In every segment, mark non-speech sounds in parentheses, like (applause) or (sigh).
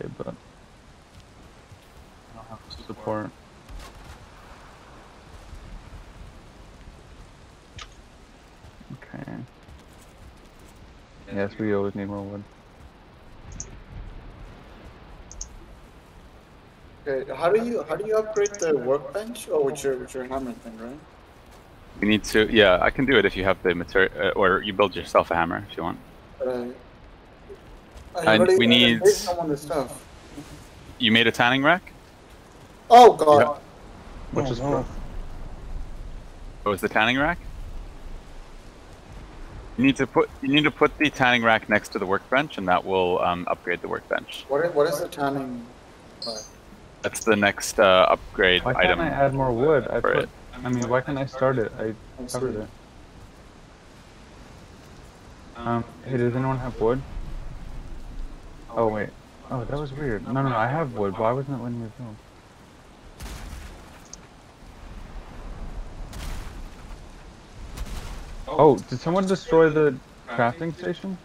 okay, but I don't have support. Okay. Yes, we always need more wood. Okay, how do you how do you upgrade the workbench? Oh, with your with your hammer thing, right? We need to. Yeah, I can do it if you have the material, uh, or you build yourself a hammer if you want. Right. I- already- we need- gave someone the stuff. You made a tanning rack. Oh god. Which Oh, is no. What was the tanning rack? You need to put you need to put the tanning rack next to the workbench, and that will um, upgrade the workbench. What is, what is the tanning? Right. That's the next uh, upgrade Why item. can't I add more wood? I for put. it. I mean, why can't I start it? I I covered it. Um, hey, does anyone have wood? Oh wait. Oh, that was weird. No, no, no. I have wood. Why wasn't it letting me build? Oh, did someone destroy the crafting station?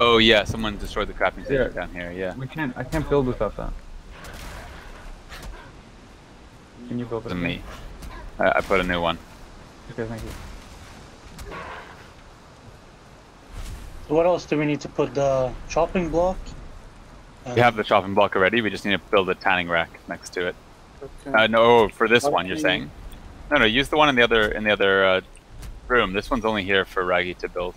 Oh yeah, someone destroyed the crafting station Yeah. down here. Yeah, We can't. I can't build without that. Can you build it? to me. I, I put a new one. Okay, thank you. What else do we need to put? The chopping block? We have the chopping block already. We just need to build a tanning rack next to it. Okay. Uh, no, for this What one, you're saying? No, no. Use the one in the other in the other uh, room. This one's only here for Raggy to build.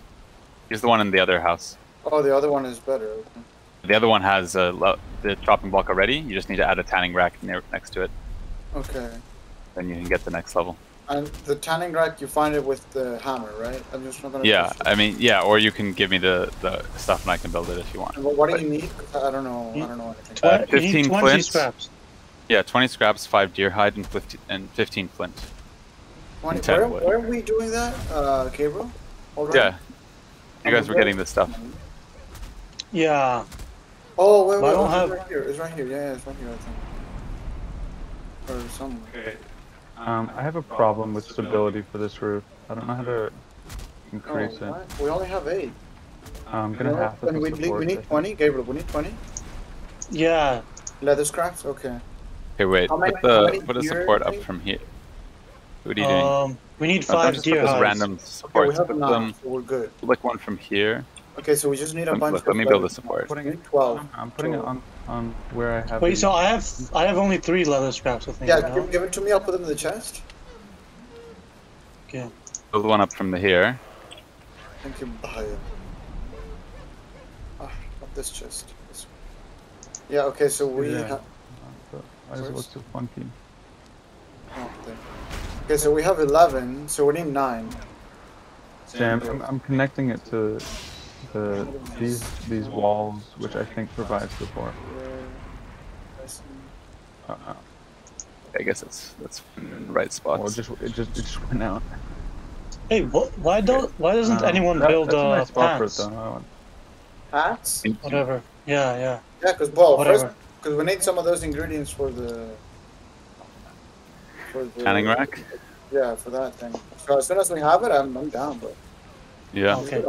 Use the one in the other house. oh, the other one is better. Okay. The other one has uh, the chopping block already. You just need to add a tanning rack near, next to it. Okay. Then you can get the next level. And the tanning rack, you find it with the hammer, right? I'm just not gonna. Yeah, push- I mean, yeah. Or you can give me the, the stuff and I can build it if you want. And what, what do you need? 'Cause I don't know. I don't know anything. Uh, need 15 20 flints. scraps. Yeah, 20 scraps, 5 deer hide, and 15, and 15 flint. Twenty- ten where, where are we doing that, uh, Gabriel? Already? Yeah. You guys were getting this stuff. Yeah. Oh, wait, But I wait, don't it's have- right here. It's right here. Yeah, yeah, it's right here. I think. Or somewhere. Um, I have a problem with stability for this roof. I don't know how to increase oh, it. We only have eight. I'm gonna No, have to and we, need- support we need twenty, Gabriel. We need twenty. Yeah. Leather scraps. Okay. Okay, wait. How Put how the put a support up from here. What are you doing? Um, we need don't five just put deer random Okay, we supports. have Put enough, them so we're good. put like one from here. Okay, so we just need a Let- bunch let- of. let me build leather a support. scraps. We need twelve. I'm putting it on on where I have. Wait, the- so I have I have only three leather scraps. I think. Yeah, now. give, give it to me. I'll put them in the chest. Okay. Build one up from the here. Thank you, Bahia. Ah, not this chest. This one. Yeah. Okay, so we Yeah. have. Why does it look so funky? Oh. Okay, so we have eleven. So we need nine. Sam, I'm, I'm connecting it to the these these walls, which I think provide support. Uh, uh, I guess it's that's in the right spot. well, it just it just it just went out. Hey, what? why don't why doesn't Um, anyone that- build that's a uh, nice pants? though. I Hats. Whatever. Yeah, yeah. Yeah, because well, first, because we need some of those ingredients for the. For the Tanning rack. Yeah, for that thing. So as soon as we have it, I'm, I'm down, but Yeah. Okay.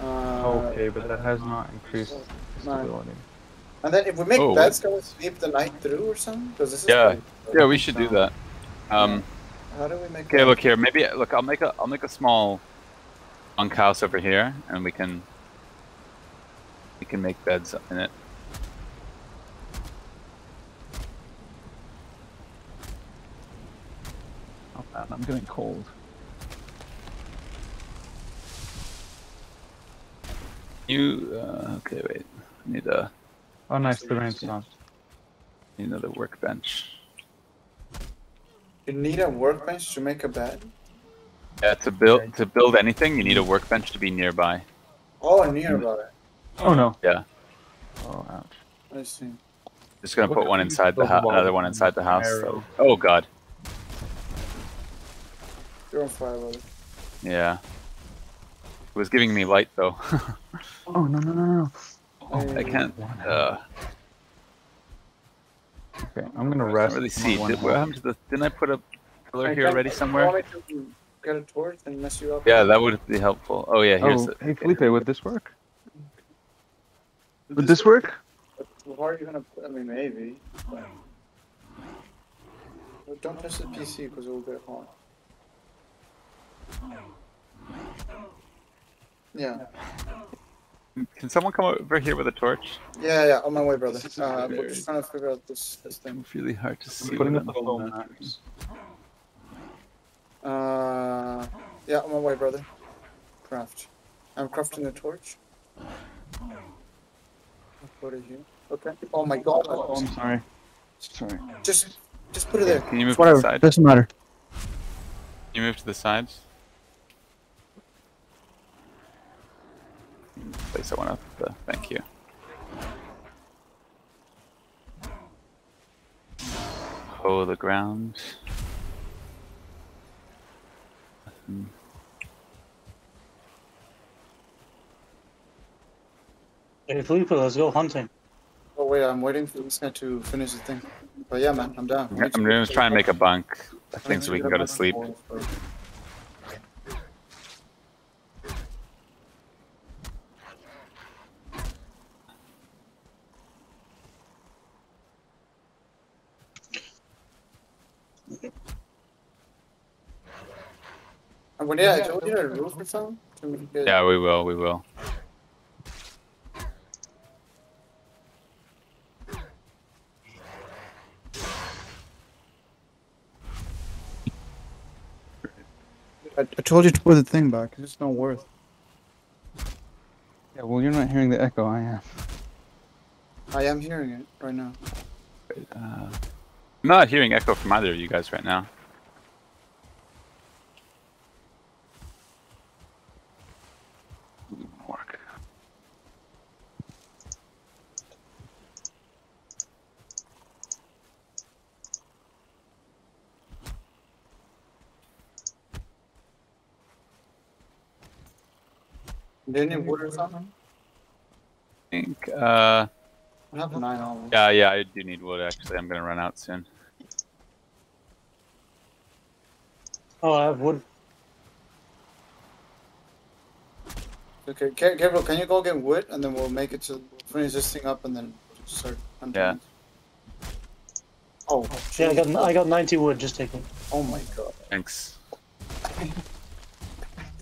Uh, Okay, but that has not increased Nine. stability. And then if we make Oh, beds, can we sleep the night through or something? Because this is. Yeah. pretty- Yeah, we should do that. Um, How do we make? okay, look here. Maybe look. I'll make a I'll make a small bunkhouse over here, and we can we can make beds in it. Oh man, I'm getting cold. You uh, okay? Wait. I need a Oh, nice, the rain stopped. need another workbench. You need a workbench to make a bed. Yeah, to build to build anything, you need a workbench to be nearby. Oh, nearby. Oh no. Yeah. Oh, ouch. I see. Just gonna Look put one inside the house, another one and inside the house. So. Oh god. You're on fire, brother. Yeah. It was giving me light though. (laughs) Oh no no no no. Oh, I can't. Uh, Okay, I'm gonna I rest. can't really see. one Did, what happened to the? Didn't I put a pillar Hey, here already you somewhere? Want get a torch and mess you up? Yeah, that would be helpful. Oh yeah, here's Oh, it. hey Okay. Felipe, would this work? Would this work? How are you gonna? I mean, maybe. But don't touch the PC because it will get hot. Yeah, Can someone come over here with a torch? yeah, yeah. On my way, brother. Uh, we're just trying to figure out this this thing. It's really hard to see. Putting what up the I'm- phone maps. Uh, yeah, on my way, brother. Craft. I'm crafting a torch. I'll put it here. Okay. Oh my god. Oh, I'm sorry. Sorry. Just, just put it there. Can you move to the side? Doesn't matter. Can you move to the sides? Place that one up. The, thank you. Hoe the ground. Nothing. Hey, Felipe, let's go hunting. Oh wait, I'm waiting for this guy to finish the thing. But yeah, man, I'm down. I'm gonna try and make a bunk. I think so we can go to sleep. And when yeah, I told a roof or something. To Yeah, we will. We will. I, I told you to put the thing back. It's not worth. Yeah, well, you're not hearing the echo. I am. I am hearing it right now. Uh, I'm not hearing echo from either of you guys right now. Do you need wood or something? I think. Uh, I have nine already. yeah, yeah, I do need wood. Actually, I'm gonna run out soon. Oh, I have wood. Okay, Ga- Gabriel, can you go get wood and then we'll make it to finish this thing up and then start hunting. Yeah. it? Oh, Yeah, I got. I got 90 wood. Just take it. Oh my god. Thanks. (laughs)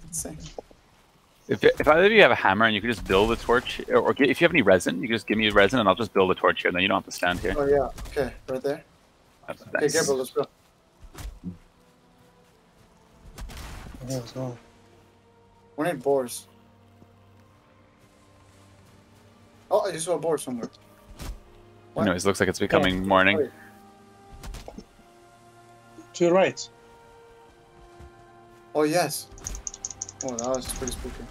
Insane. If, if either of you have a hammer and you can just build a torch, or, or if you have any resin, you can just give me resin and I'll just build a torch here. And then you don't have to stand here. Oh yeah. Okay, right there. That's Okay, nice. Gabriel, let's go. Yeah, let's go. We need boars. Oh, I just saw a boar somewhere. What? Anyways, looks like it's becoming morning. Wait. To your right. Oh yes. Oh, that was pretty spooky.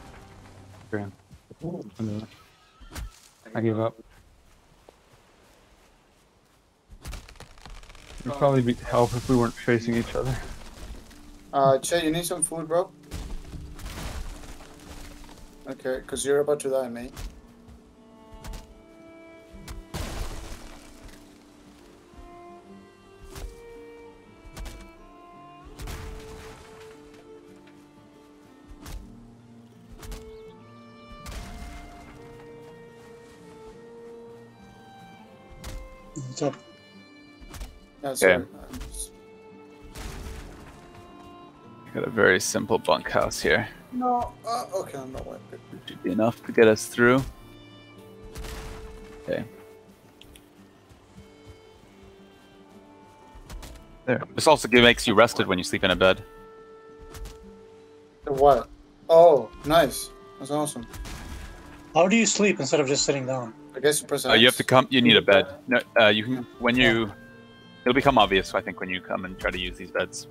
I give up. It'd probably be help if we weren't facing each other. Uh, Che, you need some food, bro? Okay, because you're about to die, mate. Yeah, sorry. Okay. Just- Got a very simple bunkhouse here. No. Uh, okay, I'm not wet. Should be enough to get us through. Okay. There. This also makes you rested when you sleep in a bed. The what? Oh, nice. That's awesome. How do you sleep instead of just sitting down? I guess you press Uh, you have to come. You need a bed. No, uh, you can when you. It'll become obvious, I think, when you come and try to use these beds.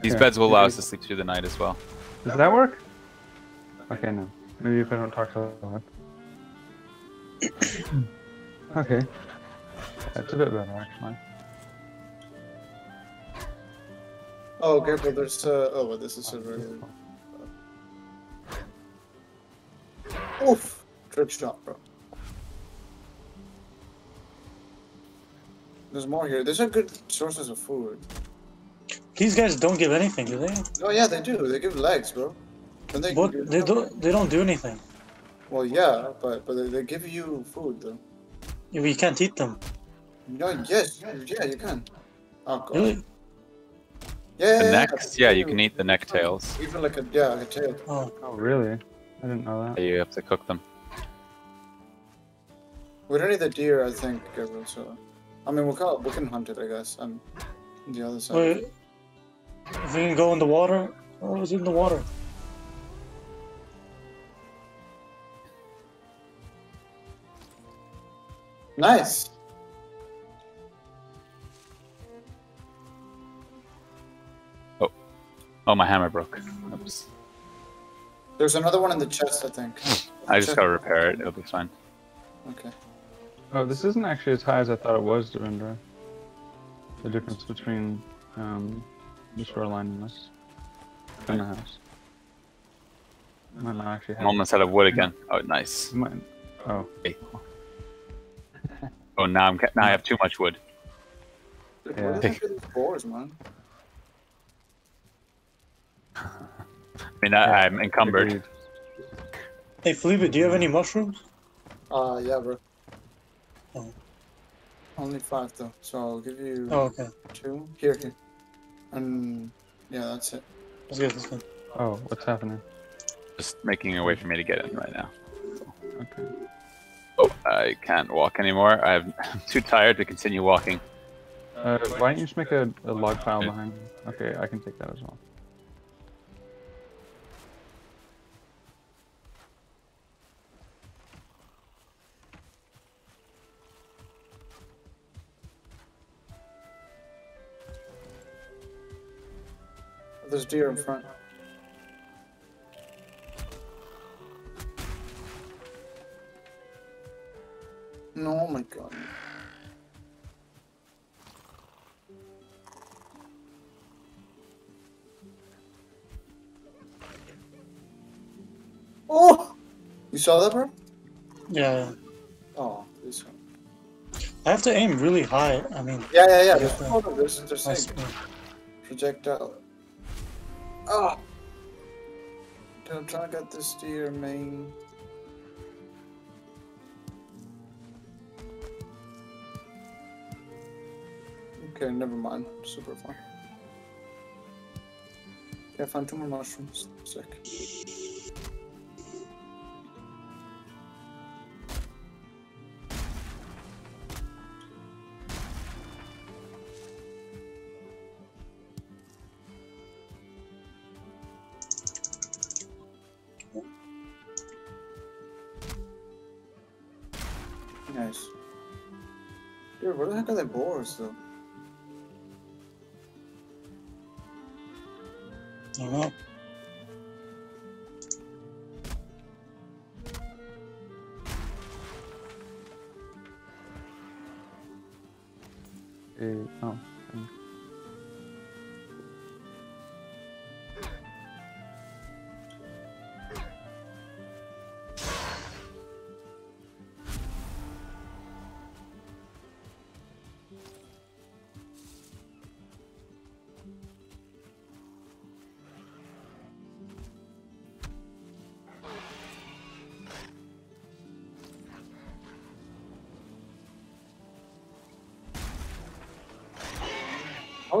These Okay. beds will allow us to sleep through the night as well. Does that work? Okay, no. Maybe if I don't talk so loud. (coughs) okay. That's a bit better, actually. Oh, Gabriel, there's uh. Oh, well, this is a very. Oof! Trick shot, bro. There's more here. These are good sources of food. These guys don't give anything, do they? Oh yeah, they do. They give legs, bro. Don't they? But they don't. They don't do anything. Well, yeah, but but they, they give you food though. Yeah, we can't eat them. No, yes, yeah, you can. Oh god. Really? Yeah, The yeah, necks, yeah, you can eat the neck tails. Even like a yeah, a tail. Oh, Oh, really? I didn't know that. You have to cook them. We don't need the deer, I think, Gabriel. So, I mean, we can we can hunt it, I guess. on the other side. wait. If we can go in the water, oh, it's in the water. Nice. Oh. Oh, my hammer broke. Oops. There's another one in the chest, I think. I just gotta repair it. It'll be fine. Okay. Oh, this isn't actually as high as I thought it was, Devendra. The difference between um, the shoreline and this. And the house. Might not actually I'm have. almost out of wood again. Oh, nice. Might, oh, Okay. Oh, now I'm ca- now I have too much wood. Dude, Yeah. What the heck are these boars, man? I mean, I, I'm encumbered. agreed. Hey, Felipe, do you have any mushrooms? Uh, yeah, bro. Oh. Only five though, so I'll give you Oh, okay. two. Here, here. And yeah, that's it. Let's get this one. Oh, what's happening? Just making a way for me to get in right now. Okay. Oh, I can't walk anymore. (laughs) I'm too tired to continue walking. Uh, why don't you just make a, a log pile behind me? Okay, I can take that as well. There's deer in front. No, oh my god. Oh! You saw that, bro? Yeah, Oh, this one. I have to aim really high. I mean, Yeah, yeah, yeah. There's there's, there's I like see. projectile. Dude, I'm trying to get this deer, main. Okay, never mind. Super fun. Okay, I found two more mushrooms. Sick. Boars, though? I don't know.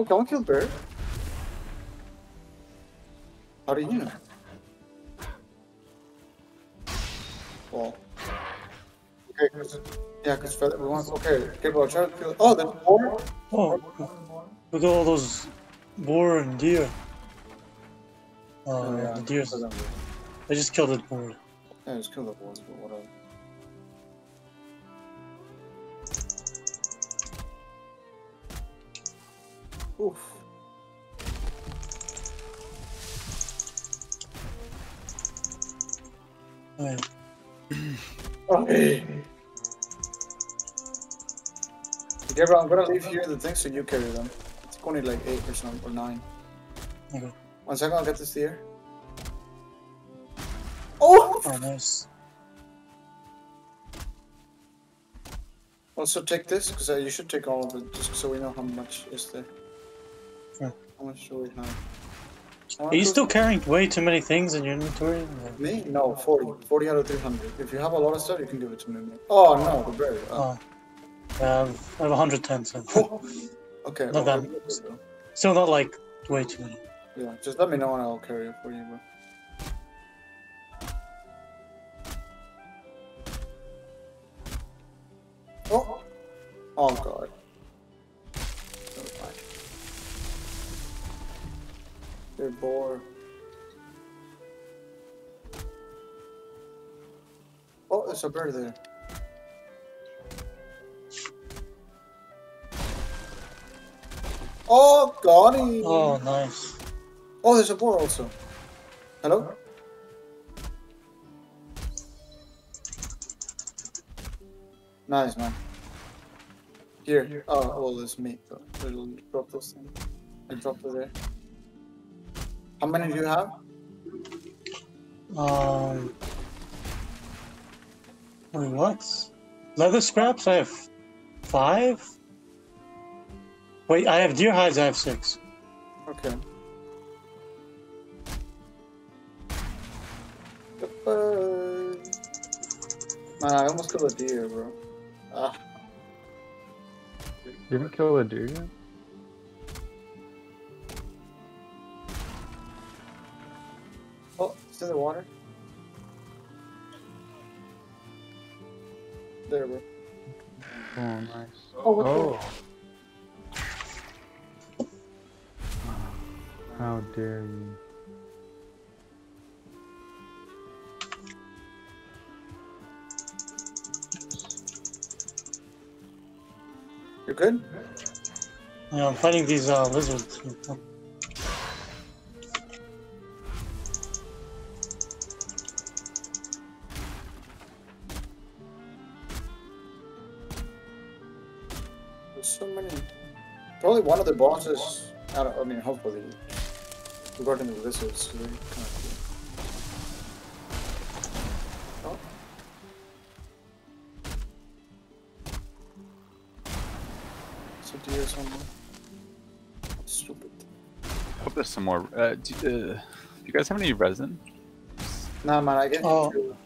Oh, can we kill bear? How do you know? Well. Okay, 'cause- yeah, because we want. Okay, okay, bro, try to kill. Oh, there's boar? Oh, look at all those boar and deer. Oh, oh yeah. the deer. They just killed the boar. Yeah, just kill the boars, but whatever. Gabriel, I'm gonna leave here the things so you carry them. It's only like eight or something, or nine. Okay. One second, I'll get this here. Oh! Oh, nice. Also take this, because uh, you should take all of it, just so we know how much is there. Sure. How much do we have? Are you still carrying way too many things in your inventory? Me? No, 40. 40 out of 300. If you have a lot of stuff, you can give it to me. Oh, no, the berry. Oh. Oh. Yeah, I have, I have 110, so Okay, Not well, that- though. still not like way too many. Yeah, just let me know and I'll carry it for you, bro. Oh! Oh god. They're bored. Oh, there's a bird there. Oh, got him! Oh, nice. Oh, there's a boar also. Hello? Nice, man. Here. Oh, well, there's meat, though. It'll drop those things. I dropped it there. How many do you have? Um. Wait, what? Leather scraps? I have five? Wait, I have deer hides, I have six. Okay. The. Man, I almost killed a deer, bro. Ah, You didn't kill a deer yet? oh, it's in the water. There, bro. Oh, nice. Oh, what Oh. How dare you? You're good? Yeah, I'm fighting these uh, lizards. There's so many. Probably one of the bosses. I, don't, I mean, hopefully. Regarding the lizards, they kind of cool. Oh. It's a deer somewhere. Stupid. hope there's some more. Uh, do, uh, do you guys have any resin? Nah, man, I get Oh. you.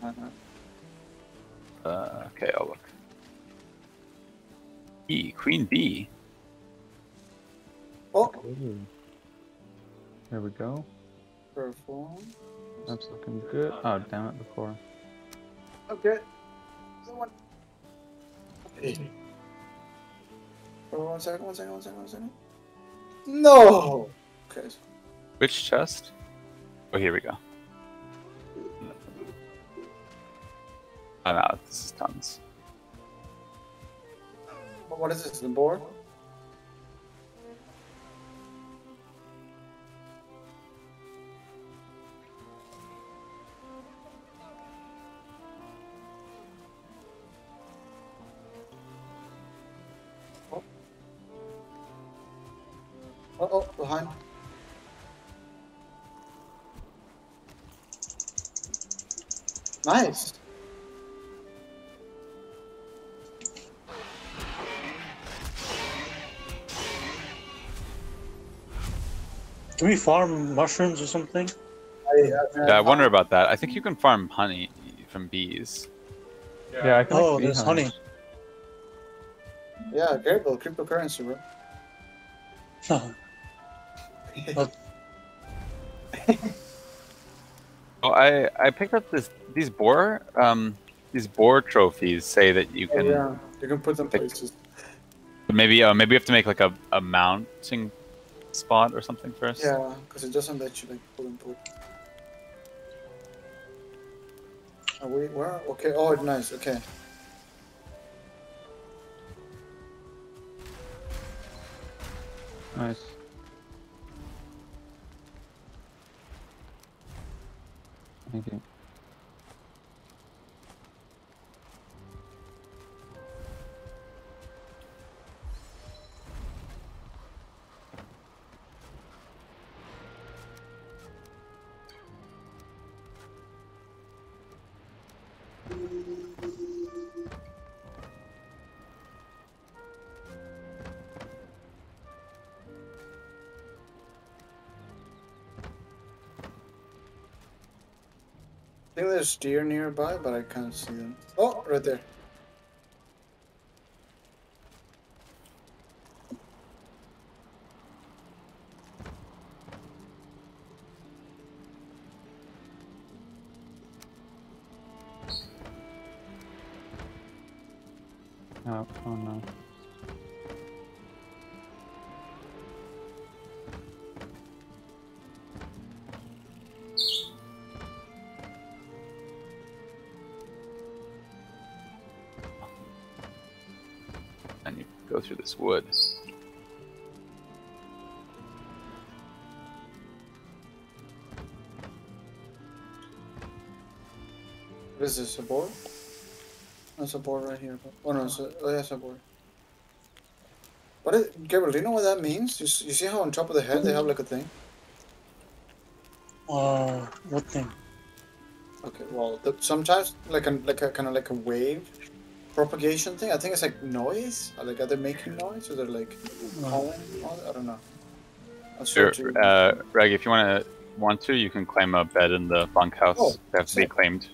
Nah, nah. Uh, okay, I'll look. E, Queen Bee. Oh, Ooh. There we go. perform. That's looking good. Oh, damn it, before. Okay. Someone. Okay. Oh, one second, one second, one second, one second. No! Okay. Which chest? Oh, here we go. Oh no, this is tons. What- What is this? The board? Nice. Can we farm mushrooms or something? I, I, Yeah, I wonder about that. I think you can farm honey from bees. Yeah, I can Oh, make there's beehives. honey. Yeah, careful, cryptocurrency, bro. (laughs) Oh. (laughs) Oh, I I picked up this these boar um these boar trophies say that you Oh, can yeah, you can put them places. maybe uh, maybe you have to make like a, a mounting spot or something first. Yeah, because it doesn't let you like pull and put. Are we where? Okay. Oh, nice. Okay. Nice. Thank you. Deer nearby, but I can't see them. Oh, right there. Go this wood. What is this, a board? That's a board right here. Oh no, it's a, oh, yeah, it's a board. What is, Gabriel, do you know what that means? You, you see how on top of the head they have like a thing? Uh, what thing? Okay, well, the, sometimes like a like a kind of like a wave propagation thing. I think it's like noise. Like, are they making noise or they're like calling? I don't know. I'll show Sure. it to you. Uh, Reg, if you want to, want to, you can claim a bed in the bunkhouse. Oh, they have to be claimed.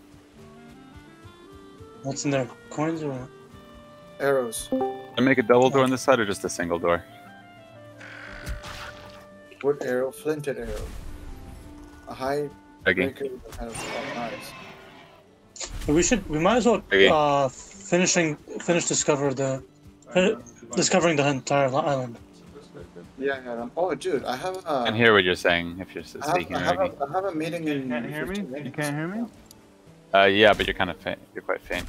What's in there? Coins or? Arrows. And make a double door on this side or just a single door? Wood arrow, flinted arrow. A high Reggie. breaker kind of nice. We should. We might as well Okay. uh finishing finish discover the fi- discovering the entire island. Yeah, yeah. Oh, dude, I have a. I can hear what you're saying if you're s- I have, speaking, I have, a, I have a meeting in. You can't hear me? 15 You can't hear me? Uh, yeah, but you're kind of faint. You're quite faint.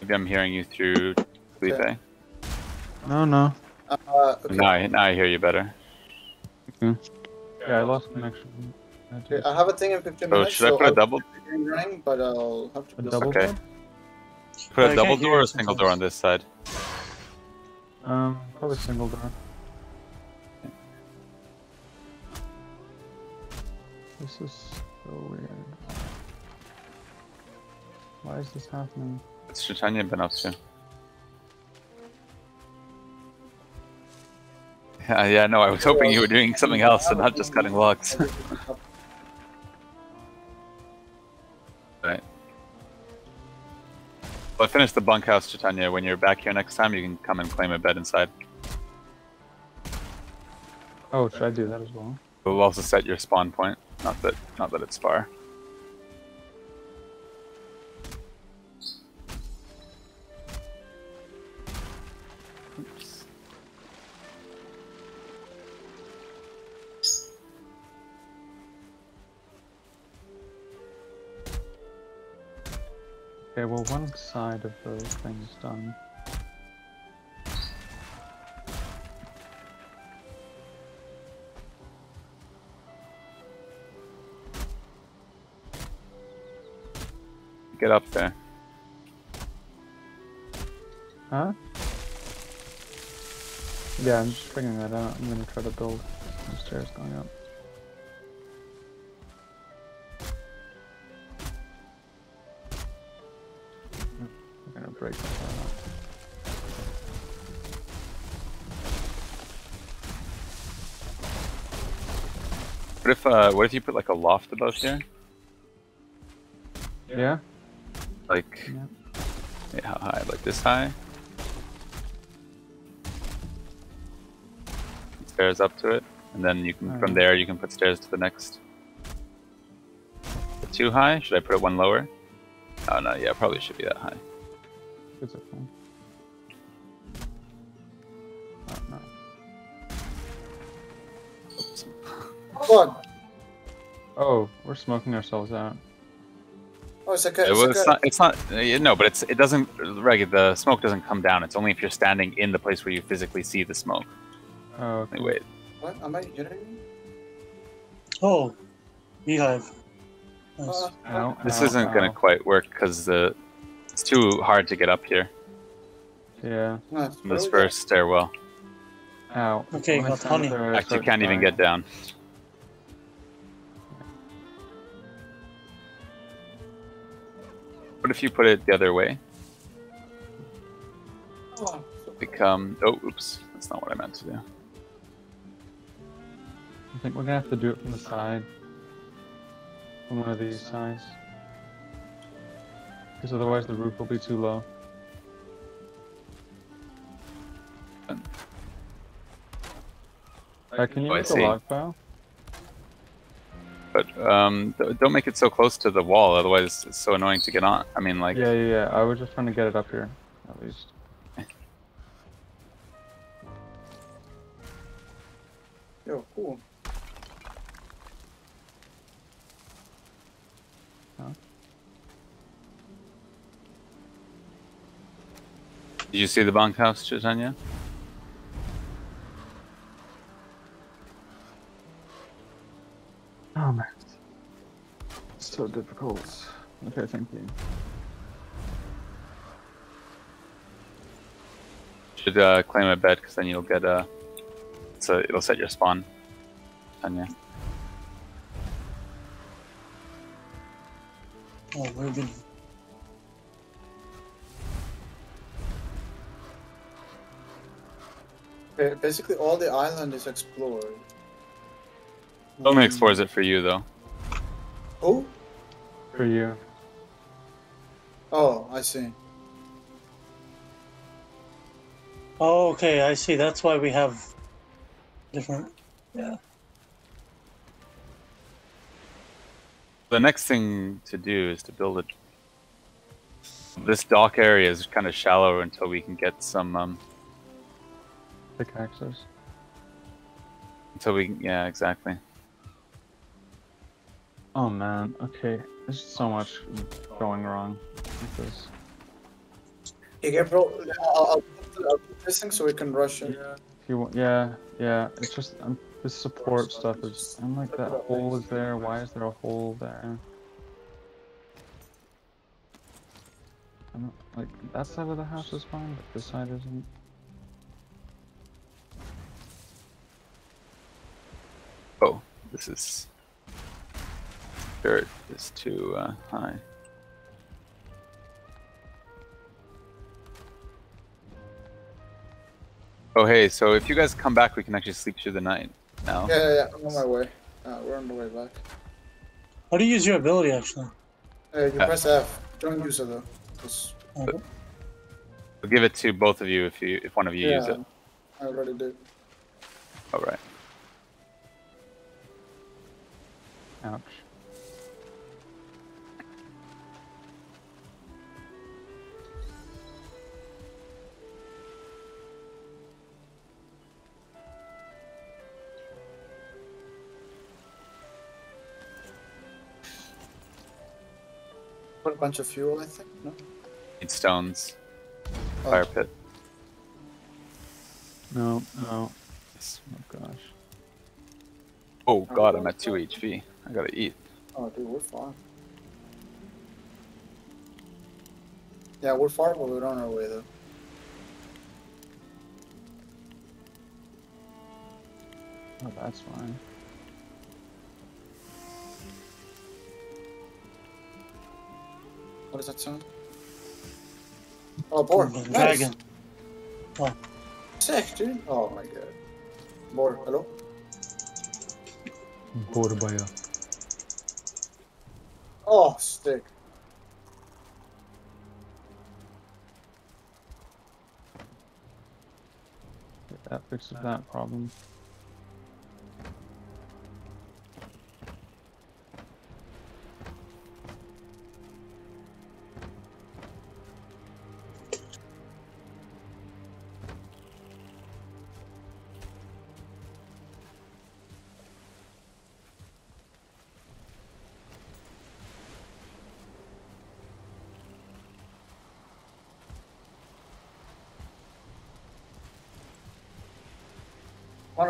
Maybe I'm hearing you through Felipe. Okay. No, no. Uh, okay. Now, I, now I hear you better. Yeah, I lost connection. I okay. I have a thing in 15 Oh, minutes. should I so put a I'll double, keep it running, but I'll have to. A double Okay. door? put I a can't double door or a single door on this side? Um, probably single door. This is so weird. Why is this happening? What's Titania been up to? (laughs) Yeah, yeah, no, I was hoping you were doing something else and not just cutting logs. (laughs) (laughs) I finished the bunkhouse, Titania. When you're back here next time, you can come and claim a bed inside. Oh, should I do that as well? We'll also set your spawn point. Not that, not that it's far. Well, one side of the thing is done. Get up there. Huh? Yeah, I'm just figuring that out. I'm gonna try to build some stairs going up. If, uh, what if you put like a loft above here? Yeah? Like, Yeah. yeah, how high? Like this high? Stairs up to it, and then you can from Alright. there you can put stairs to the next. Too high? Should I put it one lower? Oh no, yeah, probably should be that high. It's okay. Oh, no. Oops. God. Oh, we're smoking ourselves out. Oh, it's like a. It It's was like a not. It's not. uh, No, but it's. It doesn't. Reg, the smoke doesn't come down. It's only if you're standing in the place where you physically see the smoke. Oh, okay. Wait, wait. what? Am I hearing you? Oh, beehive. Nice. Uh, Ow, This ow, isn't gonna quite work because the. It's too hard to get up here. Yeah. no, This really first stairwell. Ow. Okay, When I got honey. I Actually, can't even get down. What if you put it the other way? Oh, Become. Oh, oops. That's not what I meant to do. I think we're gonna have to do it from the side. From one of these sides. Because otherwise the roof will be too low. Uh, can you Oh, make a see. log pile? But um, th- don't make it so close to the wall, otherwise it's so annoying to get on. I mean, like, Yeah, yeah, yeah. I was just trying to get it up here, at least. (laughs) Yo, cool. did you see the bunkhouse, Chaitanya? Oh man. It's so difficult. Okay, thank you. Should uh, claim a bed, because then you'll get uh, so it'll set your spawn. Tanya. Oh, we're good. Basically all the island is explored. Only explores it for you, though. Who? For you. Oh, I see. Oh, okay, I see. That's why we have different. Yeah. The next thing to do is to build it. This dock area is kind of shallow until we can get some. Um, Pickaxes. until we, can- yeah, exactly. Oh man, okay. There's so much going wrong with this. Okay, bro. I'll, I'll, put, I'll put this thing so we can rush it. If you want, yeah, yeah. It's just um, the support stuff is. I'm like that hole is there. Why is there a hole there? I'm not, like that side of the house is fine, but this side isn't. Oh, this is. Dirt is too uh, high. Oh, hey, so if you guys come back, we can actually sleep through the night now. Yeah, yeah, yeah. I'm on my way. Uh, we're on the way back. How do you use your ability, actually? Uh, you Uh, press F. Don't use it though. 'cause- Okay. I'll give it to both of you if you if one of you use yeah, it. I already did. All right. Ouch. Put a bunch of fuel, I think. No. Need stones. Oh. Fire pit. No, no. Oh gosh. Oh, oh god, I'm at 2 HP. I gotta eat. Oh, dude, we're far. Yeah, we're far, but we're on our way though. Oh, that's fine. What does that sound? Oh, boar. The Nice. Dragon. Sick, dude. Oh my god. Boar, hello? Borbaya. Uh, oh, stick. That fixes that problem.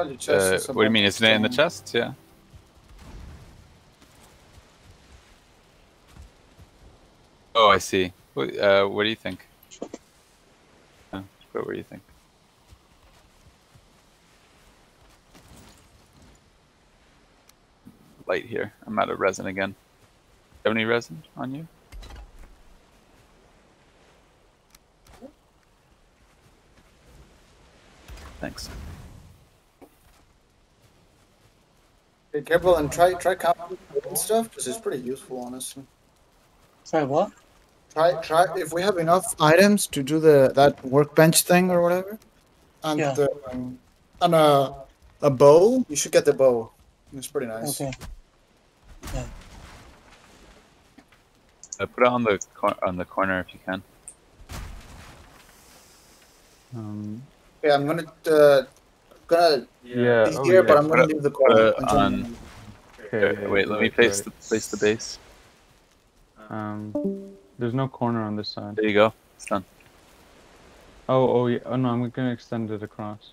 One of the chests. Uh, what do you mean? Isn't it in the chest? Yeah. Oh, I see. What, uh, what do you think? Uh, what do you think? Light here. I'm out of resin again. Do you have any resin on you? Thanks. Hey, Be careful and try try counting stuff because it's pretty useful, honestly. Sorry, what? Try try if we have enough items to do the that workbench thing or whatever, and Yeah. the, um, and a a bow. You should get the bow. It's pretty nice. Okay. Yeah. Uh, put it on the cor- on the corner if you can. Um, Yeah, I'm gonna uh, gonna yeah. be oh, here, but I'm gonna put leave the put corner. it on- them. Okay, wait, let me place right. the place the base. Um, there's no corner on this side. There you go. It's done. Oh, oh yeah. Oh no, I'm gonna extend it across.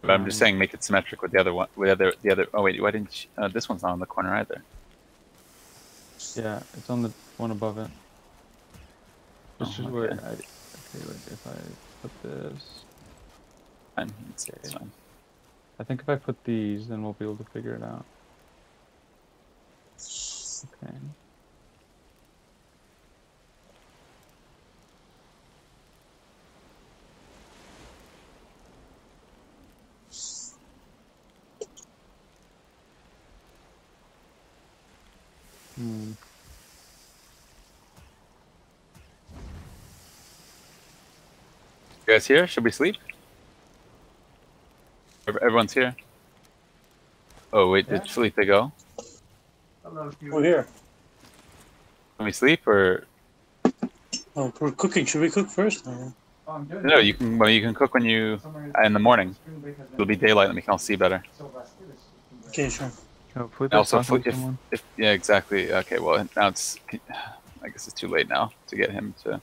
But I'm just Um, saying, make it symmetric with the other one. With the other, the other. Oh wait, why didn't? You, uh, this one's not on the corner either. Yeah, it's on the one above it. This Oh, is where okay. I. Okay, wait. If I put this, Fine. It's, it's fine. I think if I put these, then we'll be able to figure it out. Okay. Hmm. You guys here? Should we sleep? Ev- Everyone's here. Oh wait, did Felipe go? We're here. Can we sleep or Oh, we're cooking. Should we cook first? Or- no? You can. Well, you can cook when you uh, in the morning. It'll be daylight and we can all see better. Okay, sure. Oh, also, if, if, if yeah, exactly. Okay, well now it's. I guess it's too late now to get him to.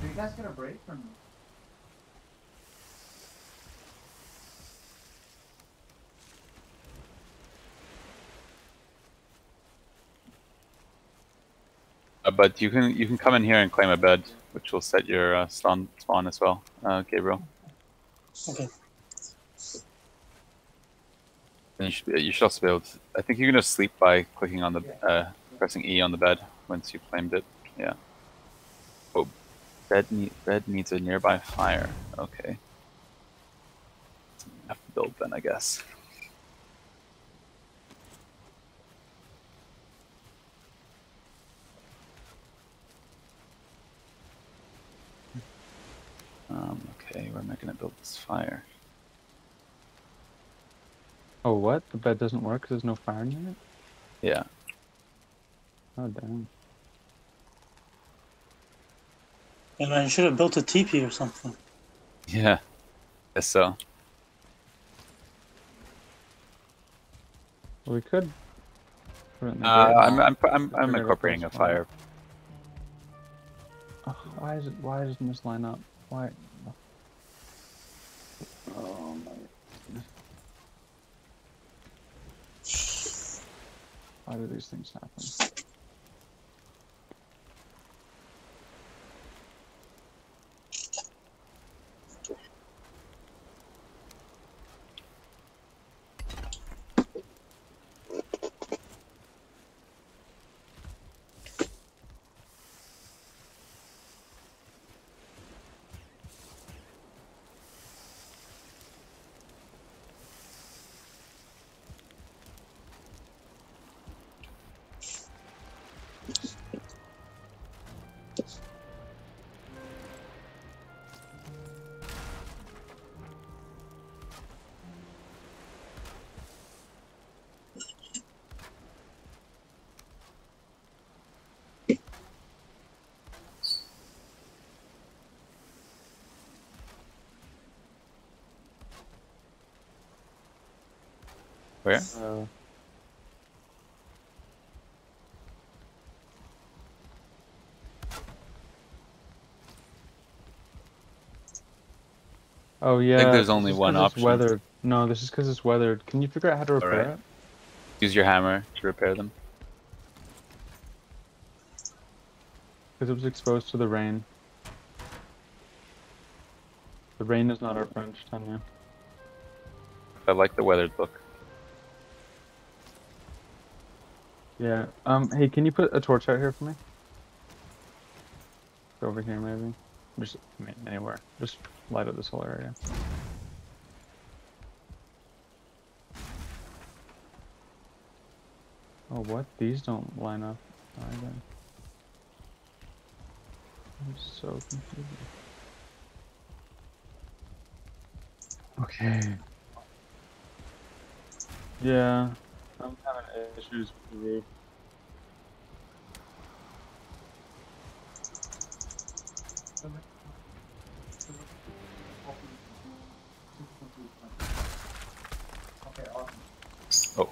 Do you guys get a break from? But you can you can come in here and claim a bed, which will set your uh, spawn spawn as well, uh, Gabriel. Okay. And you should be, you should also be able to. I think you can just sleep by clicking on the uh, pressing E on the bed once you've claimed it. Yeah. Oh, bed need bed needs a nearby fire. Okay. Have to build then, I guess. Um, okay, where am I gonna build this fire? Oh, what? The bed doesn't work 'cause there's no fire near it? Yeah. Oh, damn. And I should have built a teepee or something. Yeah. Guess so. We could. put it in the Uh. I'm, I'm, I'm, I'm incorporating a fire. Oh, why is it? Why doesn't this line up? Why? Oh my. Why do these things happen? Where? Uh, oh yeah. I think there's only one it's option. Weathered. No, this is because it's weathered. Can you figure out how to repair Alright. it? Use your hammer to repair them. Because it was exposed to the rain. The rain is not our friend, Tanya. I like the weathered look. Yeah. Um. Hey, can you put a torch out here for me? Over here, maybe. Just I mean, anywhere. Just light up this whole area. Oh, what? These don't line up either. I'm so confused. Okay. Yeah. I'm having issues with the roof. Oh.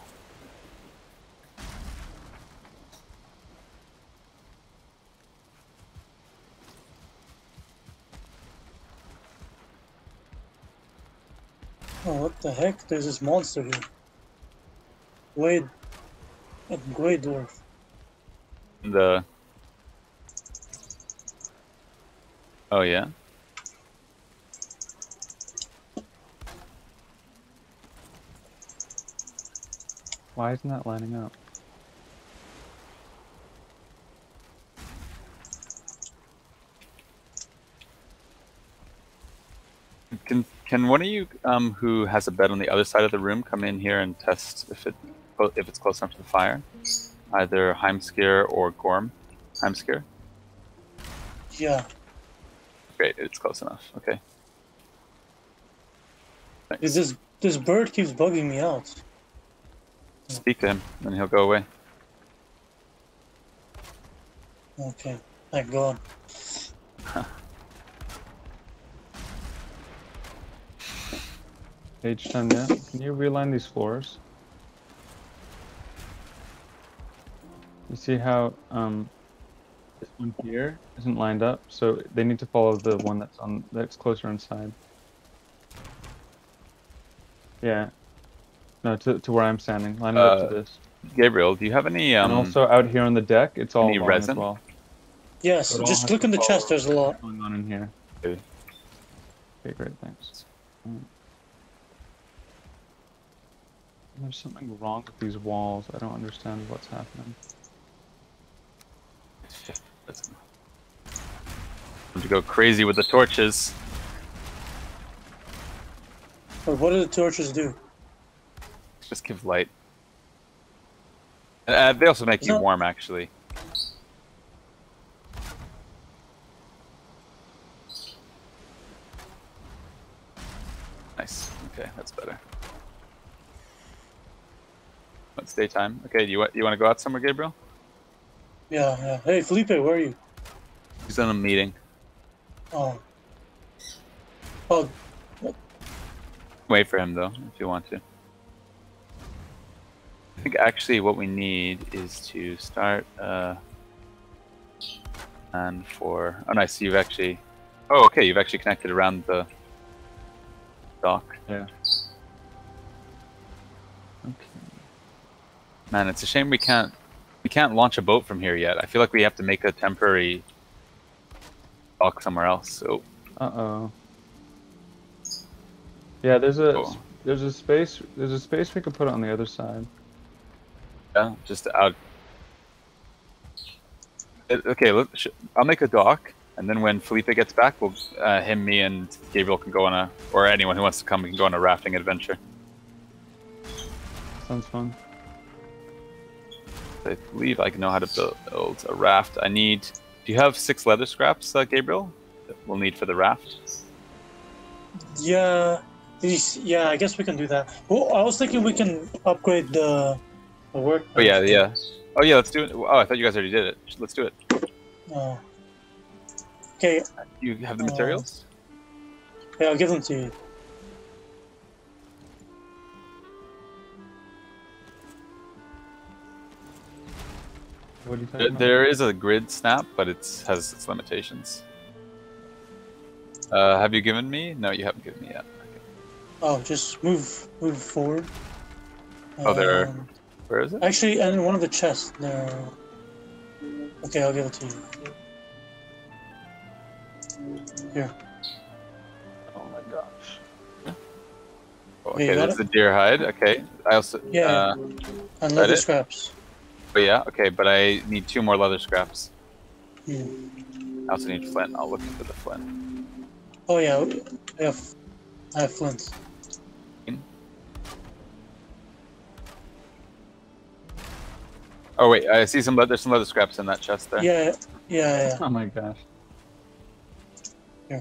Oh, what the heck? There's this monster here. Wade. A Greydwarf. The. Oh yeah. Why isn't that lining up? Can can one of you um who has a bed on the other side of the room come in here and test if it if it's close enough to the fire? Either Heimskir or Gorm. Heimskir. Yeah. Great, it's close enough. Okay. Is this this bird keeps bugging me out. Speak to him, and he'll go away. Okay. Thank God. H10, yeah? Can you realign these floors? You see how um, this one here isn't lined up, so they need to follow the one that's on that's closer inside. Yeah. No, to, to where I'm standing. Line it up Uh, to this. Gabriel, do you have any um? and also out here on the deck, it's all any long resin? as well. Yes, It all just look in the chest. There's a lot. going on in here. Okay. Okay, great, thanks. There's something wrong with these walls. I don't understand what's happening. That's- to go crazy with the torches. But what do the torches do? Just give light. Uh, they also make you warm, actually. Nice. Okay, that's better. It's daytime. Okay, do you want you want to go out somewhere, Gabriel? Yeah, yeah. Hey, Felipe, where are you? He's in a meeting. Oh. Oh, Wait for him though, if you want to. I think actually what we need is to start uh and for oh nice, you've actually Oh okay, you've actually connected around the dock. Yeah. Okay. Man, it's a shame we can't we can't launch a boat from here yet. I feel like we have to make a temporary dock somewhere else. So Uh oh. Yeah, there's a there's a space there's a space we could put on the other side. yeah, just out. It- okay, let, sh- I'll make a dock, and then when Felipe gets back, we'll uh, him, me, and Gabriel can go on a, or anyone who wants to come, we can go on a rafting adventure. Sounds fun. I believe I can know how to build, a raft. I need. Do you have six leather scraps, uh, Gabriel? That we'll need for the raft. yeah. These, yeah, I guess we can do that. Well, I was thinking we can upgrade the, the work. Oh yeah, yeah. Oh yeah, let's do it. Oh, I thought you guys already did it. Let's do it. Oh. Okay, You have the Uh, materials? yeah, I'll give them to you. What are you talking There, about? there is a grid snap, but it has its limitations. Uh, have you given me? No, you haven't given me yet. Okay. Oh, just move, move forward. Oh, there- Um, Where is it? Actually, and in one of the chests there. Okay, I'll give it to you. Here. Oh my gosh. Oh, Yeah, you okay, got that's it? the deer hide. Okay, I also Yeah. Uh, And leather it? scraps. But yeah, okay, but I need two more leather scraps. Hmm. I also need flint. I'll look for the flint. Oh yeah, I have, I have flint. Oh wait, I see some. le- There's some leather scraps in that chest there. Yeah, yeah, yeah. Oh my gosh. Yeah.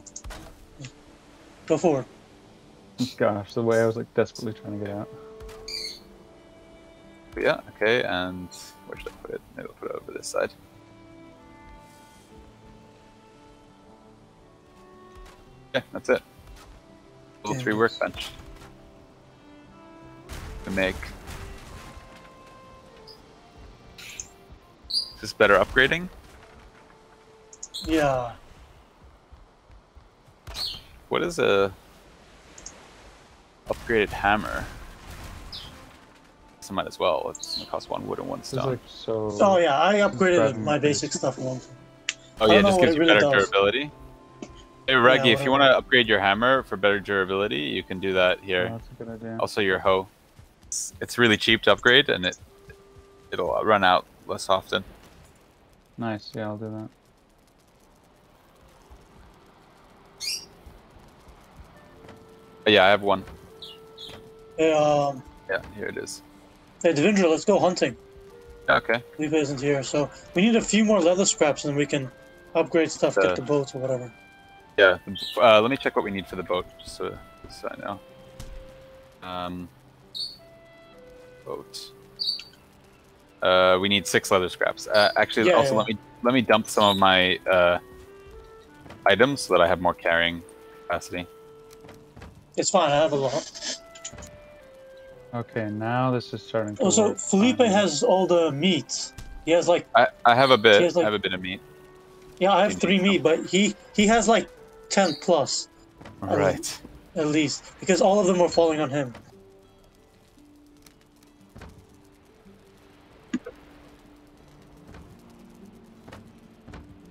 Go forward. Gosh, the way I was like desperately trying to get out. But yeah. Okay. And where should I put it? Maybe I'll put it over this side. Okay, that's it. Level Yeah, three nice. workbench. To make. Is this better upgrading? Yeah. What is a upgraded hammer? So might as well. It's gonna cost one wood and one stone. like so. Oh yeah, I upgraded my basic stuff once. oh yeah, just what gives you really better does. durability. Hey Reggie, if you want to upgrade your hammer for better durability, you can do that Oh, here. that's a good idea. Also your hoe. It's, it's really cheap to upgrade, and it it'll run out less often. Nice. Yeah, I'll do that. But yeah, I have one. Hey, um, Yeah, here it is. Hey, Devindra, let's go hunting. Okay. Leave isn't here, so we need a few more leather scraps, and we can upgrade stuff, Uh, get the boats or whatever. Yeah. Uh, let me check what we need for the boat, just so, so I know. Um, boat. Uh, we need six leather scraps. Uh, actually, Yeah, also yeah. let me let me dump some of my uh, items so that I have more carrying capacity. It's fine. I have a lot. Okay, now this is starting to. Also, work Felipe fine. has all the meat. He has like I, I have a bit. He has, like- I have a bit of meat. yeah, I have Maybe three some. meat, but he he has like ten plus Oh. Right. at least because all of them are falling on him.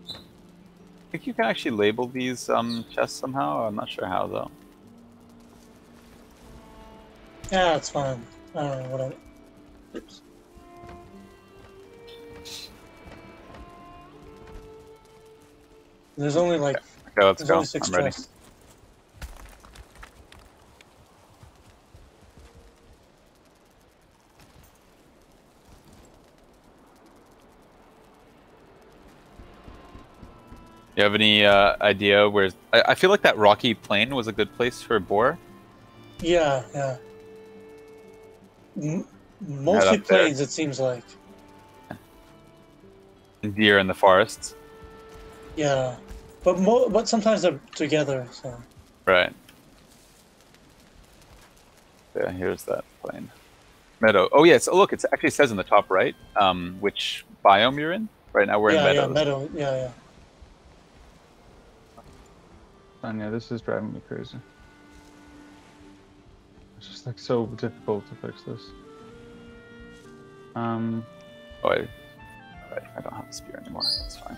I think you can actually label these um, chests somehow. I'm not sure how though. Yeah, it's fine. I don't know whatever. Oops. There's only like Okay, let's go. only six I'm ready. You have any uh, idea where? I, I feel like that rocky plain was a good place for a boar. Yeah, yeah. M- mostly plains, it seems like. deer in the forests. Yeah, but mo- but sometimes they're together. So Right. Yeah, here's that plain. Meadow. Oh yes. Oh look, it actually says in the top right um, which biome you're in. Right now we're yeah, in yeah, meadow. Yeah, yeah. And yeah, this is driving me crazy. It's like so difficult to fix this. Um, Oh, I. I don't have a spear anymore. That's fine.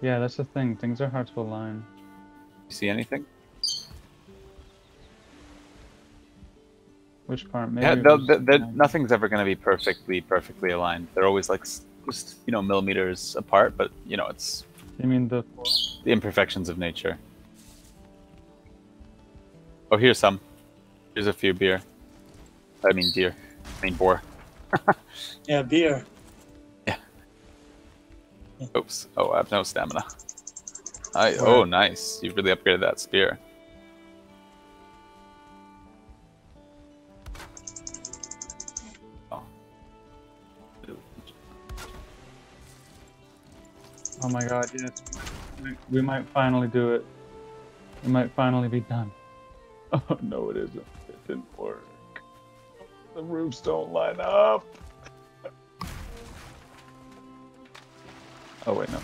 yeah, that's the thing. Things are hard to align. You see anything? Which part? Maybe yeah, it the, was- the, the, yeah. nothing's ever going to be perfectly perfectly aligned. They're always like just you know millimeters apart, but you know it's You mean the? the imperfections of nature. Oh, here's some. Here's a few beer. I mean deer. I mean boar. (laughs) Yeah, beer. Yeah. Oops. Oh, I have no stamina. I, oh, nice. You've really upgraded that spear. Oh. Oh my god! Yes, we, we might finally do it. It might finally be done. (laughs) Oh no, it isn't. It didn't work. The roofs don't line up. Oh wait, no.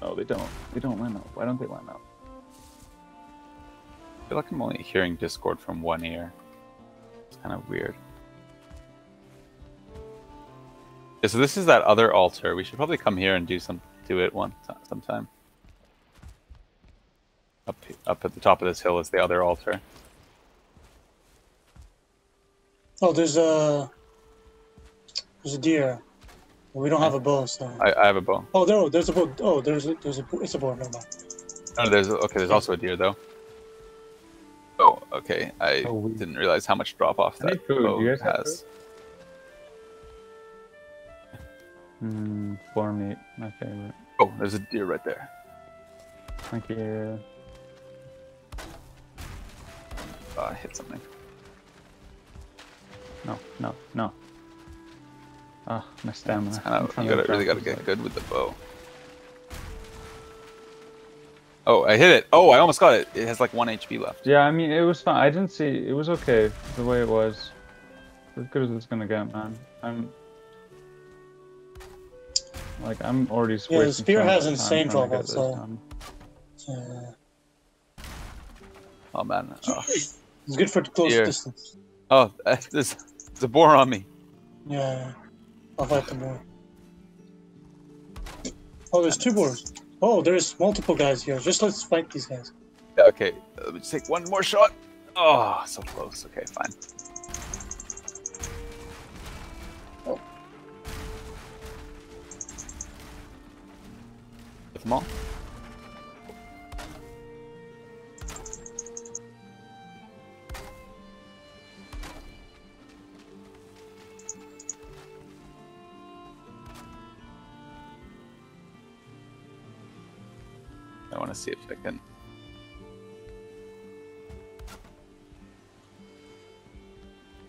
No, they don't. They don't line up. Why don't they line up? I feel like I'm only hearing Discord from one ear. It's kind of weird. Yeah, so this is that other altar. We should probably come here and do some do it one time, sometime. Up up at the top of this hill is the other altar. Oh, there's a there's a deer. We don't have a bow, so. I, I have a bow. Oh, there, there's a bow. Oh, there's a, there's a it's a bow. Never mind. Oh, there's okay. There's also a deer though. Oh, okay. I Oh, we- didn't realize how much drop off that food. bow you guys has. Mm, floor meat, my favorite. Oh, there's a deer right there. Thank you. Oh, I hit something. No, no, no. Ah, my stamina. Kind I'm of, trying you gotta, really gotta get good with the bow. Oh, I hit it. Oh, I almost got it. It has like one HP left. Yeah, I mean, it was fine. I didn't see. It was okay the way it was. As good as it's gonna get, man. I'm. Like, I'm already Yeah, the spear has insane trying to trouble, so- Yeah. Oh man. Oh, (laughs) It's good for the close Here. distance. oh (laughs) there's, there's a boar on me. Yeah. I'll fight the boar. Oh, there's two boars. Oh, there's multiple guys here. Just let's fight these guys. Okay, let me just take one more shot. Oh, so close. Okay, fine. Oh. Hit them all. See if I can.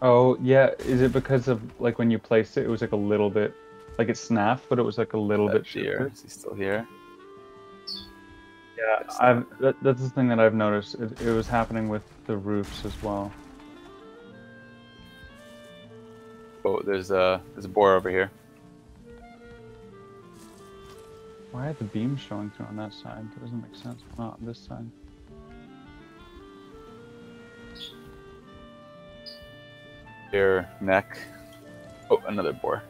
Oh yeah, is it because of like when you placed it? It was like a little bit, like it snapped, but it was like a little That bit deer. shifted. Is he still here? Yeah, I've that, that's the thing that I've noticed. It, it was happening with the roofs as well. Oh, there's a there's a boar over here. Why are the beams showing through on that side? That doesn't make sense. Not this side. Deer neck. Oh, another boar.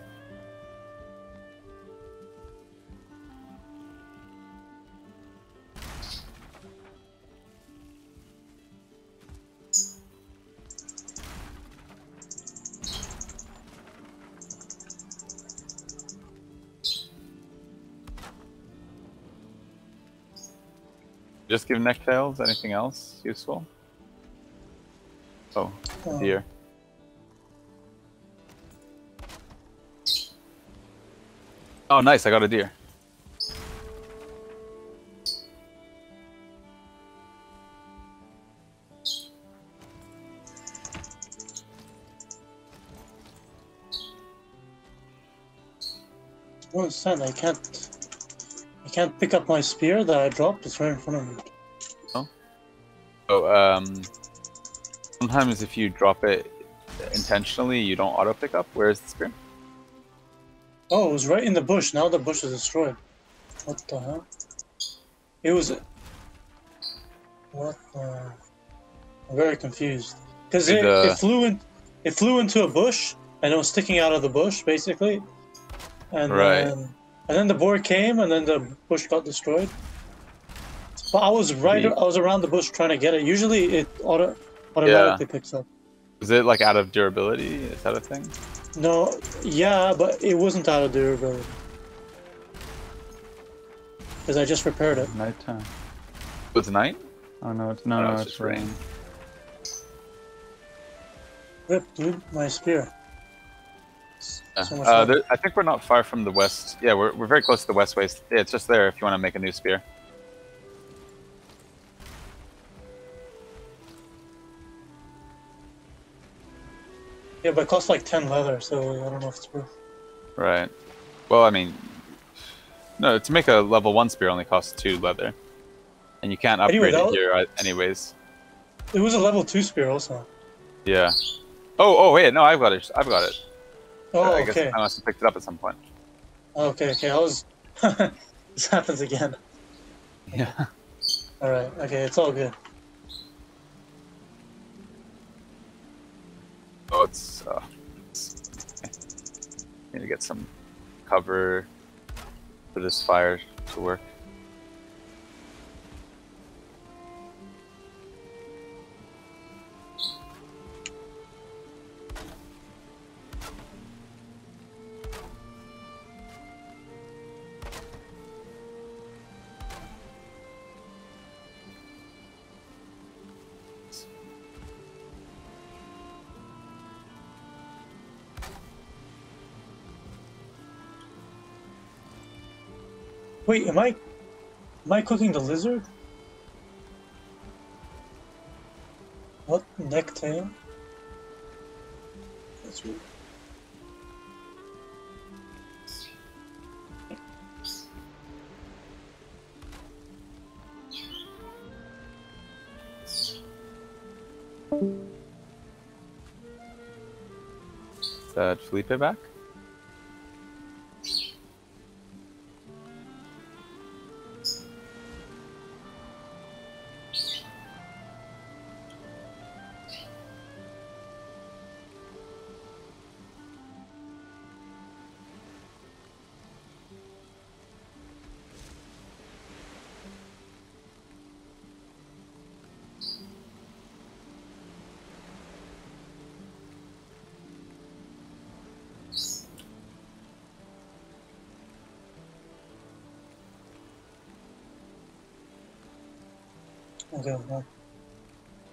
Just give necktails. Anything else useful? Oh, Oh, deer. Oh, nice! I got a deer. Is that? I can't. I can't pick up my spear that I dropped. It's right in front of me. Oh, um, sometimes if you drop it intentionally, you don't auto pick up. Where's the spear? Oh, it was right in the bush. Now the bush is destroyed. What the hell? It was. What the? I'm very confused. Because it, uh, it flew in, it flew into a bush, and it was sticking out of the bush basically. And Right. then, and then the boar came, and then the bush got destroyed. But I was right. Ye- I was around the bush trying to get it. Usually, it auto, automatically picks up. Is it like out of durability? Is that a thing? No, yeah, but it wasn't out of durability. Because I just repaired it. Nighttime. Oh, it's night? Oh no, it's no, Oh, no, it's it's, just rain. rain. Rip, dude, my spear. Uh, there, I think we're not far from the west. Yeah, we're, we're very close to the west waste. Yeah, it's just there if you want to make a new spear. Yeah, but it costs like 10 leather, so I don't know if it's worth Right. Well, I mean, no, to make a level one spear only costs two leather, and you can't upgrade that it was- here uh, anyways. It was a level 2 spear also. Yeah. Oh, oh, wait, no, I've got it. I've got it. Oh, I guess okay. I must have picked it up at some point. Okay, okay, I was... (laughs) this happens again. Yeah. Alright, okay, it's all good. Oh, it's. Uh, it's (laughs) need to get some cover for this fire to work. Wait, am I am I cooking the lizard? What neck tail? That's weird. Uh, Is that Felipe back?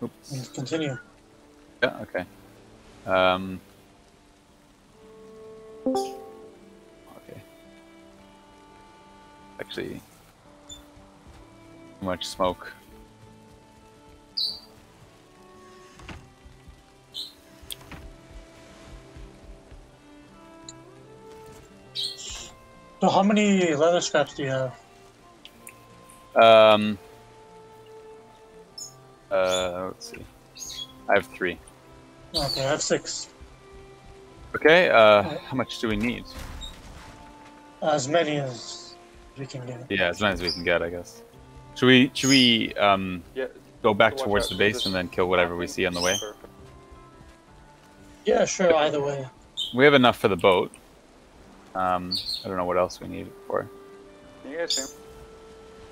Oops. continue. Yeah, okay. Um, okay. Actually, too much smoke. So how many leather scraps do you have? Um, I have three. Okay, I have six. Okay, uh, how much do we need? As many as we can get. Yeah, as many as we can get, I guess. Should we, should we, um, Yeah. go back Watch towards out, the base this- and then kill whatever we see on the way? Perfect. Yeah, sure. Either way. We have enough for the boat. Um, I don't know what else we need it for. Can you guys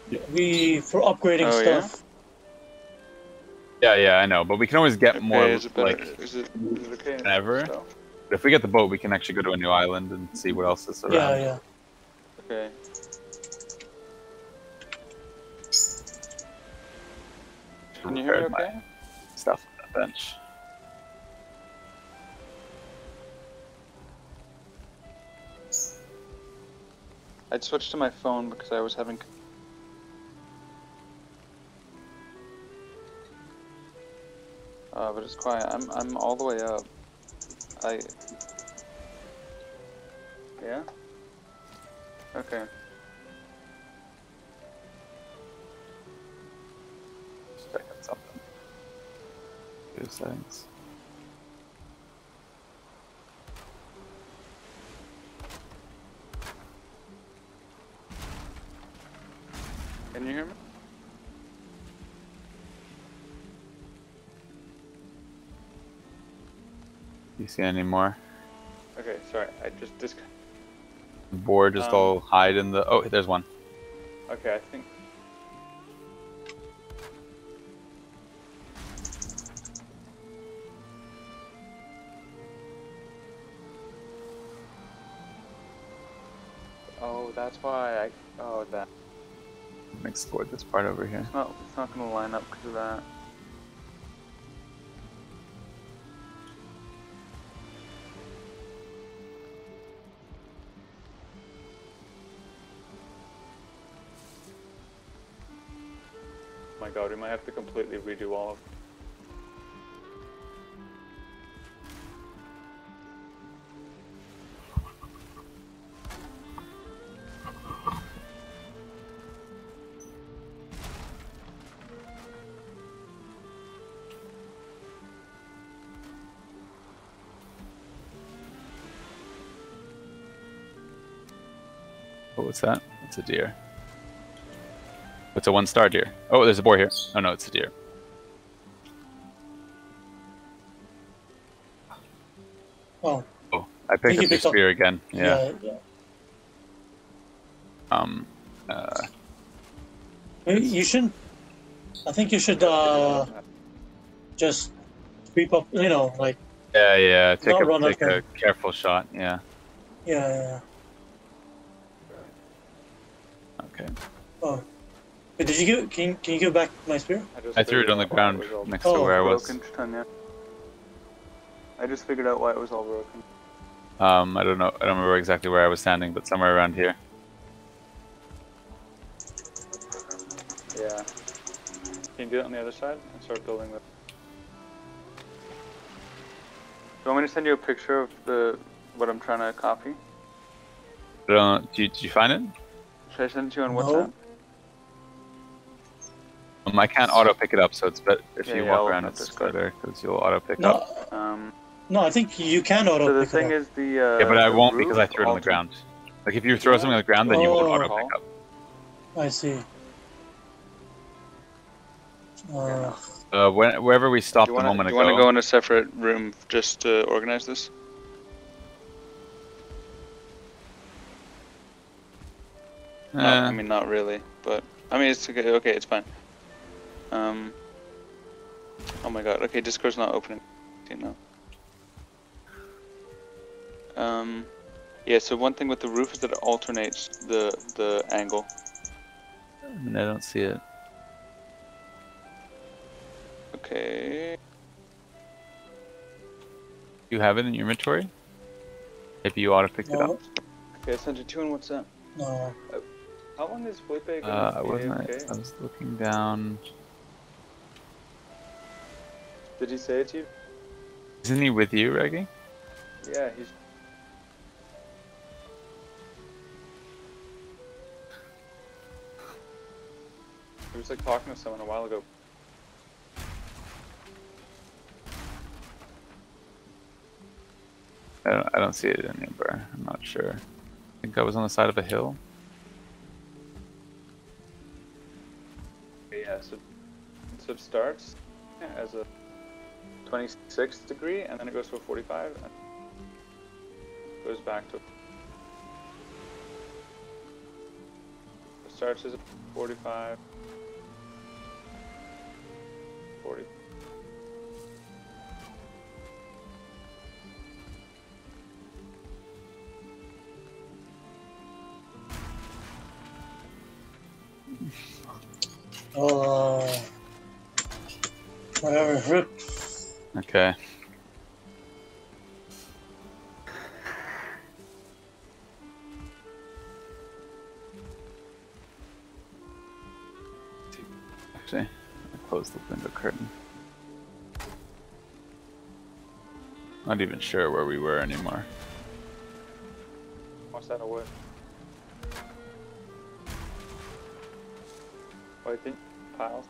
hear? We for upgrading Oh, stuff. Yeah, yeah, yeah, I know, but we can always get more, Okay, is it better? like, is it, is it okay? ever? So, if we get the boat, we can actually go to a new island and see what else is around. Yeah, yeah. Okay. Can you hear me okay? Stuff on the bench. I'd switched to my phone because I was having. Uh, but it's quiet. I'm I'm all the way up. I. Yeah. Okay. Just check out something. Settings. Can you hear me? You see any more? Okay. Sorry. I just dis. Board just Um, all hide in the. Oh, there's one. Okay. I think. Oh, that's why I. Oh, that. Explore this part over here. It's not. It's not gonna line up because of that. God, we might have to completely redo all of. Oh, what's that? It's a deer. It's a one star deer. Oh, there's a boar here. Oh no, it's a deer. Oh, Oh, I picked you up your picked up- spear again. Yeah. yeah. yeah. Um. Uh. You- You shouldn't. I think you should uh just sweep up. You know, like Yeah, yeah. Take a run take a there. careful shot. Yeah. yeah, yeah. yeah. Okay. Oh, Wait, did you give, can, you, can you give back my spear? I, I threw it on the ground next oh. to where I was. I just figured out why it was all broken. Um, I don't know, I don't remember exactly where I was standing, but somewhere around here. Yeah. Can you do it on the other side and start building the... Do you want me to send you a picture of the what I'm trying to copy? Do do, you, do you find it? Should I send it to you on no. WhatsApp? Um, I can't auto pick it up, so it's better if Yeah, you yeah, walk I'll around open it's this better because you'll auto pick No, up. Um, no, I think you can auto so the pick thing it up. is the. Uh, yeah, but I won't because I threw it on the ground. Like if you throw something on the ground, then you won't Oh. auto pick up. I see. Uh, Uh, when, wherever we stopped Do a you wanna- moment do you want to go in a separate room just to organize this? No, I Uh, mean not really, but I mean it's okay. Okay, it's fine. Um. Oh my god. Okay, Discord's not opening. You know. Um. Yeah. So one thing with the roof is that it alternates the the angle. I mean, I don't see it. Okay. You have it in your inventory? Maybe you auto picked it no, up. Okay, I sent you two and what's that? no. How long is Felipe gonna Uh, be wasn't I? I was looking down. Did he say it to you? Isn't he with you, Reggie? Yeah, he's. He was like talking to someone a while ago. I don't, I don't see it anywhere. I'm not sure. I think I was on the side of a hill. Yeah, so, so it starts as a 26 degree and then it goes to a 45 and goes back to. It starts as a 45. 40. Uh, whatever. Rip. Okay. Actually, I closed the window curtain. Not even sure where we were anymore. What's that wood? Oh, piles.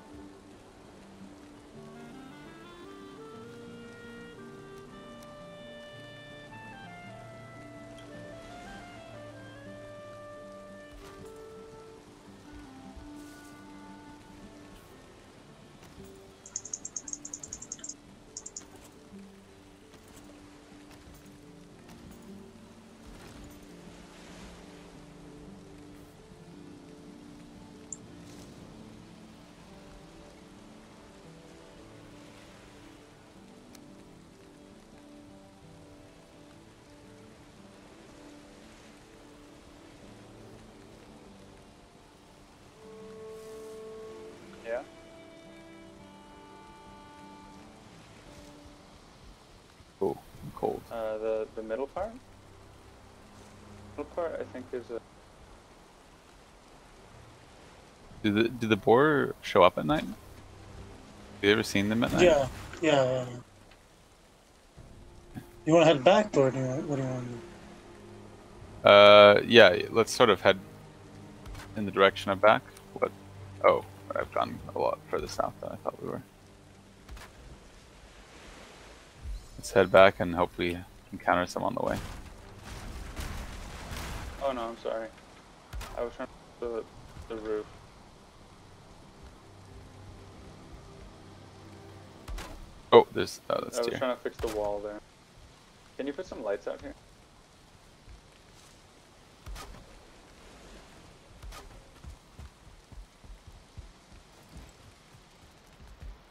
Cold. Uh, the the middle part. Middle part, I think is a. Do the do the boar show up at night? Have you ever seen them at night? Yeah, yeah, yeah. yeah. You want to head back, or do you, what do you want to do? Uh, yeah. Let's sort of head in the direction of back. What? Oh, I've gone a lot further south than I thought we were. Let's head back and hope we encounter some on the way. Oh no, I'm sorry. I was trying to the the roof. Oh, there's oh, I was deer. trying to fix the wall there. Can you put some lights out here?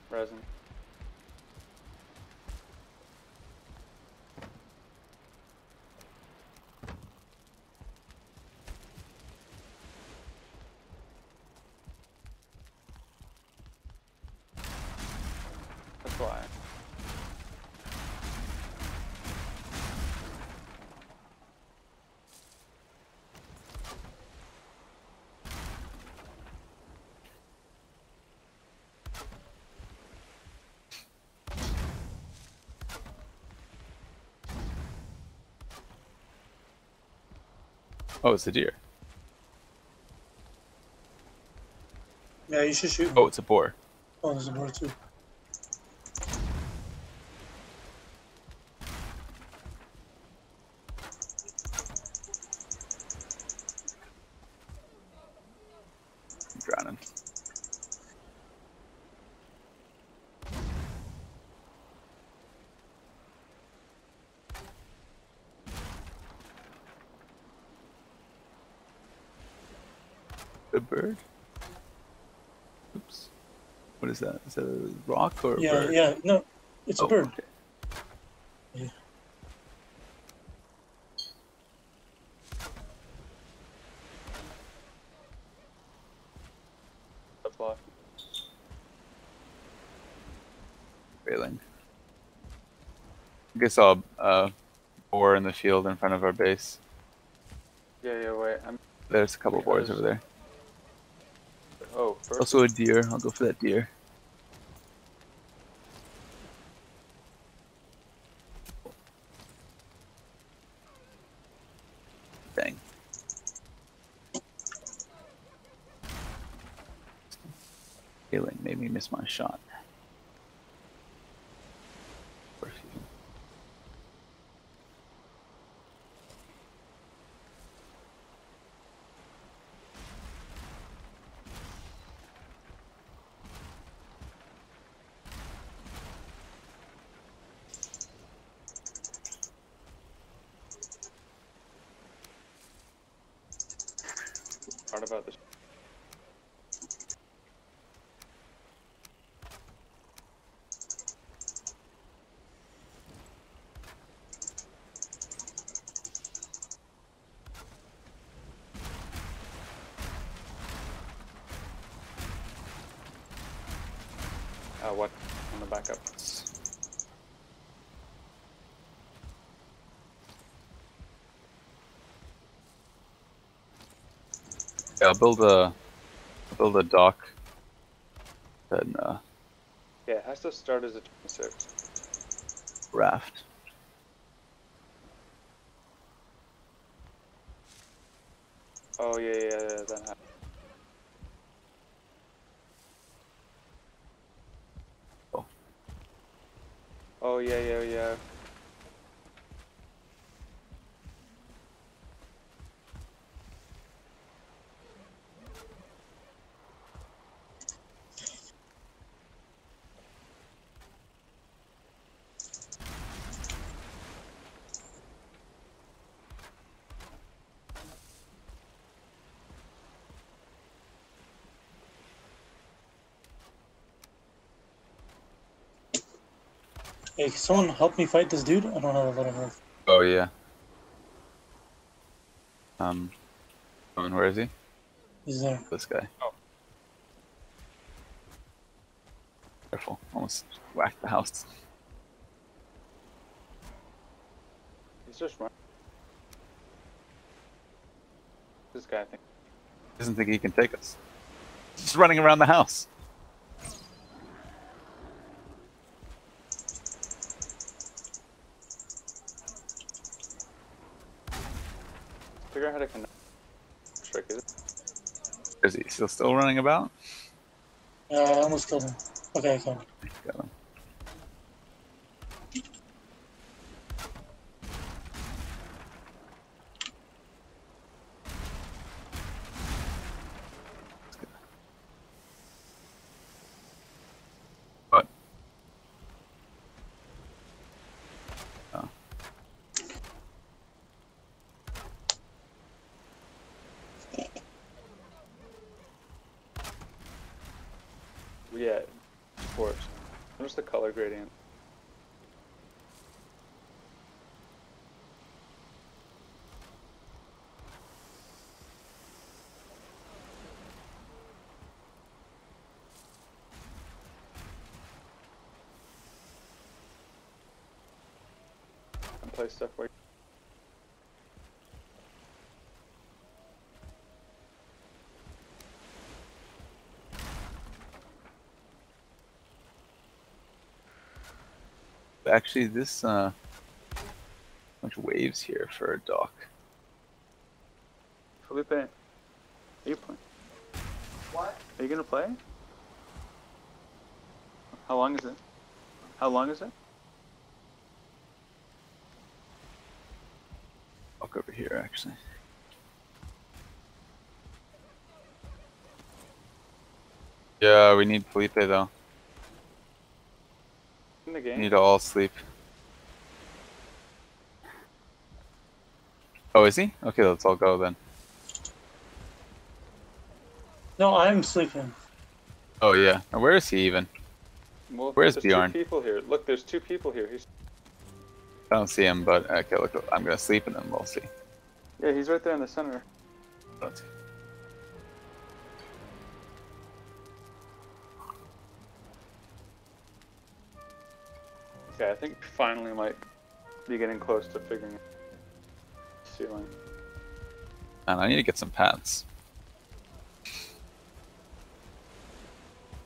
Resin. That's why. Oh, it's a deer. Yeah, you should shoot. Oh, it's a boar. Oh, there's a boar too. I'm drowning. A bird? Oops. What is that a rock or a Yeah, bird? yeah. No, it's a Oh, bird. okay. That's why. Railing. I guess I'll uh, boar in the field in front of our base. Yeah, yeah, wait. I'm. There's a couple boars Because- over there. Oh, first. Also a deer. I'll go for that deer. Dang. Healing made me miss my shot. Poor few. part about this. Uh, what? On the backup. Yeah, I'll build a I'll build a dock. Then uh, Yeah, it has to start as a 26. raft. Oh, yeah, yeah, yeah, that ha- Oh. Oh, yeah, yeah, yeah. Hey, can someone help me fight this dude? I don't have a lot of health. Oh yeah. Um, and where is he? He's there. This guy. Oh. Careful! Almost whacked the house. He's just running. This guy, I think. Doesn't think he can take us. Just running around the house. Figure out how to connect. Trick is still still running about? Uh, I almost killed him. Okay, I killed him. What? Oh. Yeah, of course. What's the color gradient? And stuff where Actually, this uh, bunch of waves here for a dock. Felipe, are you playing? What? Are you gonna play? How long is it? How long is it? Walk over here, actually. Yeah, we need Felipe though. In the We game? need to all sleep. Oh, is he? Okay, let's all go then. No, I'm sleeping. Oh yeah. Now, where is he even? Well, Where's there's Bjorn? two people here. Look, there's two people here. He's I don't see him, but okay, look, I'm gonna sleep and then we'll see. Yeah, he's right there in the center. Let's. Okay, I think finally might be getting close to figuring out the ceiling. And I need to get some pants.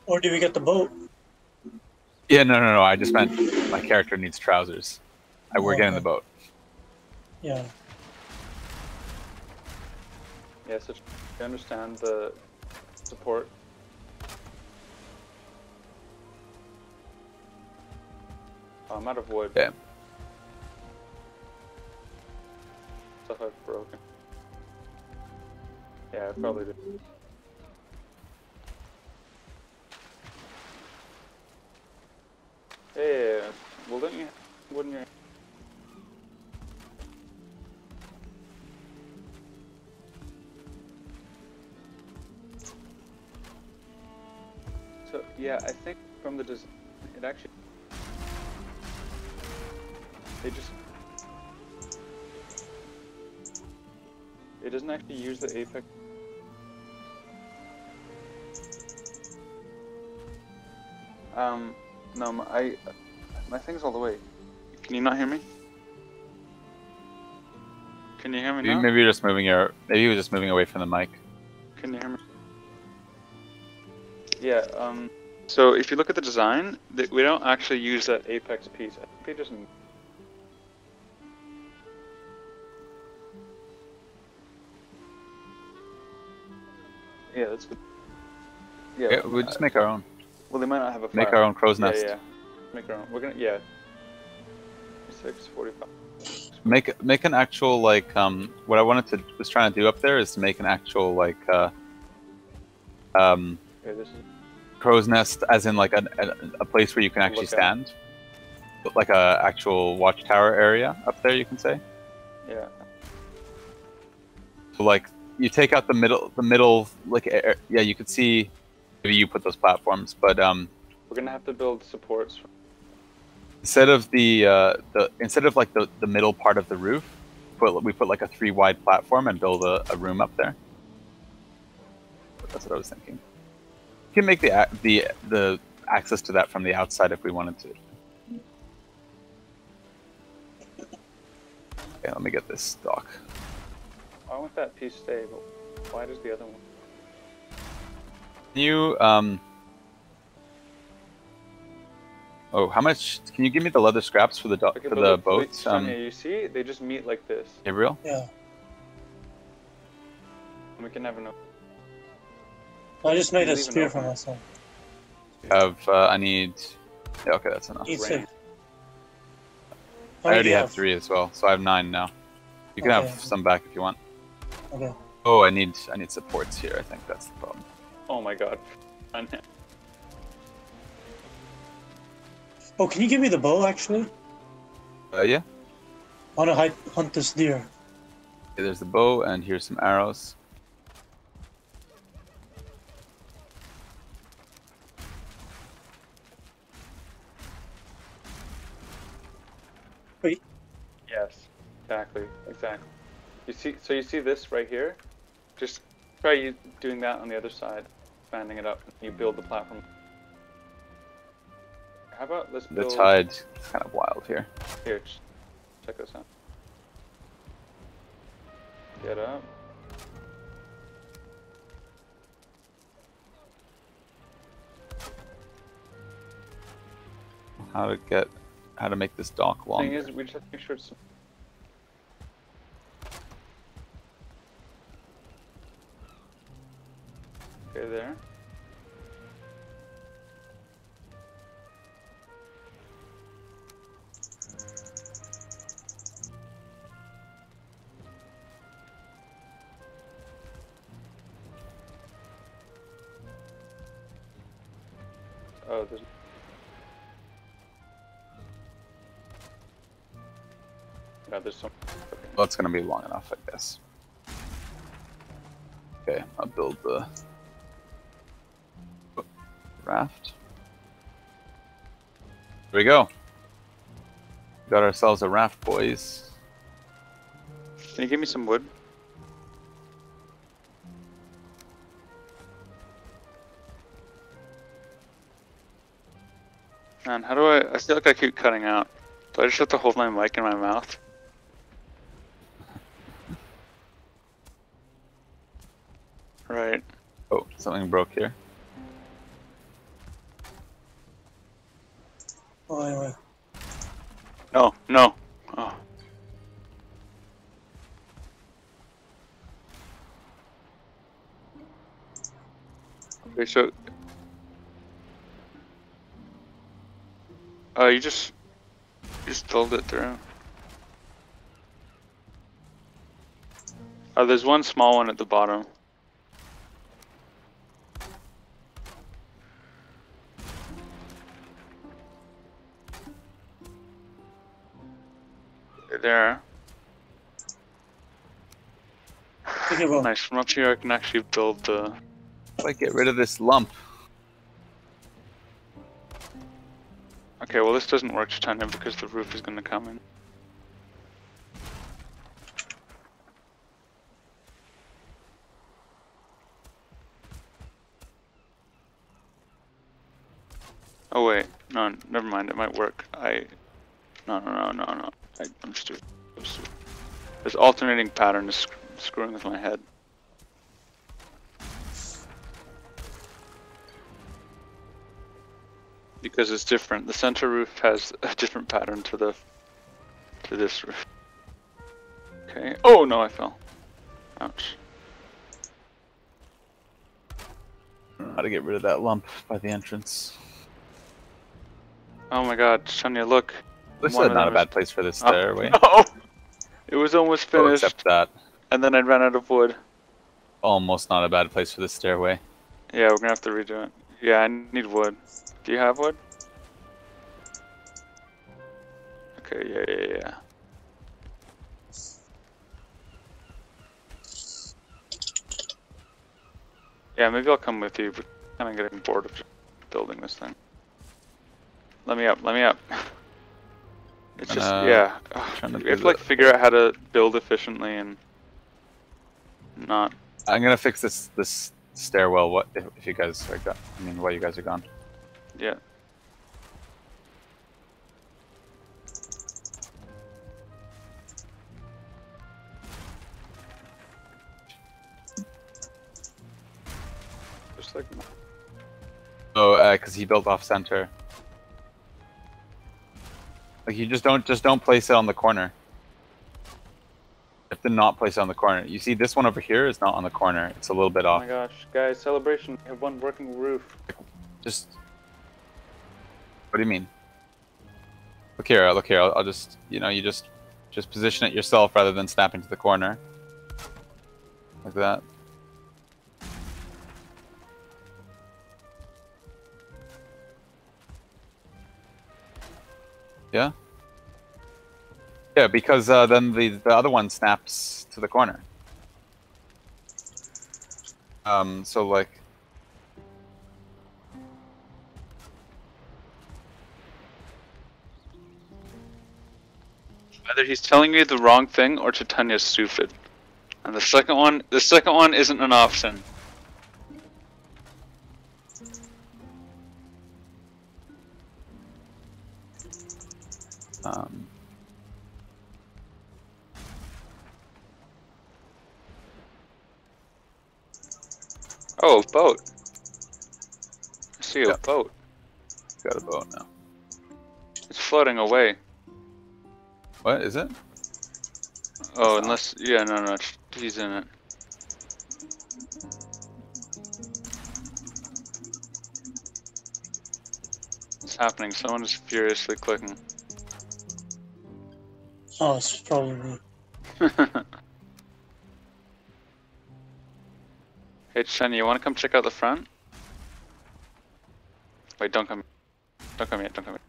Or do we get the boat? Yeah, no, no, no. I just meant my character needs trousers. I, we're oh, getting the boat. Yeah. Yeah, so you understand the support. Oh, I'm out of wood. Yeah. Stuff I've broken. Yeah, I probably did. Yeah, well, don't you? Wouldn't you? Yeah, I think from the design, it actually they just it doesn't actually use the apex. Um, no, my, I my thing's all the way. Can you not hear me? Can you hear me Maybe, now? maybe you're just moving your. Maybe he was just moving away from the mic. Can you hear me? Yeah, um, so if you look at the design, we don't actually use that apex piece. I think they just. Yeah, that's good. Yeah, Yeah, we'll just make our own. well, they might not have a Make our own crow's nest. yeah. yeah. Make our own. We're gonna, yeah. Six forty-five. Make make an actual like um. What I wanted to was trying to do up there is to make an actual like uh. Um, is. Crow's nest, as in like a, a, a place where you can actually stand, like a actual watchtower area up there. You can say. Yeah. So like you take out the middle, the middle, like air, yeah, you could see. Maybe you put those platforms, but um, We're gonna have to build supports. instead of the uh, the instead of like the, the middle part of the roof, put we put like a three wide platform and build a, a room up there. That's what I was thinking. You can make the the the access to that from the outside if we wanted to. Okay, let me get this dock. I want that piece stay, but why does the other one? Can you um Oh, how much can you give me the leather scraps for the dock Okay, for the look, boats? Sonia, Um you see, they just meet like this, Gabriel? Yeah. and we can never know. I just made a Leave it spear for open. myself. Have uh, I need yeah, okay, that's enough. Eat six. I already have have three as well, so I have nine now. You can Okay. have some back if you want. Okay. Oh, I need I need supports here. I think that's the problem. Oh my god. And- Oh, can you give me the bow actually? Uh, yeah. I want to hunt, hunt this deer. Okay, there's the bow, and here's some arrows. Yes, exactly, exactly. You see, so you see this right here? Just try you doing that on the other side, expanding it up. You build the platform. How about let's The build tide is kind of wild here. here? ch- Check this out. Get up. How to get how to make this dock Thing is, we just have to make sure it's. Okay, there. Oh, there's. Yeah, there's some. Well, it's gonna be long enough, I guess. Okay, I'll build the raft. Here we go. Got ourselves a raft, boys. Can you give me some wood? Man, how do I? I feel like I keep cutting out. Do I just have to hold my mic in my mouth? (laughs) Right. Oh, something broke here. Oh, anyway. No, no. Oh. Okay, so. Oh, you just. You just filled it through. Oh, there's one small one at the bottom. Nice. From up here, I can actually build the. Like, get rid of this lump. Okay, well this doesn't work, Tanya, because the roof is going to come in. Oh wait, no, never mind. It might work. I, no, no, no, no, no. I, I'm stupid. I'm stupid. This alternating pattern is sc- screwing with my head. Because it's different. The center roof has a different pattern to the to this roof. Okay. Oh no, I fell. Ouch. How to get rid of that lump by the entrance. Oh my god, Sonia, look. This is not a bad place for this Oh, stairway. (laughs) No! It was almost Oh, finished, except that. and then I ran out of wood. Almost not a bad place for this stairway. Yeah, we're gonna have to redo it. Yeah, I need wood. Do you have wood? Okay, yeah, yeah, yeah. Yeah, maybe I'll come with you, but kind of getting bored of building this thing. Let me up, let me up. (laughs) It's just, Uh, yeah. trying to We have to like figure out how to build efficiently and not I'm gonna fix this this stairwell. What if, if you guys are gone? I mean, while you guys are gone. Yeah. Oh, uh, he built off center. Like you just don't just don't place it on the corner. You have to not place it on the corner. You see, this one over here is not on the corner. It's a little bit off. oh my gosh, guys, celebration! We have one working roof. Just. What do you mean? Look here. Look here. I'll, I'll just. You know, you just just position it yourself rather than snapping to the corner. Like that. Yeah. Yeah, because uh, then the the other one snaps to the corner. Um. So like. Either he's telling you the wrong thing or Titania's stupid. And the second one, the second one isn't an option. Um, oh, boat. I see a boat. Got a boat now. It's floating away. What is it? Oh, unless yeah, no, no, he's in it. It's happening. Someone is furiously clicking. Oh, it's probably (laughs) hey, Chen, you want to come check out the front? Wait, don't come. Don't come yet. Don't come yet.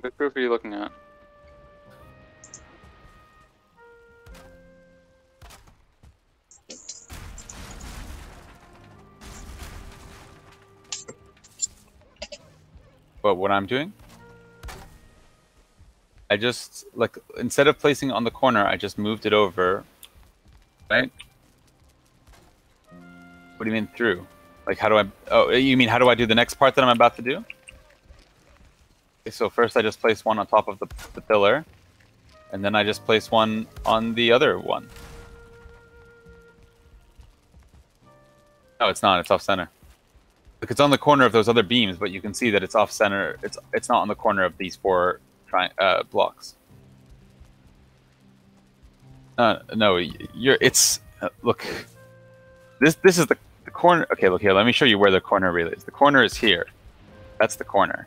What group are you looking at? What I'm doing, I just like instead of placing it on the corner, I just moved it over. Right? What do you mean through? Like how do I? Oh, you mean how do I do the next part that I'm about to do? Okay, so first I just place one on top of the, the pillar, and then I just place one on the other one. No, it's not. It's off center. It's on the corner of those other beams, but you can see that it's off center. It's it's not on the corner of these four uh, blocks. Uh, no, you're. It's uh, look. This this is the, the corner. Okay, look here. Let me show you where the corner really is. The corner is here. That's the corner.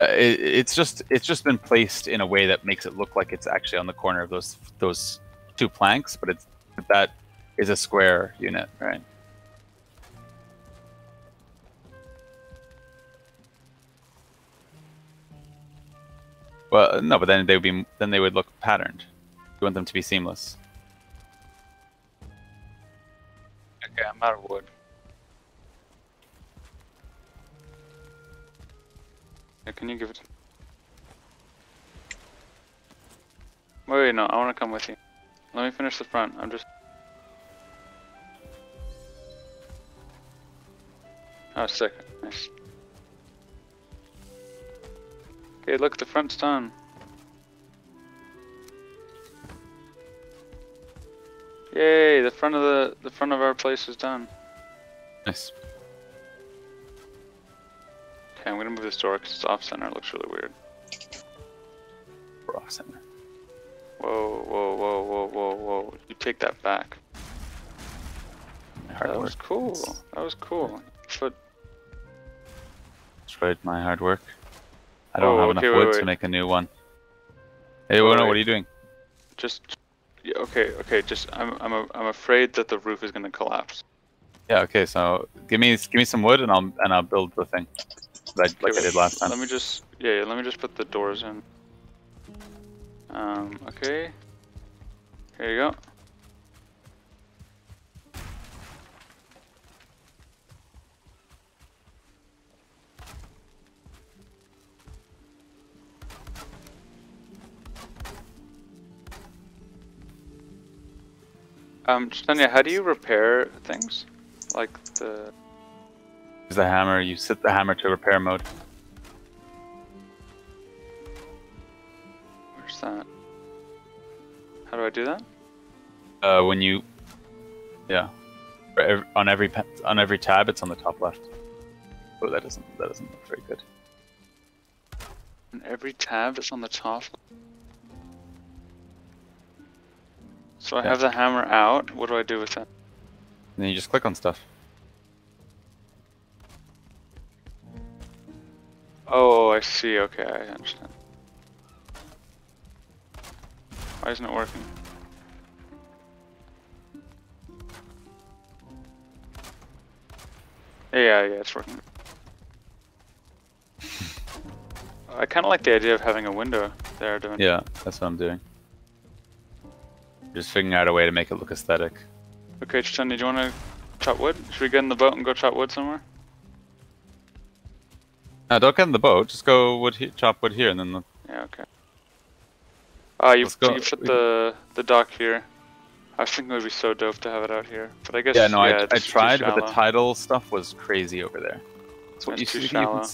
Uh, it, it's just it's just been placed in a way that makes it look like it's actually on the corner of those those two planks, but it's that is a square unit, right? Well, no, but then they would be then they would look patterned. You want them to be seamless. Okay, I'm out of wood. Yeah, can you give it? Wait, wait, no, I want to come with you. Let me finish the front. I'm just. Oh, sick. Nice. Okay, look, the front's done. Yay! The front of the the front of our place is done. Nice. Okay, I'm gonna move this door because it's off center. It looks really weird. Raw center. Whoa, whoa, whoa, whoa, whoa, whoa! You take that back. Hard that work. was cool. That was cool. But Destroyed my hard work. I don't Oh, have okay, enough wait, wood wait. to make a new one. Hey, Wono, what are you doing? just yeah, okay, okay. Just I'm I'm a, I'm afraid that the roof is gonna collapse. Yeah, okay. So give me give me some wood and I'll and I'll build the thing, like, like I did last time. Let me just yeah, yeah. Let me just put the doors in. Um. Okay. Here you go. Um, Tanya, how do you repair things? Like the Use the hammer. You set the hammer to repair mode. where's that? How do I do that? Uh, when you, yeah, on every on every tab, it's on the top left. Oh, that doesn't that doesn't look very good. On every tab it's on the top. So I Yeah. have the hammer out. What do I do with it? Then you just click on stuff. Oh, I see. Okay, I understand. Why isn't it working? Yeah, yeah, it's working. (laughs) I kind of like the idea of having a window there doing. Yeah, that's what I'm doing. Just figuring out a way to make it look aesthetic. Okay, Chitanya, do you want to chop wood? Should we get in the boat and go chop wood somewhere? No, don't get in the boat. Just go wood he- chop wood here, and then the, Yeah, okay. Ah, you Let's go. you put the the dock here. I was thinking it would be so dope to have it out here, but I guess yeah. No, I, I tried, but the tidal stuff was crazy over there. What It's you too you can shallow.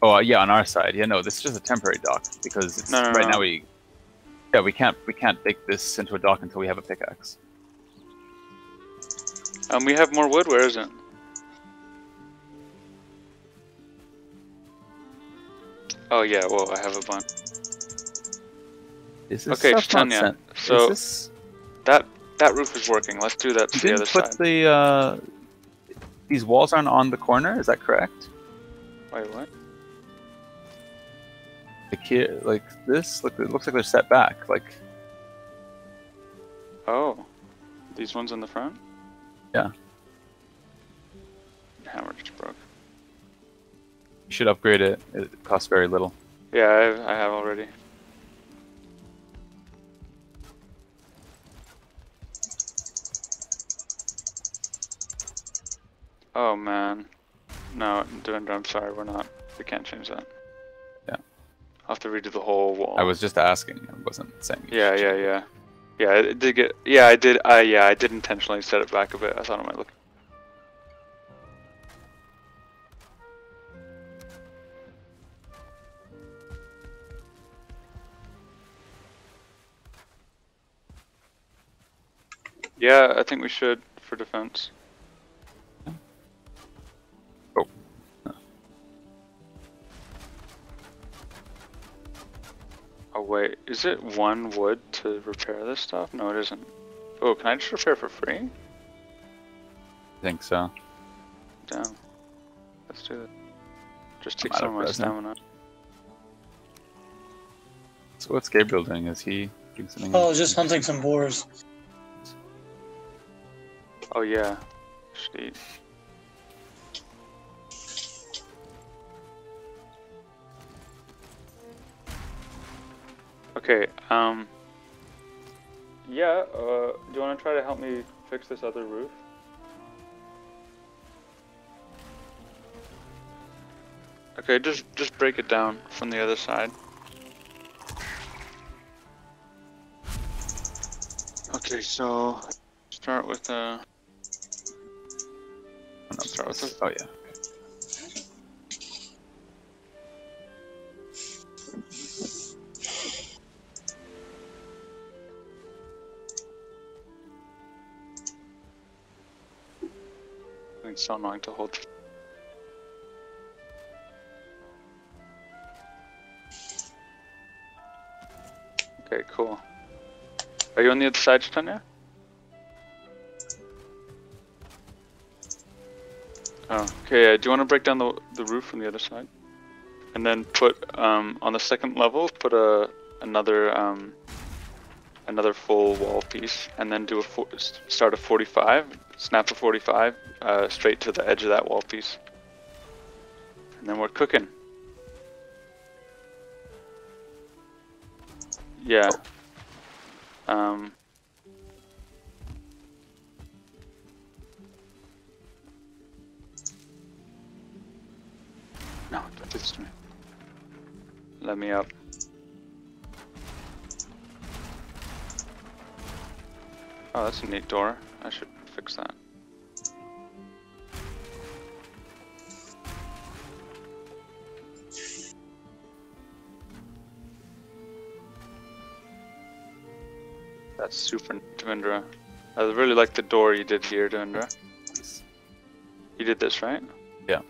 Oh uh, yeah, on our side. Yeah, no, this is just a temporary dock because it's, No, no, right no. now we. Yeah, we can't we can't make this into a dock until we have a pickaxe. Um, we have more wood. Where is it? Oh yeah, well I have a bunch. Is this Okay, Tanya, so- is this, That that roof is working. Let's do that to you the didn't other put side. the uh, these walls aren't on the corner. Is that correct? Wait, what? Like here, like this. Look, it looks like they're set back. Like Oh, these ones in the front? Yeah. Hammer just broke. you should upgrade it. It costs very little. Yeah, I, I have already. Oh man. No, I'm sorry, we're not. We can't change that. I'll have to redo the whole wall. I was just asking. I wasn't saying. Yeah, yeah, yeah. Yeah, it did get. Yeah, I did. I yeah, I did intentionally set it back a bit. I thought it might look. Yeah, I think we should for defense. Oh wait, is it one wood to repair this stuff? No, it isn't. Oh, can I just repair for free? I think so. Damn. Let's do it. Just take out some of of my resin. stamina. So what's Gabriel doing? Is he doing something? Oh, just hunting some boars. Oh yeah. Should eat. Okay, um Yeah, uh do you wanna try to help me fix this other roof? Okay, just just break it down from the other side. Okay, so start with uh Oh, no, Start with this. oh yeah. So annoying to hold. Okay, cool. Are you on the other side, Tanya? Oh, okay. Yeah. Do you want to break down the the roof from the other side, and then put um on the second level put a another um another full wall piece, and then do a fo- s- start a 45, snap a 45 uh, straight to the edge of that wall piece, and then we're cooking. Yeah. Um. No, don't do this to me. Let me up. Oh, that's a neat door. I should fix that. That's super, Devendra. I really like the door you did here, Devendra. You did this, right? Yeah.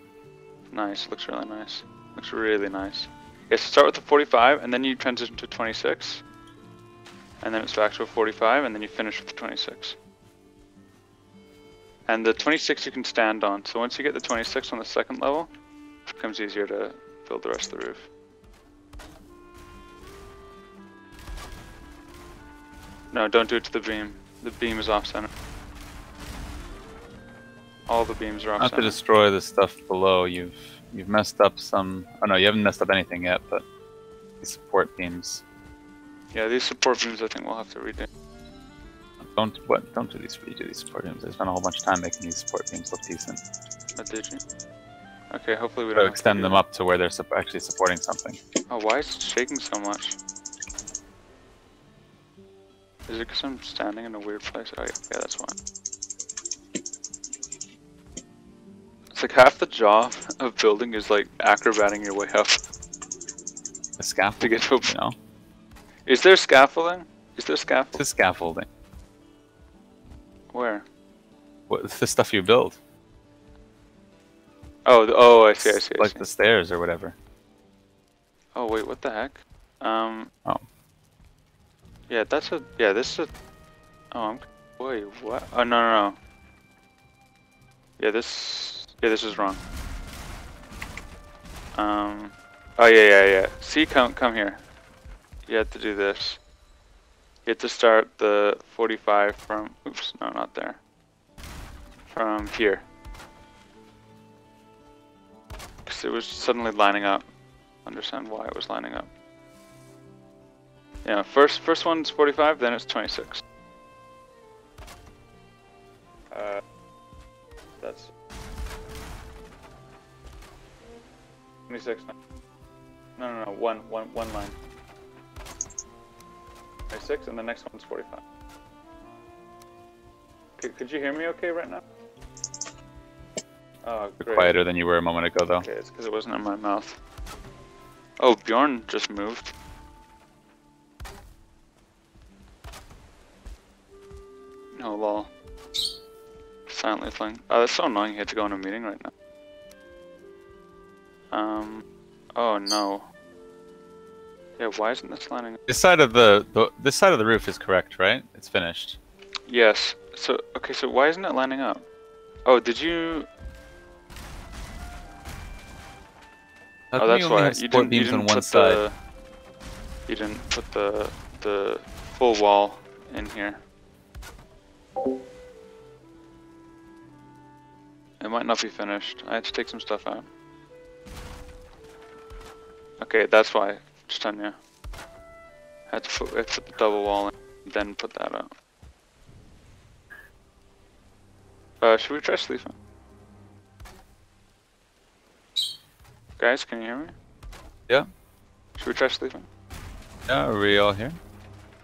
Nice. Looks really nice. Looks really nice. Yeah, so start with the 45, and then you transition to 26. And then it's back to a 45, and then you finish with the 26. And the 26 you can stand on. So once you get the 26 on the second level, it becomes easier to build the rest of the roof. No, don't do it to the beam. The beam is off center. All the beams are off Not to destroy the stuff below. You've you've messed up some. Oh no, you haven't messed up anything yet. But the support beams. Yeah, these support beams I think we'll have to redo. Don't what? Don't do these. Redo these support beams. I spent a whole bunch of time making these support beams look decent. Oh, did you? Okay, hopefully we So don't extend do them that. up to where they're sup- actually supporting something. Oh, why is it shaking so much? Is it because I'm standing in a weird place? Oh, yeah, yeah, that's why. It's like half the job of building is like acrobating your way up. The scaffold. To get to a- you know, Is there scaffolding? Is there scaffolding? the scaffolding. Where? What the stuff you build? Oh, oh, I see, I see, I like see. the stairs or whatever. Oh wait, what the heck? Um. Oh. Yeah, that's a. Yeah, this is a. Oh, I'm. Wait, what? Oh no no no. Yeah, this. Yeah, this is wrong. Um. Oh yeah yeah yeah. See, come come here. You have to do this. You have to start the 45 from. Oops, no, not there. From here. Because it was suddenly lining up. Understand why it was lining up. Yeah, first first one's 45, then it's 26. Uh, that's 26. No, no, no, no one, one, one line. 26, and the next one's 45. Could, could you hear me okay right now? Oh, great. quieter than you were a moment ago, though. Okay, it's because it wasn't in my mouth. Oh, Bjorn just moved. Oh, lol. Silently playing. Oh, that's so annoying. He had to go in a meeting right now. Um. Oh no. Yeah, why isn't this lining up? This side of the, the this side of the roof is correct, right? It's finished. Yes. So, okay, so why isn't it lining up? Oh, did you. Oh, How oh, that's you why. You didn't, you didn't on one put side? the. You didn't put the the full wall in here. It might not be finished. I had to take some stuff out. Okay, that's why. Just on you. Had to put, had to put the double wall in, then put that out. Uh, should we try sleeping? Guys, can you hear me? Yeah. Should we try sleeping? Yeah, are we all here?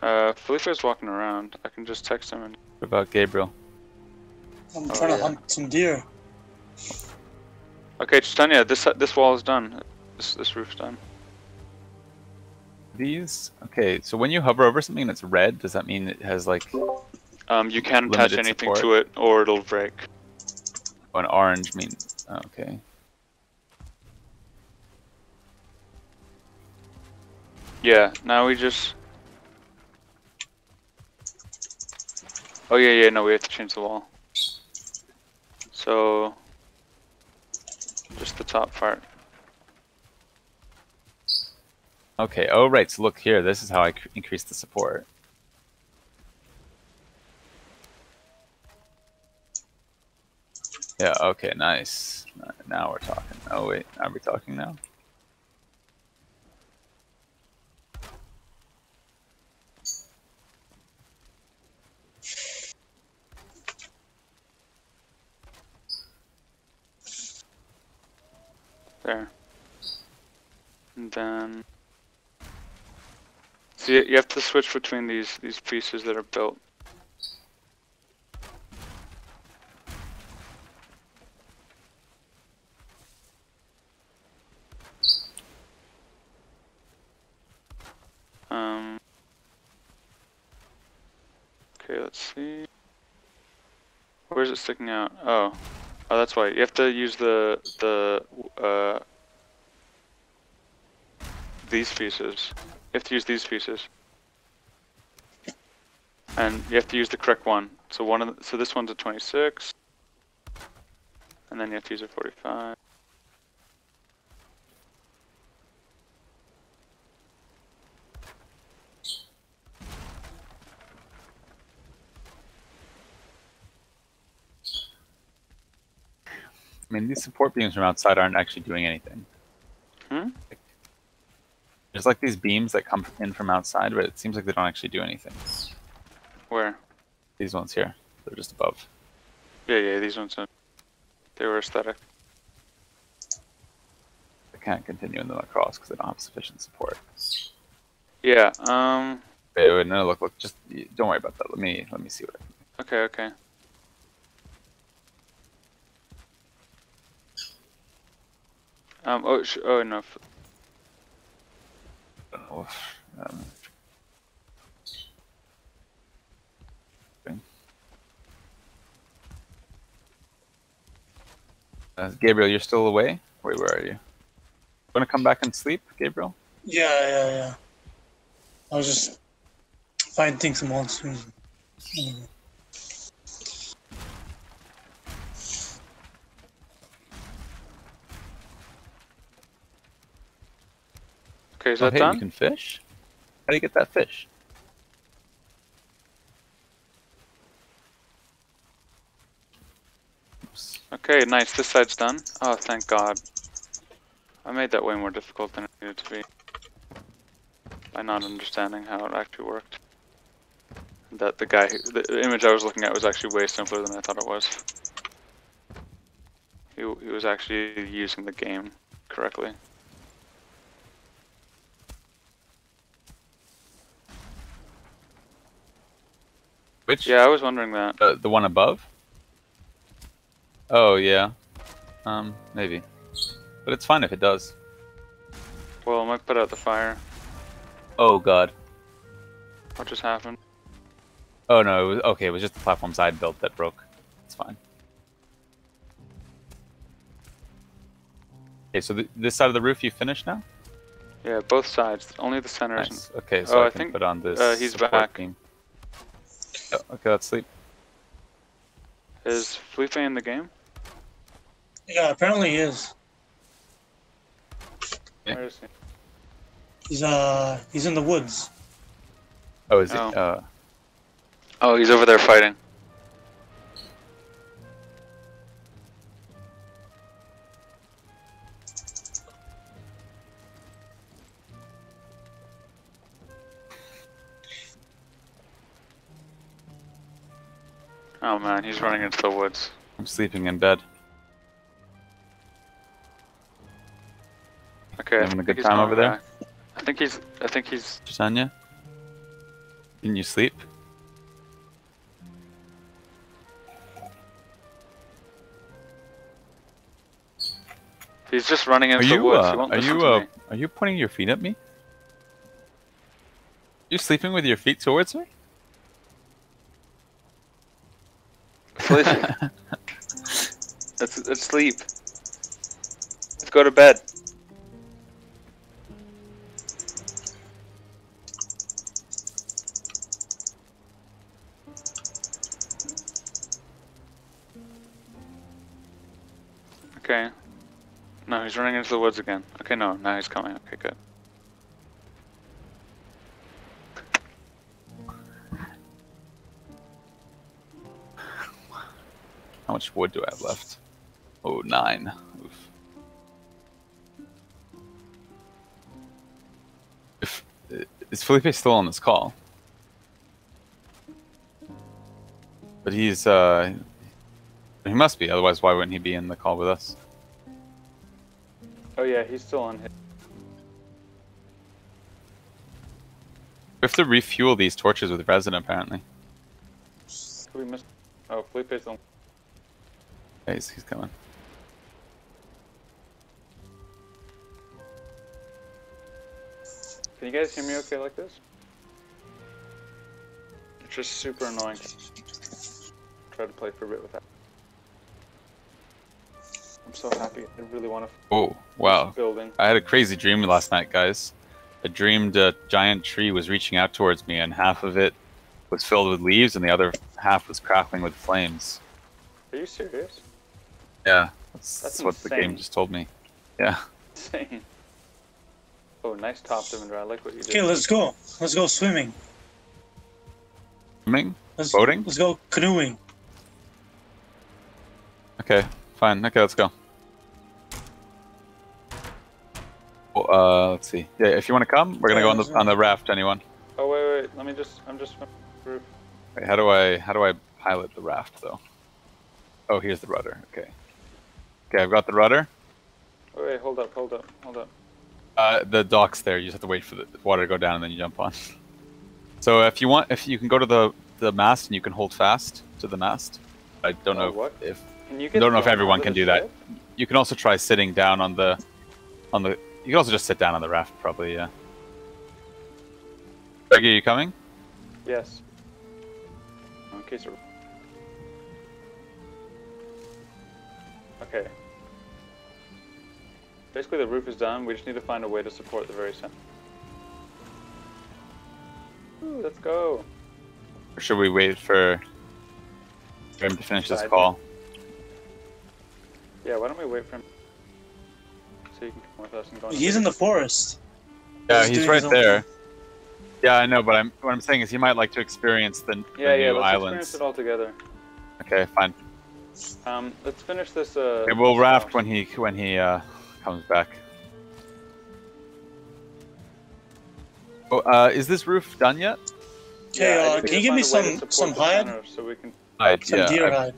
Uh, Felipe's walking around. I can just text him and. What about Gabriel? I'm Oh, trying yeah. to hunt some deer. Okay, Chitanya, this this wall is done. This this roof's done. These? Okay, so when you hover over something that's red, does that mean it has like Um, you can't attach anything support. to it, or it'll break. oh, an orange mean? Okay. Yeah. Now we just. Oh yeah, yeah. No, we have to change the wall. So. Just the top part. Okay. Oh, right. So look here. This is how I increase the support. Yeah. Okay. Nice. Now we're talking. Oh wait. Are we talking now? There. And then. So you, you have to switch between these these pieces that are built. Um. Okay, let's see. Where is it sticking out? Oh, oh, that's why you have to use the the uh these pieces. You have to use these pieces, and you have to use the correct one. So one of the, so this one's a 26, and then you have to use a 45. I mean, these support beams from outside aren't actually doing anything. Hmm? There's like these beams that come in from outside, but it seems like they don't actually do anything. Where? These ones here, they're just above. Yeah, yeah, these ones are. They were aesthetic. I can't continue in them across because they don't have sufficient support. Yeah. Um. Wait, wait, no, look, look, just don't worry about that. Let me, let me see what. I can Okay. Okay. Um. Oh. Sh- oh no. Um. Uh, Gabriel, you're still away. Wait, where are you? To come back and sleep, Gabriel? Yeah, yeah, yeah. I was just finding some monsters. Mm. Okay, is Oh, that hey, done? you can fish? How do you get that fish? Oops. Okay, nice. This side's done. Oh, thank God. I made that way more difficult than it needed to be. By not understanding how it actually worked. That the guy, who, the image I was looking at was actually way simpler than I thought it was. He, he was actually using the game correctly. Which? Yeah, I was wondering that. Uh, the one above? Oh, yeah. Um, maybe. But it's fine if it does. Well, I might put out the fire. Oh, God. What just happened? Oh, no, it was, okay, it was just the platforms I'd built that broke. It's fine. Okay, so th this side of the roof you finished now? Yeah, both sides. Only the center isn't. Okay, so Oh, I, I think, put on this. uh, he's back. beam. Oh, okay, let's sleep. Is Felipe in the game? Yeah, apparently he is. Yeah. Where is he? He's uh he's in the woods. Oh, is he Oh. Uh, Oh, he's over there fighting. Oh man, he's running into the woods. I'm sleeping in bed. Okay, I Having a good time over there? back. I think he's. I think he's. Tanya? Didn't you sleep? He's just running into Are the you, woods. uh, are you, uh, are you pointing your feet at me? You're sleeping with your feet towards me? Let's, (laughs) let's sleep. Let's go to bed. Okay. No, he's running into the woods again. Okay, no, now he's coming. Okay, good. How much wood do I have left? Oh, nine. Oof. If, is Felipe still on this call? But he's, uh, he must be, otherwise why wouldn't he be in the call with us? Oh yeah, he's still on his. We have to refuel these torches with resin, apparently. We missed. Oh, Felipe's on. He's, he's coming. Can you guys hear me okay like this? It's just super annoying. Try to play for a bit with that. I'm so happy. I really want to Oh, wow. building. I had a crazy dream last night, guys. I dreamed a giant tree was reaching out towards me, and half of it was filled with leaves, and the other half was crackling with flames. Are you serious? Yeah, that's, That's that's what the game just told me. Yeah. Insane. (laughs) Oh, nice top, Devendra. I like what you did. Okay, let's go. Let's go swimming. Swimming? Let's Boating? Let's go canoeing. Okay, fine. Okay, let's go. Well, uh, let's see. Yeah, if you want to come, we're gonna go on the on the raft. Anyone? Oh wait, wait. Let me just. I'm just. Wait, how do I how do I pilot the raft though? Oh, here's the rudder. Okay. Okay, I've got the rudder. Wait, wait. Hold up. Hold up. Hold up. Uh, the dock's there. You just have to wait for the water to go down and then you jump on. So if you want, if you can go to the the mast and you can hold fast to the mast. I don't Oh, know what? if Can you get? don't know if everyone can do that. you can also try sitting down on the on the. You can also just sit down on the raft, probably. Yeah. Greg, are you coming? Yes. Case. It... Okay. Basically, the roof is done. We just need to find a way to support the very center. Ooh, let's go. Or should we wait for for him to finish this call? Yeah, why don't we wait for him? So you can come with us and go. on a He's in the forest. Yeah, He's he's right there. thing. Yeah, I know, but I'm what I'm saying is he might like to experience the, the Yeah, yeah. new Let's islands. experience it all together. Okay, fine. Um, let's finish this. Uh. Okay, we'll raft when he when he uh, comes back. Oh, uh, is this roof done yet? Okay, I uh, can you give me find a way to some some hide? So we can. Hide, Some yeah, deer I- hide.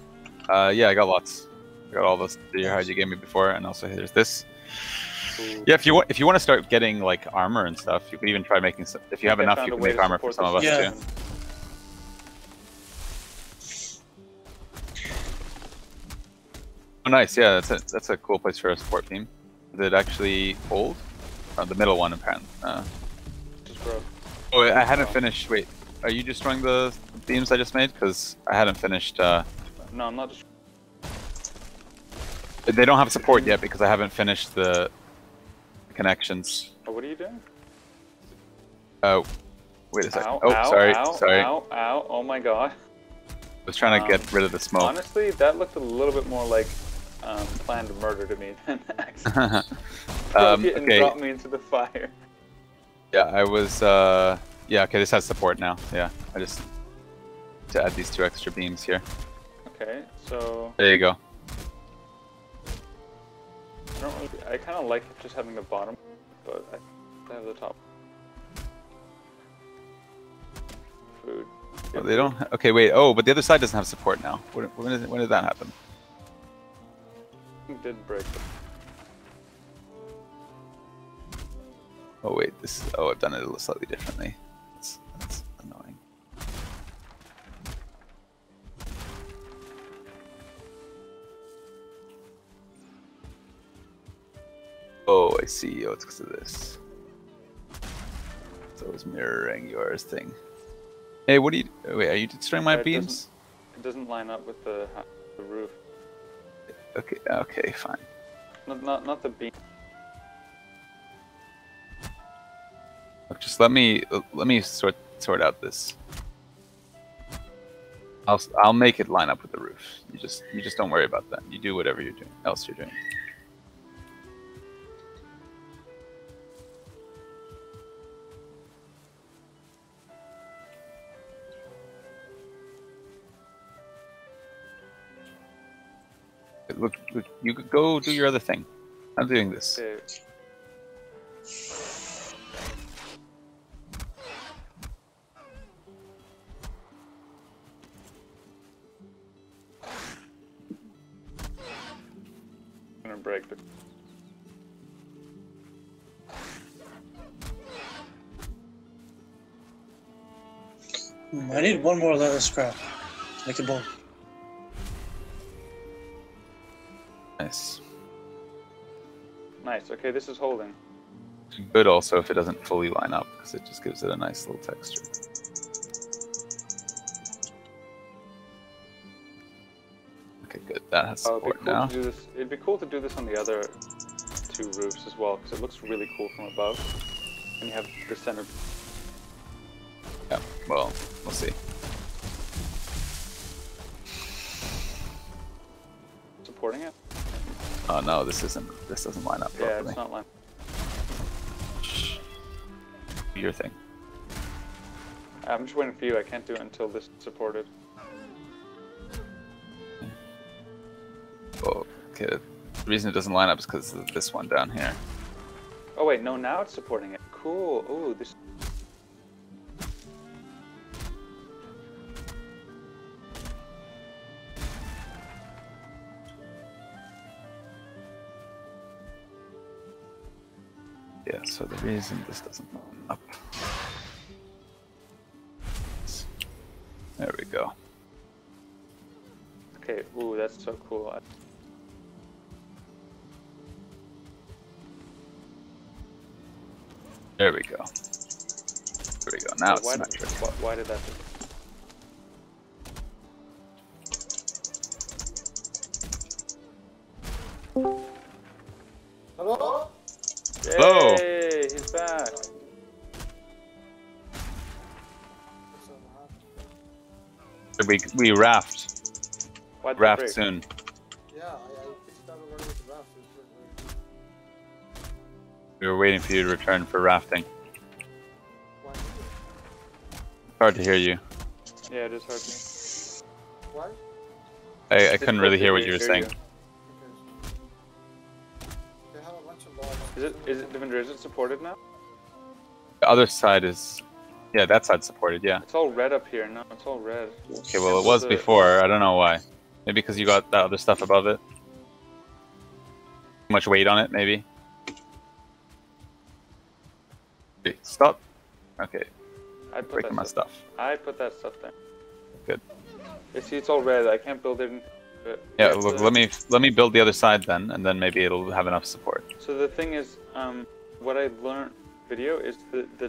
Uh, yeah, I got lots. I got all this deer hide you gave me before, and also here's this. Ooh. Yeah, if you want, if you want to start getting like armor and stuff, you could even try making some. If you have enough, you can make armor for some of us Yeah. too. Oh, nice. Yeah, that's a that's a cool place for a support beam. It actually hold? Uh, the middle one, apparently. Uh, Just broke. oh, wait, I hadn't Oh. finished. Wait, are you destroying the beams I just made? Because I hadn't finished. Uh, No, I'm not just. they don't have support yet because I haven't finished the connections. Oh, what are you doing? Oh, wait a second. Ow, oh, ow, sorry, ow, sorry. Ow, ow, oh my god. I was trying to get Um, rid of the smoke. Honestly, that looked a little bit more like um, planned murder to me (laughs) accident. (laughs) um, okay. dropped me into the fire. Yeah, I was. Uh, yeah, okay. This has support now. Yeah, I just to add these two extra beams here. Okay, so There you go. I don't really. I kind of like just having the bottom, but I have the top. Food. Oh, they don't. Okay, wait. Oh, but the other side doesn't have support now. When, when, did, when did that happen? Did break. Oh wait, this. Oh, I've done it a little slightly differently. That's, that's annoying. Oh, I see. Oh, it's because of this. So it's mirroring yours thing. Hey, what are you? Wait, are you destroying my Yeah, it doesn't- beams? It doesn't line up with the the roof. Okay, okay, fine. Not not not the beam. Look, just let me let me sort sort out this. I'll I'll make it line up with the roof. You just you just don't worry about that. You do whatever you're doing else you're doing. Look, look, you could go do your other thing. I'm doing this. Okay. gonna break the. I need one more leather scrap. Make a bow. Nice. Nice. Okay, this is holding. Good also if it doesn't fully line up because it just gives it a nice little texture. Okay, good. That has Oh, it'd be cool now. to do this. It'd be cool to do this on the other two roofs as well, because it looks really cool from above. And you have the center. Yeah. Well, we'll see. Oh no, this isn't. This doesn't line up Yeah, properly. it's not. Shh. Your thing. I'm just waiting for you. I can't do it until this is supported. Oh, okay. The reason it doesn't line up is because of this one down here. Oh wait, no, now it's supporting it. Cool. Ooh, this. So the reason this doesn't line up. There we go. Okay. Ooh, that's so cool. There we go. There we go. Now it's why, symmetric. why, why did that? We we raft that raft soon. Yeah, I, I fixed that already with the raft. It's like, like, We were waiting for you to return for rafting. why? Hard to hear you. Yeah, it is hard to. Why? I, I couldn't really hear what you were saying. Okay. They have a bunch of logs. Is it is it Devendra, is it supported now? The other side is, yeah, that side's supported. Yeah. It's all red up here. No, it's all red. Okay, well, it was before. I don't know why. Maybe because you got that other stuff above it. Too much weight on it, maybe. Stop. Okay, I put breaking my stuff. stuff. I put that stuff there. Good. You see, it's all red. I can't build it. In, Yeah, look, let me let me build the other side then, and then maybe it'll have enough support. So the thing is, um, what I learned video is the the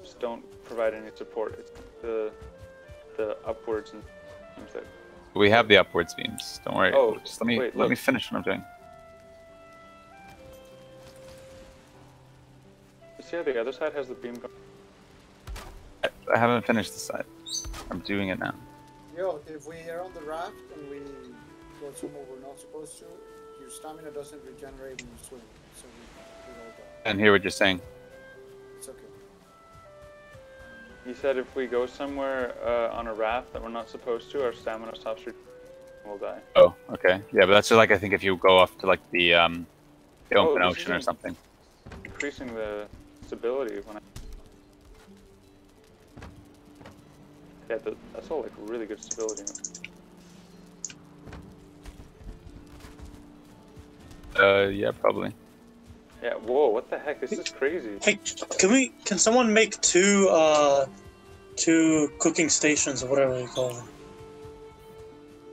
diagonals don't provide any support. It's the the upwards and things that. We have the upwards beams. Don't worry. Oh, Just let me wait, let me finish what I'm doing. You see how the other side has the beam going? I, I haven't finished the side. I'm doing it now. Yo, if we are on the raft and we go somewhere we're not supposed to, your stamina doesn't regenerate when you swim. So we, we all die. And hear what you're saying. He said if we go somewhere uh, on a raft that we're not supposed to, our stamina stops. We'll die. Oh, okay. Yeah, but that's just like I think if you go off to like the um, the Oh, open ocean or something. Increasing the stability when I. Yeah, that's all like really good stability. Uh, yeah, probably. Yeah. Whoa! What the heck? This is crazy. Hey, can we? Can someone make two uh, two cooking stations or whatever you call them?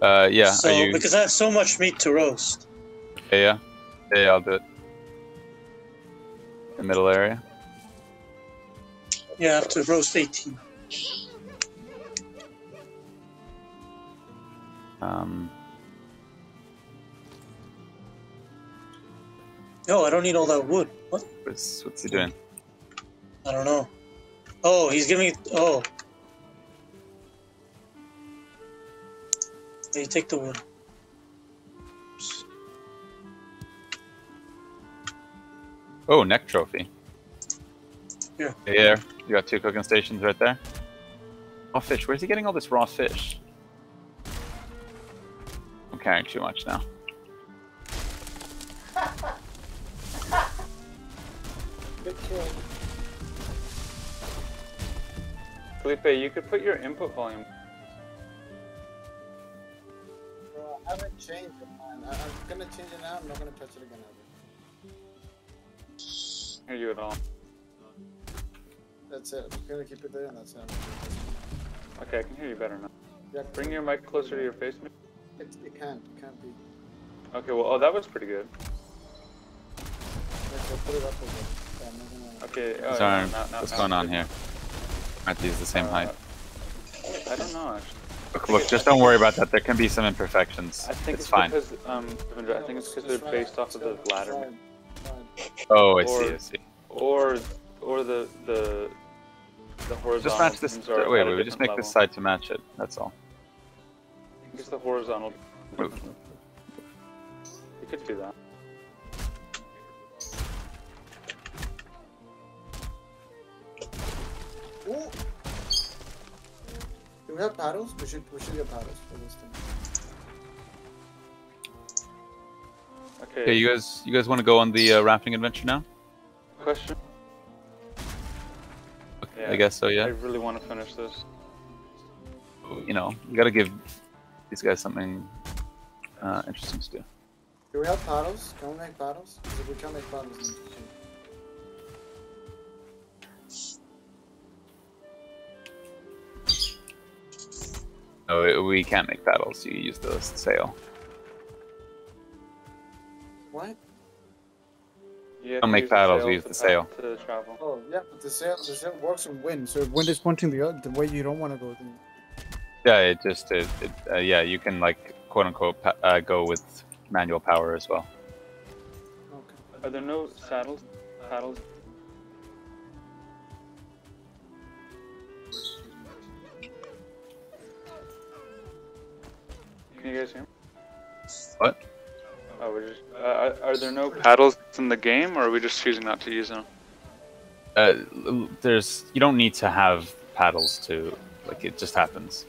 Uh, yeah. So are you? because I have so much meat to roast. Yeah, yeah. Yeah, yeah, I'll do it. The middle area. Yeah, I have to roast eighteen. Um, Yo, I don't need all that wood. What? what's what's he doing? I don't know. Oh, he's giving it. Oh. Hey, take the wood. Oh, neck trophy. Yeah. Yeah, you got two cooking stations right there. Raw fish. Where's he getting all this raw fish? I'm carrying too much now. (laughs) Felipe, you could put your input volume. Bro, I haven't changed it, man. I, I'm gonna change it now. I'm not gonna touch it again ever. Hear you at all? That's it. I'm gonna keep it there, and that's it. Okay, I can hear you better now. Yeah, Bring your mic closer to your face. maybe? It, it can't. It can't be. Okay. Well, oh, that was pretty good. I'll put it up a bit. Yeah, I'm not gonna. Okay. Oh, Sorry, now- what's going on here? Aren't these the same Uh, height? I don't know actually. Look, look, just don't worry about that. There can be some imperfections. I think it's it's, fine. because um, I think it's because they're based off of the ladder. Oh, I or- see. I see. or or the the the horizontal. Just match this. Wait, wait. We just make this side to match it. That's all. I think it's the horizontal. Move. You could do that. Ooh. Do we have paddles? We should we should get paddles for this thing. Okay. Okay, you guys, you guys want to go on the uh, rafting adventure now? question. Okay, I guess so. Yeah. I really want to finish this. You know, you got to give these guys something uh, interesting to do. Do we have paddles? Can we make paddles? 'Cause if we can't make paddles, then No, we can't make paddles. You use the sail. What? You have Don't make use paddles, sail we use the sail. to travel. Oh yeah, but the sail the sail works in wind. So if wind is pointing the oth- the way you don't want to go, then Yeah, it just it, it uh, yeah, you can like quote unquote uh, go with manual power as well. okay. Are there no saddles, paddles? Can you guys hear me? What? Oh, we're just. Uh, are, are there no paddles in the game, or are we just choosing not to use them? Uh, there's you don't need to have paddles to like it just happens.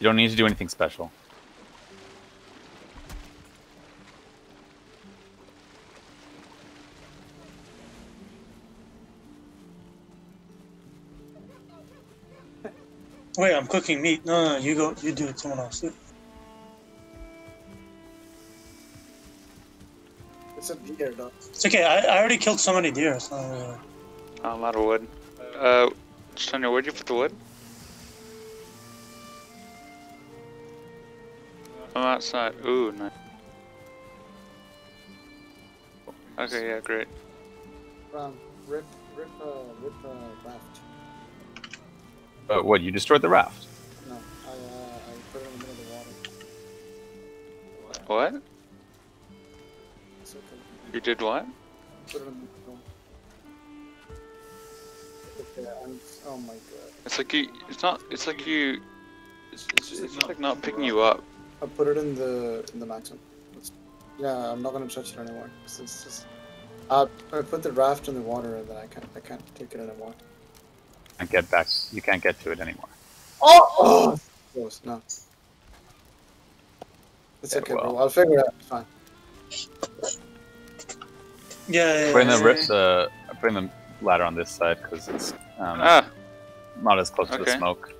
You don't need to do anything special. Wait, I'm cooking meat. No, no, you go. You do it. Someone else. It's a deer, dog. It's okay. I, I already killed so many deer. So uh, Oh, I'm out of wood. Uh, Sonia, where'd you put the wood? I'm outside. Ooh, nice. Okay, yeah, great. Um, rip, rip, uh, rip, uh, raft. But what? You destroyed the raft. No, I, uh, I put it in the middle of the water. What? It's okay. You did what? Put it in the middle. Okay, I'm, oh my god. It's like you. It's not. It's like you. It's, it's, it's just like not picking you up. I put it in the in the maximum. Yeah, I'm not gonna touch it anymore. It's, it's just, uh, I put the raft in the water and then I can't I can't take it anymore. Can't get back. You can't get to it anymore. Oh, oh! close. No. It's Yeah, okay, well. bro. I'll figure it out. It's fine. yeah, yeah. Putting the yeah, ri- the putting the ladder on this side because it's um, Ah, not as close to the smoke.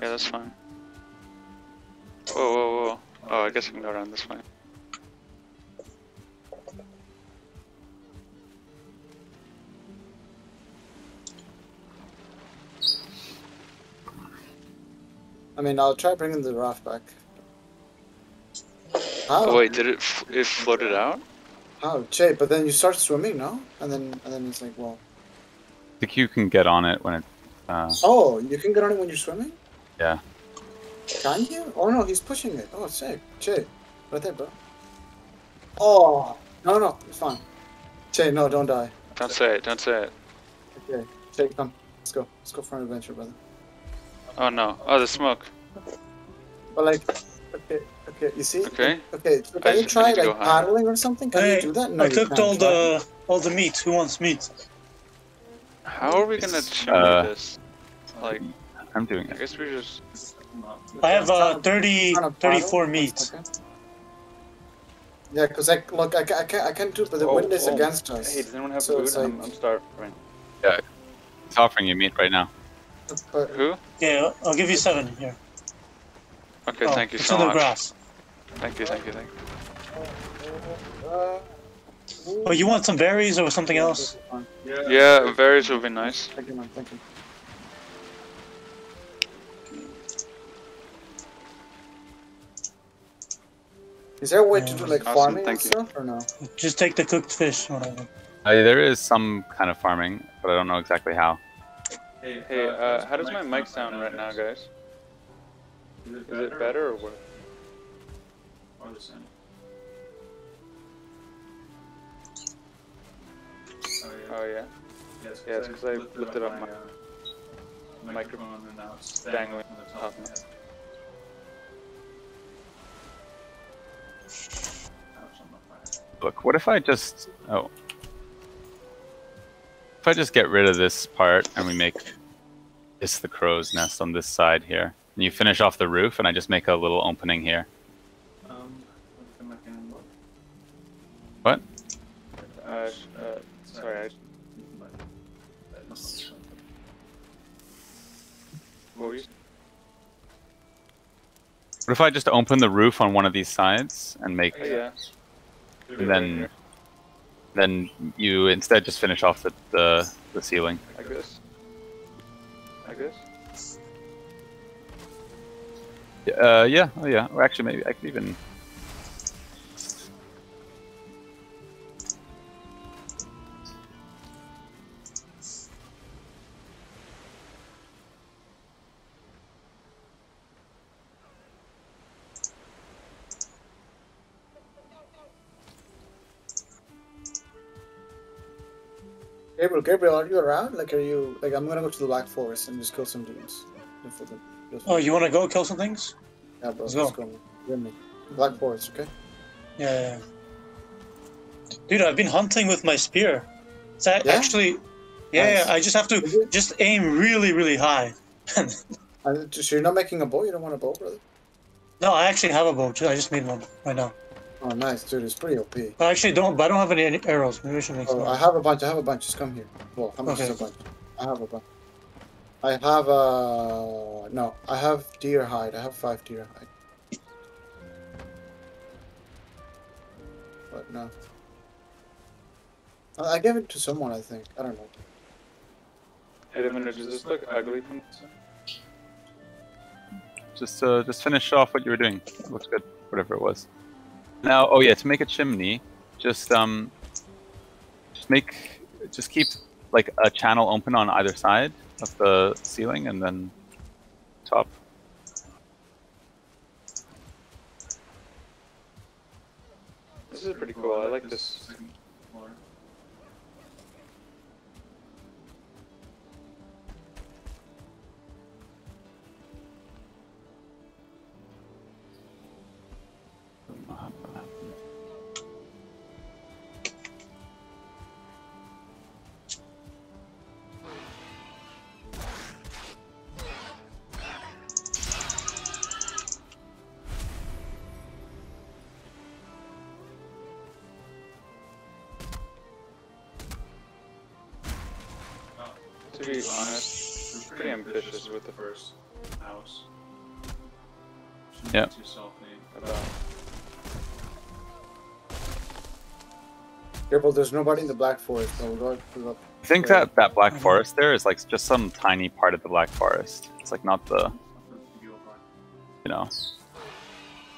yeah, that's fine. Whoa, whoa, whoa. Oh, I guess I can go around this way. I mean, I'll try bringing the raft back. How? Oh wait, did it? F- it floated out? Oh, Jay, but then you start swimming, no? And then and then it's like, well, I think you can get on it when it. Uh, oh, you can get on it when you're swimming. Yeah. Can you? Oh no, he's pushing it. Oh, sick. Jay, right there, bro. Oh no, no, it's fine. Jay, no, don't die. Don't say it. Don't say it. Okay, Jay, come. Let's go. Let's go for an adventure, brother. Oh no. Oh, the smoke. But like, okay, okay, you see? Okay. Okay, so I can you try need to go like paddling or something? Can Hey, you do that? No, I you cooked can't. all the all the meat. Who wants meat? How are we gonna It's, uh, this? Like, I'm doing it. I guess we just. I have uh, Trying to- 30, trying to paddle? 34 meat. second. Yeah, because I look, I, I can't, I can't do it, but the Oh, wind is oh. against us. Hey, does anyone have So food? it's I'm, like- I'm starving. It's offering you meat right now. But Who? Yeah, I'll give you seven here. Okay, Oh, thank you it's so in the grass. Thank you, thank you, thank you. uh, Oh, you want some berries or something else? Yeah, berries would be nice. Thank you, man. Thank you. Is there a way to do like Awesome, farming and thank you. or no? Just take the cooked fish. Whatever. Uh, there is some kind of farming, but I don't know exactly how. Hey, uh, how does my mic sound right now, guys? Is it better or worse? Or the same? Oh yeah. Oh yeah. Yes, Yeah, it's 'cause I lifted up my uh, microphone and now it's dangling on the top top of my head. Ouch, I'm on fire. Look, what if I just oh, if I just get rid of this part and we make this the crow's nest on this side here, and you finish off the roof, and I just make a little opening here. Um, let's back and look. What? Uh, uh, sorry, I, That must be something. what were you? What if I just open the roof on one of these sides and make, Oh, yeah. and then, then you instead just finish off the the, the ceiling. Like this? Like this? Uh, yeah, oh yeah. Or actually, maybe I could even. Gabriel, are you around? Like, are you like? I'm gonna go to the Black Forest and just kill some dudes. Just for the- just- Oh, you want to go kill some things? Yeah, bro. Let's Let's, go. go. Me. Black Forest, okay? Yeah, yeah. Dude, I've been hunting with my spear. It's Yeah? actually, yeah, Nice. yeah, I just have to just aim really, really high. (laughs) So you're not making a bow? You don't want a bow, brother? no, I actually have a bow. ju- I just made one right now. Oh, nice, dude. It's pretty OP. I actually don't, but I don't have any, any arrows. Maybe I should make Oh, some. I have a bunch. I have a bunch. Just come here. Well, how much is a bunch? I have a bunch. I have uh no. I have deer hide. I have five deer hide. But no. I I gave it to someone. I think. I don't know. Hey, Devendra, does this look ugly from this? Just uh, just finish off what you were doing. looks good, whatever it was. Now, oh yeah, to make a chimney, just um, just make, just keep like a channel open on either side of the ceiling, and then top. This is pretty cool. I like this. Yeah. Too self-made. about uh, Careful. There's nobody in the Black Forest. So we'll go. We'll. I think that that black uh-huh. forest there is like just some tiny part of the black forest. It's like not the you know,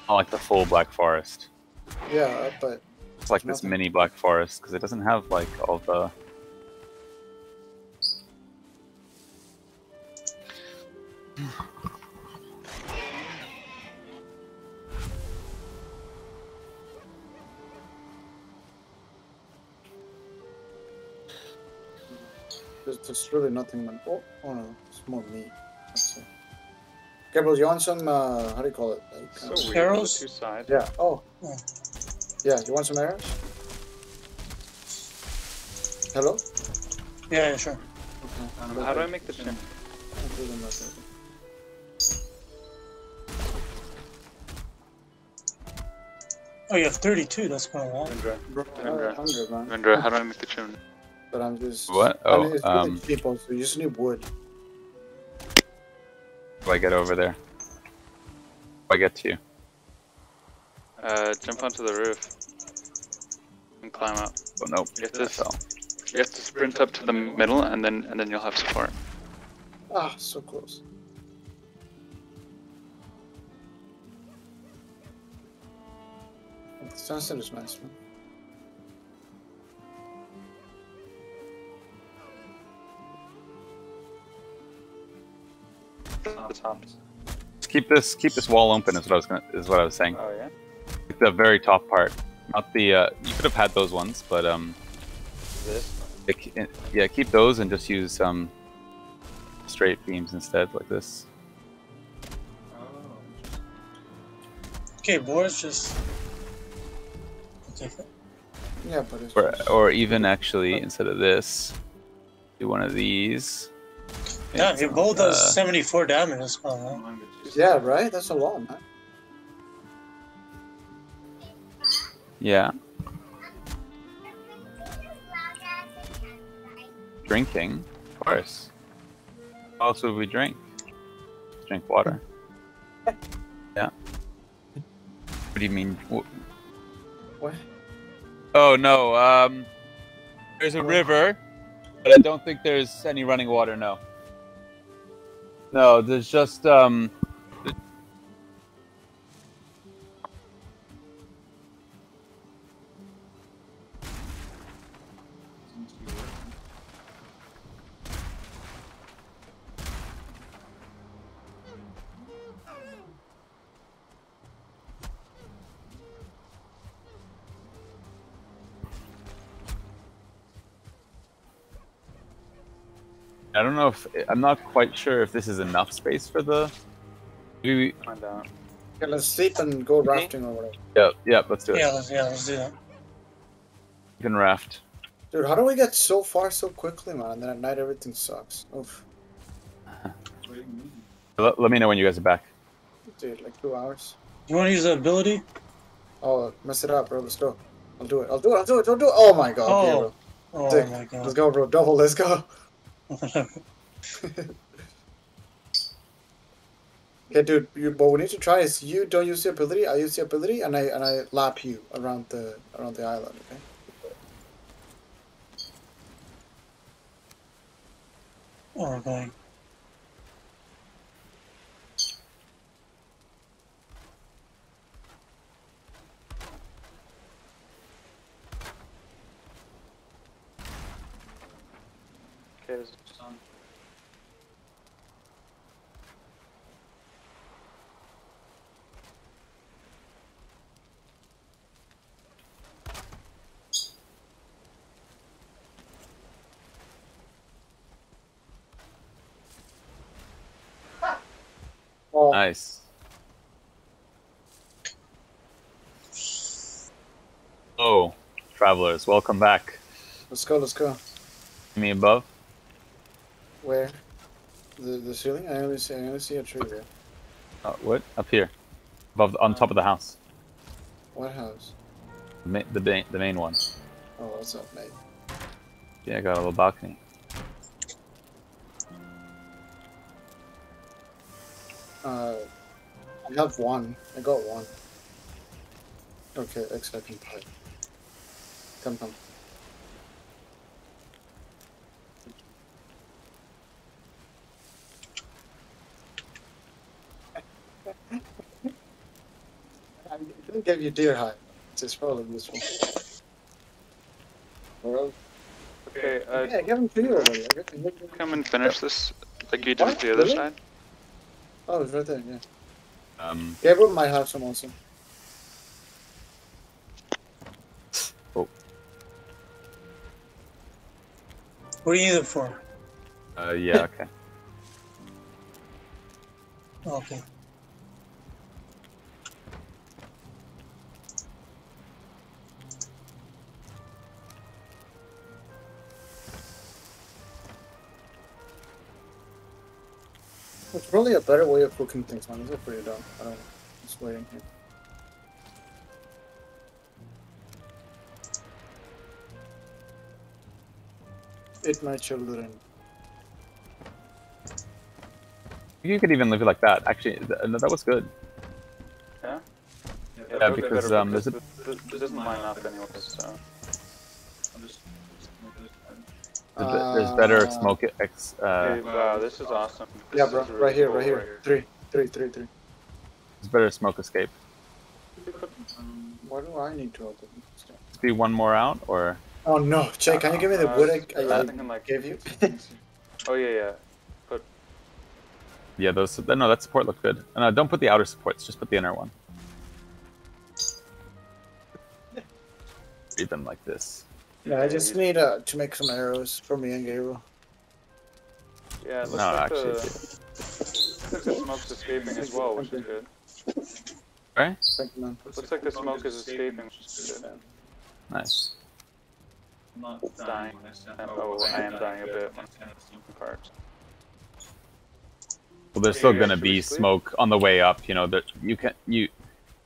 not like the full black forest. Yeah, but It's like this Nothing. mini black forest because it doesn't have like all the. There's, there's really nothing. Man. Oh, oh no, it's more me. That's it. Gabriel, you want some? Uh, how do you call it? Like, so uh, weird. Arrows? Two sides. Yeah. Oh. Yeah. You want some arrows? Hello. Yeah, yeah, sure. Okay. Um, how do I make the chimney? I'll do them like that. Oh, you have 32. That's kind of long. Devendra, Bro, Vendra. I'm hungry, man. Vendra, how do I make the chimney? But I'm just. What? I mean, Oh, it's really um, cheap also. You just need wood. do I get over there? Do I get to you? Uh, jump onto the roof and climb up. Oh nope. You have to, you have to sprint up to the middle, and then and then you'll have support. Ah, so close. The sunset is nice, man. The top. Just keep this keep this wall open is what I was gonna is what I was saying. Oh yeah. Like the very top part, not the. Uh, you could have had those ones, but um, This. yeah, ke- yeah, keep those and just use um, straight beams instead, like this. Oh, Okay, boys, just. Yeah, but it's. Or or even actually instead of this, do one of these. Yeah, your bow does Uh, 74 damage. That's kind of long. mine gets just- Yeah, right? That's a lot, man. Yeah. Drinking, of course. What else would we drink? Drink water. (laughs) yeah. What do you mean? Wh- What? Oh no. Um, there's a river, but I don't think there's any running water. No. No, there's just um. I don't know if I'm not quite sure if this is enough space for the. Maybe we, Find out. Okay, let's sleep and go rafting or whatever. Yep, yep. Let's do it. Yeah, let's, yeah, let's do that. You can raft. Dude, how do we get so far so quickly, man? And then at night everything sucks. Oof. Let, let me know when you guys are back. Dude, like two hours. You want to use the ability? Oh, mess it up, bro. Let's go. I'll do it. I'll do it. I'll do it. Don't do it. Oh my god. Okay, Oh. bro. Oh Sick. my Let's go, bro. Double. Let's go. (laughs) Okay, dude. You, what we need to try is you don't use the ability. I use the ability, and I and I lap you around the around the island. Okay. oh, we're going. Okay, Oh, Nice. Oh, travelers, welcome back. let's go. Let's go. Me above. Where? The the ceiling? I only see I only see a tree there. Uh, what? Up here, above, on top of the house. What house? The main, the main, the main one. Oh, what's up, mate? Yeah, I got a little balcony. Uh, I have one. I got one. Okay, exciting part. Come, come. I didn't give you deer hide. It's probably this one. Well, Okay, uh, yeah, give him to you already. I got- I got- come and finish this like you did with What? the other Really? side. Oh, it's right there, yeah. Um, Gabriel might have some also. Oh. What do you need it for? uh, yeah, (laughs) okay. Okay. It's probably a better way of cooking things, man. This is pretty dumb. I don't know. Just waiting here. Eat my children. You could even leave it like that. Actually, th- no, that was good. Yeah. Yeah, probably because, better um, there's a- this, this, this doesn't line up anyway, so. There's, there's better Uh, smoke ex. Uh, Okay, wow, this is awesome. This Yeah, bro. really Right here, cool right here. Three, three, three, three. there's better smoke escape. Um, Why do I need to open this? Let's be one more out, or Oh no, Jay, can you give me the Uh, wood I I, was I, I like, gave you? oh yeah, yeah. yeah, those. No, that support looked good. And uh, don't put the outer supports. Just put the inner one. (laughs) Read them like this. Yeah, I just need uh, to make some arrows for me and Gabriel. Yeah, it looks No, like actually, the, looks like the smoke's escaping as well, which is good. Right? Thank you, man. Looks like the smoke is escaping, which is good. Nice. I'm not dying. dying. when I stand- Oh, I am dying a bit. when I stand at the Parts. Well, there's still gonna be smoke on the way up. You know that you can you.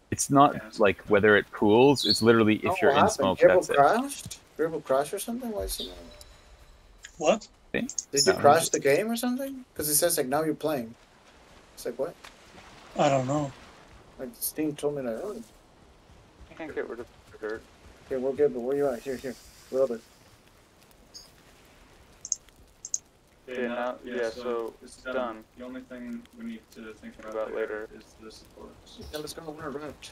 It's not like whether it pools. It's literally if Oh, you're in happened? smoke. Gabriel That's it. Crashed? Gabriel or something? Why is he not? What? Did No, you crash the game or something? Because it says like now you're playing. It's like what? I don't know. Like Steam told me that. Oh, I can't get rid of the dirt. okay, well, Gabriel, where you at? Here, here. Where other? Okay, now, yeah, so it's done. The only thing we need to think about, About later. is the supports. Yeah, let's go on a route.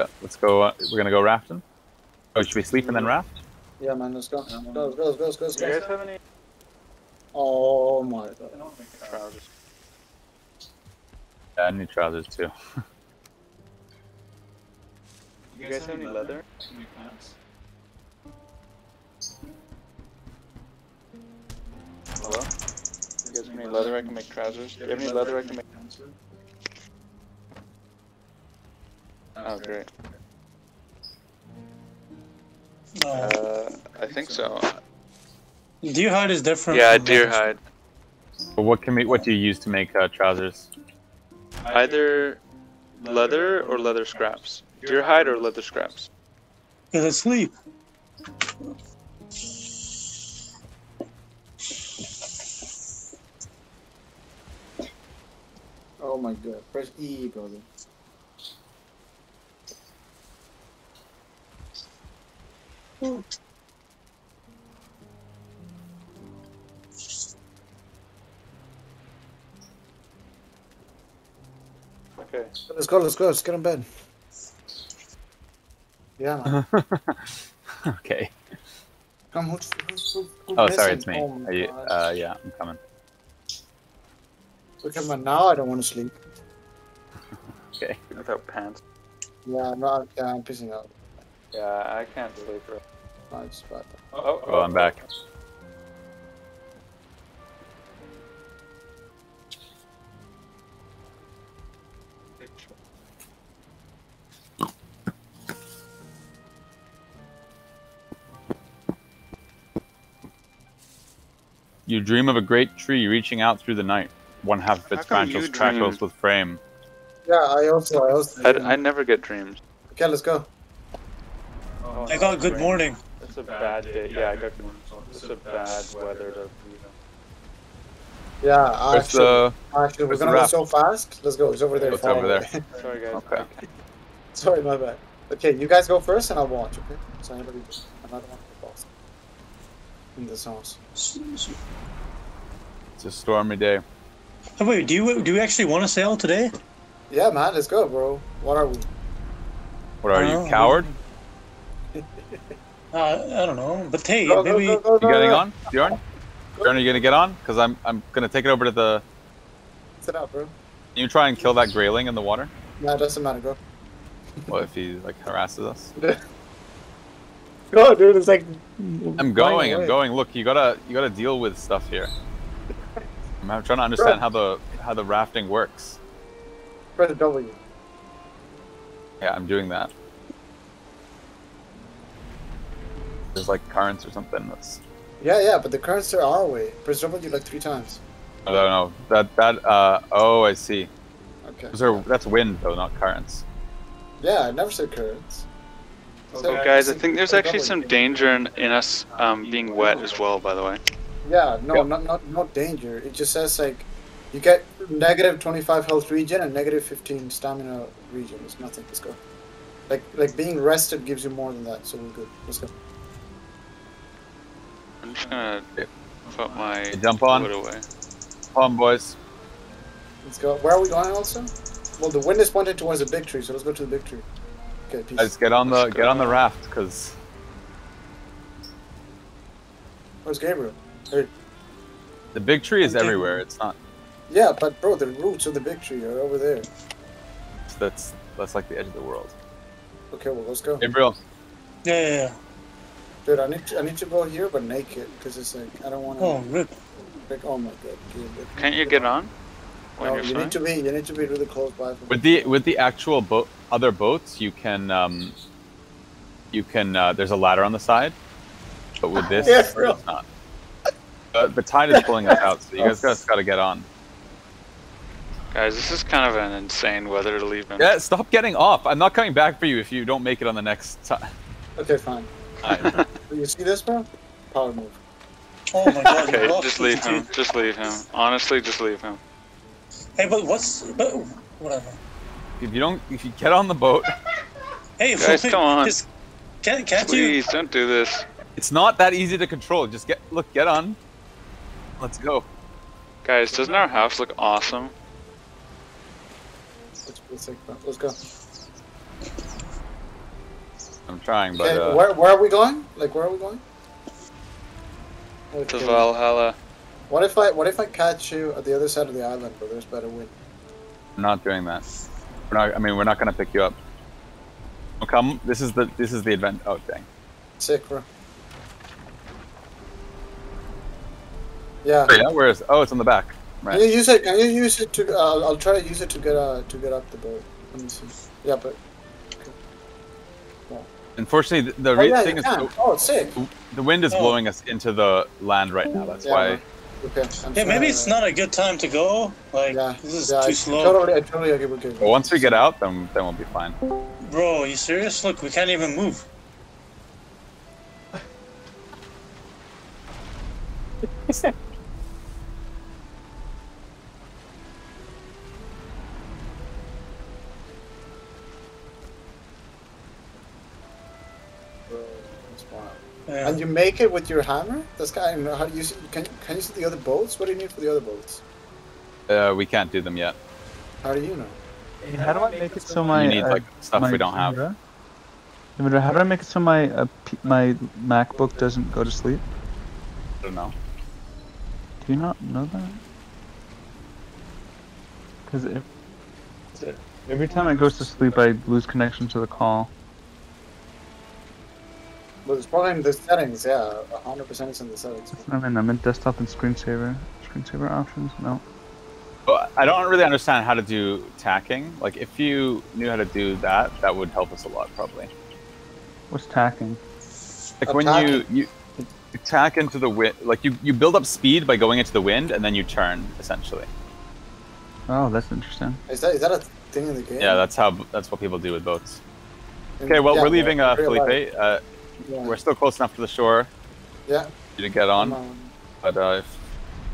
Yeah, let's go. Uh, we're gonna go rafting. Oh, should we sleep and then raft? Yeah, man, let's go. Let's go, let's go, let's go, let's go. Let's Do you guys have any Oh my god. don't think I trousers? Yeah, I need trousers too. (laughs) You guys have any leather? Any pants? Hello? You guys have any leather I can make trousers? Do you have any leather I can make? Oh, great. Uh, Uh, I think so. deer hide is different. Yeah, from deer hide. But what can we? What do you use to make uh, trousers? Either leather or leather scraps. Deer hide or leather scraps. Yeah, let's sleep. Oh my god. Press E, brother. Okay. Let's go, let's go, let's get in bed. Yeah, (laughs) okay. Come, who's, who's, who's Oh, sorry, it's me. Oh Are you, uh, yeah, I'm coming. Look at my now, I don't want to sleep. (laughs) Okay. Without pants. Yeah, no, yeah, I'm pissing out. Yeah, I can't sleep. Right. No, it's bad. Oh, Oh, I'm back. You dream of a great tree reaching out through the night. One half of its branches you crackles with frame. Yeah, I also, I also. I, I never get dreams. Okay, let's go. Oh, I got good morning. It's a bad day. Yeah, I got. It's a bad weather to. Yeah, Where's actually, the? actually, we're gonna go so fast. Let's go. It's over there. It's over away. Sorry, guys. Okay. (laughs) Sorry, my bad. Okay, you guys go first, and I'll watch. Okay. So anybody, another one for boss. In the sauce. It's a stormy day. Oh, wait, do you do you actually want to sail today? Yeah, man, let's go, bro. What are we? What are Oh, you, coward? Uh, Uh, I don't know, but hey, Go, go, maybe. go, go, You go, getting on, Bjorn? Bjorn, are you gonna get on? Because I'm I'm gonna take it over to the. Sit up, bro. You try and kill that Greyling in the water? Nah, it doesn't matter. bro. What if he like harasses us? (laughs) Go, dude. It's like. I'm going. I'm going. Look, you gotta you gotta deal with stuff here. I'm trying to understand how the how the rafting works. Press W. Yeah, I'm doing that. There's like currents or something. That's Yeah, yeah, but the currents are our way. Press W like three times. I don't know. That that uh oh I see. Okay. Those are that's wind though, not currents. Yeah, I never said currents. So, So- guys, I think there's actually some danger in, in us um, being wet as well. By the way. Yeah, no, Yep. not not not danger. It just says like you get negative twenty five health regen and negative fifteen stamina regen. It's nothing. Let's go. Like like being rested gives you more than that, so we're good. Let's go. I'm just gonna Yep. put my Jump on. away. Come on, boys. Let's go. Where are we going also? Well, the wind is pointing towards the big tree, so let's go to the big tree. Okay, peace. Guys, get on the Let's get on the raft, cause Where's Gabriel? Hey. the big tree is Okay. everywhere. It's not. Yeah, but bro, the roots of the big tree are over there. That's that's like the edge of the world. Okay, well let's go. Gabriel, Yeah, yeah, yeah. Dude, I need to, I need to go here, but naked, because it's like I don't want to. Oh, rip. Like, oh my god. Gabriel. Can't you get on? When No, you're need to be you need to be really close by. For with the with the actual boat, other boats, you can um, you can. Uh, there's a ladder on the side, but with this, Yeah, for real. it's not. Uh, the tide is pulling us out, so you guys guys gotta get on. Guys, this is kind of an insane weather to leave in. Yeah, stop getting off. I'm not coming back for you if you don't make it on the next time. Okay, fine. You see this, bro? Power move. Oh my god. Okay, just leave 52. him. Just leave him. Honestly, just leave him. Hey, but what's. But, whatever. If you don't, if you get on the boat, Hey, Guys, come on. Just, can't, can't you. Please don't do this. it's not that easy to control. Just get look, get on. Let's go. Guys, doesn't our house look awesome? Let's, let's, take that. let's go. I'm trying, but Okay, uh, where, where are we going? Like, where are we going? To Valhalla. What if I what if I catch you at the other side of the island where there's better wind? I'm not doing that. We're not. I mean, we're not gonna pick you up. Oh, come. This is the this is the event. Oh, dang. Sick, bro. Yeah. Oh, yeah, where is? Oh, it's on the back. Can you use it? Can you use it to? Uh, I'll try to use it to get uh to get up the boat. Let me see. Yeah, but. Unfortunately, the, the Oh yeah, thing is the, Oh, sick. the wind is Oh. blowing us into the land right now. That's Yeah, why. Okay. I'm Yeah, sorry. maybe it's not a good time to go. Like Yeah. this is yeah, too I slow, Totally, I totally agree with you. But once we get out, then then we'll be fine. bro. Are you serious? Look, we can't even move. (laughs) that's. Yeah. And you make it with your hammer? This guy, how do you see, can can you see the other bolts? What do you need for the other bolts? Uh, we can't do them yet. How do you know? How do I make it so my you need uh, like stuff we don't have. camera- Dimitra, How do I make it so my uh, my MacBook doesn't go to sleep? I don't know. Do you not know that? Because every time it goes to sleep, I lose connection to the call. Well, it's probably in the settings. Yeah, hundred percent is in the settings. I'm in. I'm in desktop and screensaver. Screensaver options. No. Well, I don't really understand how to do tacking. Like, if you knew how to do that, that would help us a lot, probably. What's tacking? Like when you you you tack into the wind, like you you build up speed by going into the wind, and then you turn essentially. Oh, that's interesting. Is that is that a thing in the game? Yeah, that's how that's what people do with boats. In- Okay, well yeah, we're leaving, yeah, uh, in real life. Felipe. Uh, Yeah. we're still close enough to the shore. Yeah. You to get on, come on. but uh, if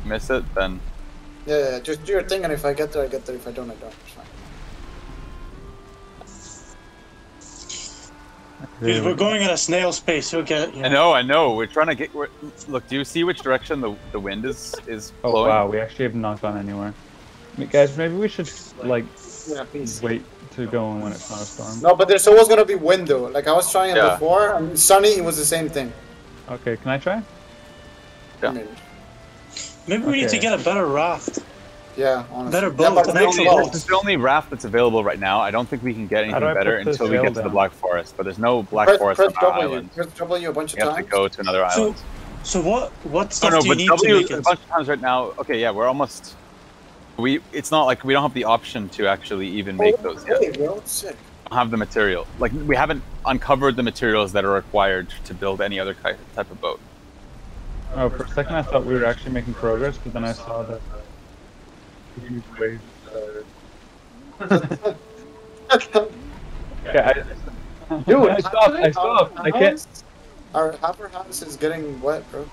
you miss it, then Yeah, yeah, yeah, just do your thing, and if I get there, I get there. If I don't, I don't. It's fine. Dude, we're going at a snail's pace. You'll get it. I know, I know. We're trying to get. We're, look, do you see which direction the the wind is is blowing? Oh wow, we actually have not gone anywhere. I mean, guys, maybe we should like Yeah, please. wait to go in when it's not a storm. No, but there's always gonna be wind though. Like I was trying it Yeah. before, and sunny it was the same thing. Okay, can I try? Yeah. I Maybe we need to get a better raft. yeah, honestly. Better boat, but an actual boat. boat. This is the only raft that's available right now. I don't think we can get anything better until we sail get to the? Black Forest. But there's no Black Press, Forest press on our W. island. Press W a bunch We of have to go to another So, island. so what? What oh, No, stuff no, do you need W to make a bunch of times right now. Okay, yeah, we're almost. We. It's not like we don't have the option to actually even make those yet. Hey, bro, sick. We don't have the material. Like we haven't uncovered the materials that are required to build any other type of boat. Oh, for a second I thought we were actually making progress, but then I saw that uh, huge waves started. Okay, I, dude, I stopped. I stopped. I can't. Our Hopper our house is getting wet, bro.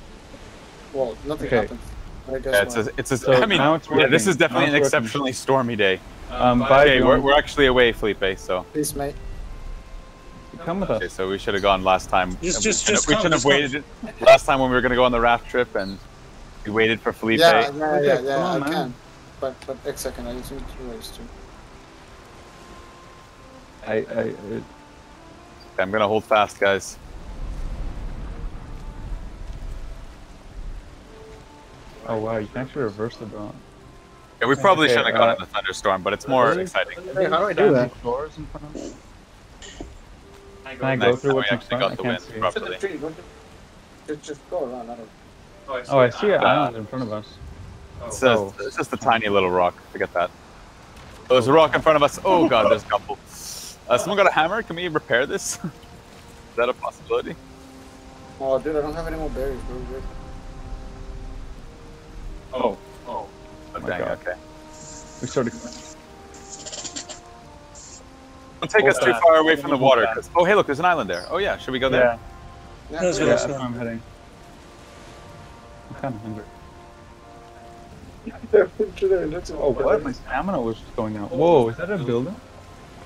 Well, nothing Okay. happened. I Yeah, it's why. a, it's a, So (laughs) I mean, now it's yeah, this is definitely an exceptionally stormy day. Um, bye, Okay, we're, we're actually away, Felipe. So, Peace, mate. Come with okay, us. so we should have gone last time. Just- And just- we just shouldn't come, have just waited last time when we were gonna go on the raft trip, and we waited for Felipe. Yeah, yeah, yeah, Okay, yeah, come on, I man. can. But but X second, I just need two ways too. I, I, it, I'm gonna hold fast, guys. Oh wow, you can actually reverse the boat. Yeah, we probably Okay, shouldn't have gone uh, in the thunderstorm, but it's more exciting. Hey, how do I do Down that? these doors in front of us? I Can I Nice, go through what's we in front? got I can't see. properly. Tree, don't you- Just, just go around. I don't. Oh, I see, Oh, I see an Ah, island in front of us. oh, It's just, it's just a tiny little rock. Forget that. Oh, there's a rock in front of us. Oh god, there's a couple. Uh, someone got a hammer. Can we repair this? (laughs) Is that a possibility? Oh, dude, I don't have any more berries, bro. Good. Oh, oh. Oh, dang, God. okay. We started. Don't take us too far away from the water. oh, hey, look, there's an island there. Oh yeah, should we go there? Yeah, Yeah, Let's yeah. that's where I'm heading. I'm kind of hungry. Oh, what? My stamina was just going out. Whoa, is that a building?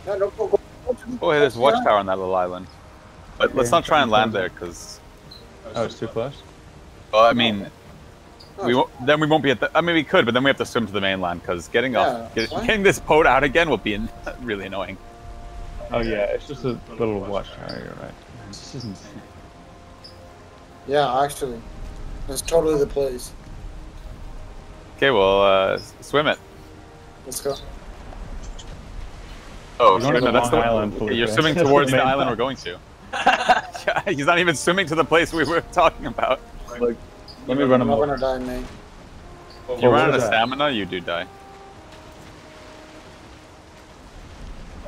Yeah, no, go, go, go the- Oh, hey, there's a watchtower on that little island. But let's not try and land there, because Oh, it's too close. well, I mean, No, we won't, then we won't be at the. I mean, we could, but then we have to swim to the mainland because getting Yeah, off, get, getting this boat out again will be in, (laughs) really annoying. Oh yeah, it's just a little watchtower. You're right. This is insane. Yeah, actually, it's totally the place. Okay, well, uh, swim it. Let's go. Oh, We're going shit, to no, that's the island, Okay, you're swimming That's the towards the island we're going to. (laughs) He's not even swimming to the place we were talking about. Let me run I'm him over. gonna die, mate. If you run out of stamina, you do die.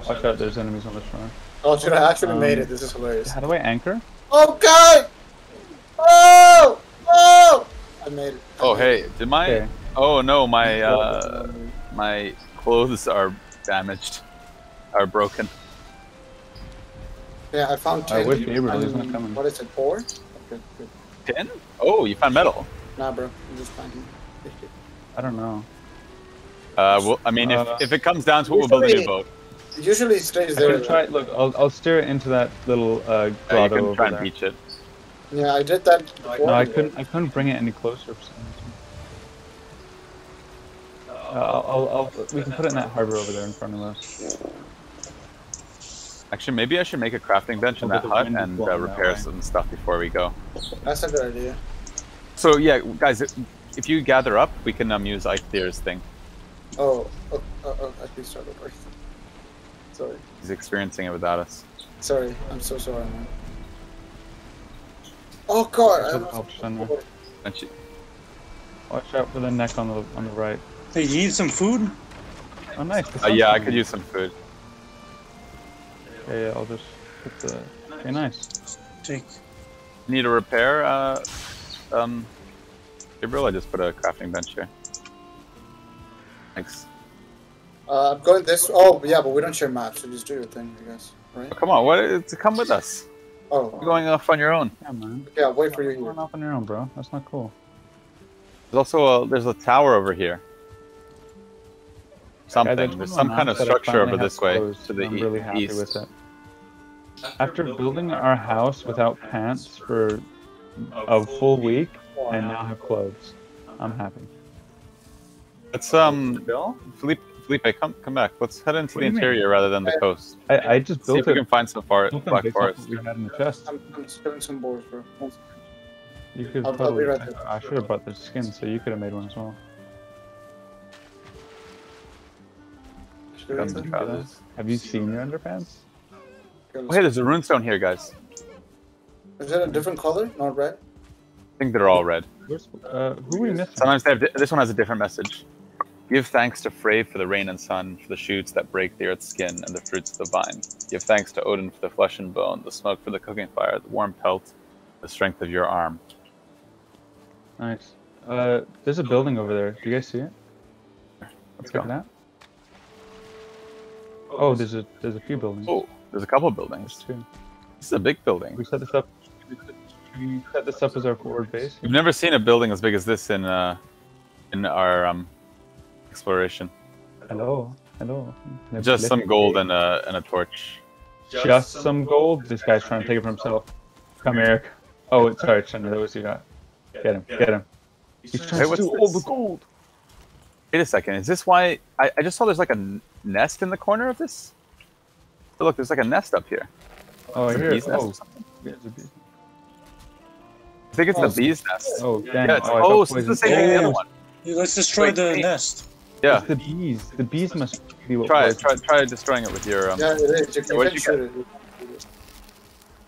Watch out, there's enemies on the shore. Oh, dude, I actually Um, made it. This is hilarious. How do I anchor? Oh, God! Oh! Oh! I made it. I Oh made hey, did my Okay. oh no my uh my clothes are damaged, are broken. Yeah, I found I wish Gabriel was Um, not coming. What is it, four? Okay, good. Tin? Oh, you found metal. Nah, bro. I'm just finding. I don't know. Uh, well, I mean, Uh, if, if it comes down to it, we'll build a new Usually- boat. It usually stays I there. can try. Look, I'll, I'll steer it into that little uh, Uh, you grotto can over try and there. beach it. Yeah, I did that before. No, I couldn't. I couldn't bring it any closer for some reason. Uh, I'll, I'll, I'll, we can put it in that harbor over there in front of us. Actually, maybe I should make a crafting bench in Oh, that hut and uh, repair some stuff before we go. That's a good idea. So yeah, guys, if you gather up, we can um, use Eikthyrs thing. Oh, oh, oh, oh I can start over. Sorry. He's experiencing it without us. Sorry. I'm so sorry, man. Oh, God. I There's a almost- help center. Don't you? Watch out for the neck on the on the right. Hey, you need some food? Oh, nice. Uh, sun's yeah, I could use some food. Okay, yeah, I'll just put the. Okay, nice. Take. Need a repair? Uh, um, Gabriel, I just put a crafting bench here. Thanks. Uh, I'm going this. Oh, yeah, but we don't share maps, so just do your thing, I guess. Right? Oh, come on, what? To come with us. You're Oh, going off on your own. Yeah, man. yeah, I'll wait for you You're here. going off on your own, bro. That's not cool. There's also a there's a tower over here. Something. just There's some kind of structure over this way clothes, to the I'm e- really happy east. with it. After building our house without pants for a full week, and now have clothes. I'm happy. Let's um, Bill? Felipe, Felipe, come come back. Let's head into What the do you mean? interior rather than the coast. I, I just See built if we can find some far, built it black forest. we had in the chest. I'm, I'm spilling some boards, bro. You could I'll- I'll totally. right there. I should have brought the skin, so you could have made one as well. Guns and Okay, trousers. Have you seen your underpants? Oh, hey, there's a runestone here, guys. Is it a different color? Not red? I think they're all red. Where's, uh, who are we missing? Sometimes they have, di- this one has a different message. Give thanks to Frey for the rain and sun, for the shoots that break the earth's skin and the fruits of the vine. Give thanks to Odin for the flesh and bone, the smoke for the cooking fire, the warm pelt, the strength of your arm. Nice. Uh, there's a building over there. Do you guys see it? Let's Check go. it out. Oh, there's a there's a few buildings. Oh, there's a couple of There's buildings. two. This is a big building. We set this up. We set this up as our forward base. We've never seen a building as big as this in uh, in our um, exploration. Hello, hello. Never Just some gold and a and a torch. Just some gold. This guy's trying to take it for himself. Come here. Oh, it's sorry, Chandra. That was you got. Get him. Get him. He's Hey, trying to what's steal all the gold. Wait a second. Is this why I, I just saw there's like a nest in the corner of this? Oh, look, there's like a nest up here. Oh, Is it a here. Oh, yeah, it's a bee. I think it's Oh, the bee's nest. Oh, dang. yeah, it's, oh, oh, so it's the same thing as the other Oh, one. Yeah, Let's destroy Wait, the wait. nest. Yeah. It's the bees. The bees must be what Try it. Try try destroying it with your um. Yeah, it is. You can, What did you shoot it.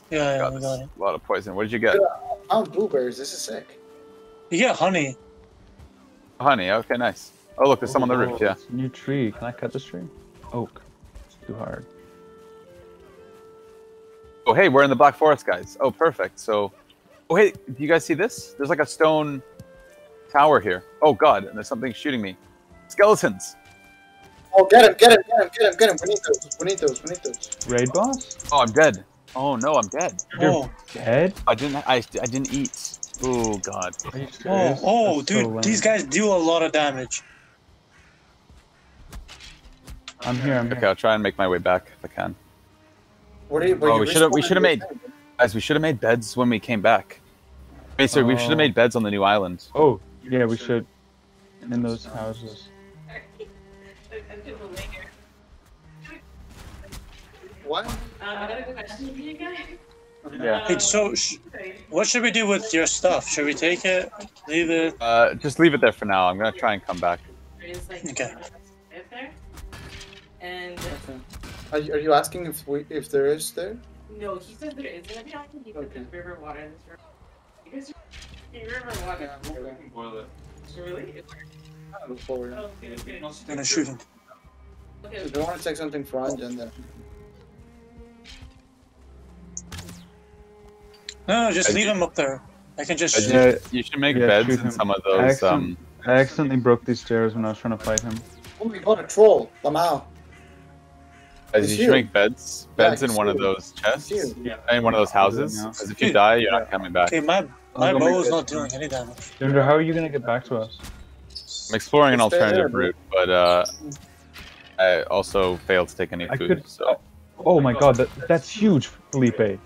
Yeah, yeah, God, we got it. a lot of poison. What did you get? I found blueberries. This is sick. You get honey. Honey. Okay, nice. Oh, look, there's some on the roof. Oh, Yeah. new tree. Can I cut this tree? Oak. It's too hard. Oh, hey, we're in the Black Forest, guys. Oh, perfect. So, oh, hey, do you guys see this? There's like a stone tower here. Oh God, and there's something shooting me. Skeletons. Oh, get him, get him, get him, get him, get him. We need those. We need those. We need those. Raid boss? Oh, I'm dead. Oh no, I'm dead. You're Oh, dead? I didn't. I, I didn't eat. Oh God. Are oh, oh, That's so dude, these guys do a lot of damage. I'm here. I'm here. Okay, I'll try and make my way back if I can. What are you? Oh, we should have. We should have made. Guys, we should have made beds when we came back. Wait, sir, we should Oh. have made beds on the new island. Oh, yeah, we should. In those houses. What? Uh, I got a question for you guys. Yeah. Hey, so, sh- what should we do with your stuff? Should we take it? Leave it? Uh, just leave it there for now. I'm gonna try and come back. Okay. And Are you, are you asking if we if there is there? no, he says there is gonna be option. He said Okay. there's river water in this river. You guys are river water. Yeah. Okay. Boil it. Really? Look forward. Oh, okay, okay. I'm gonna shoot him. Okay, If you want to take something for Anjan, then No, no, just I- leave him up there. I can just I shoot. Yeah, You should make Yeah, beds shoot in some of those. Excellent. Um, I accidentally broke these stairs when I was trying to fight him. oh my god, a troll! Lamau. as It's you you. should make beds, Yeah, beds in one of those chests, Yeah. in one of those houses. now. Because if you die, you're not coming back. Okay, my my I'll go make bow is not doing any damage. Devendra, how are you gonna get back to us? I'm exploring an Stay there, alternative route, but uh, I also failed to take any I food. could- So Oh my god, that, that's huge, Felipe. The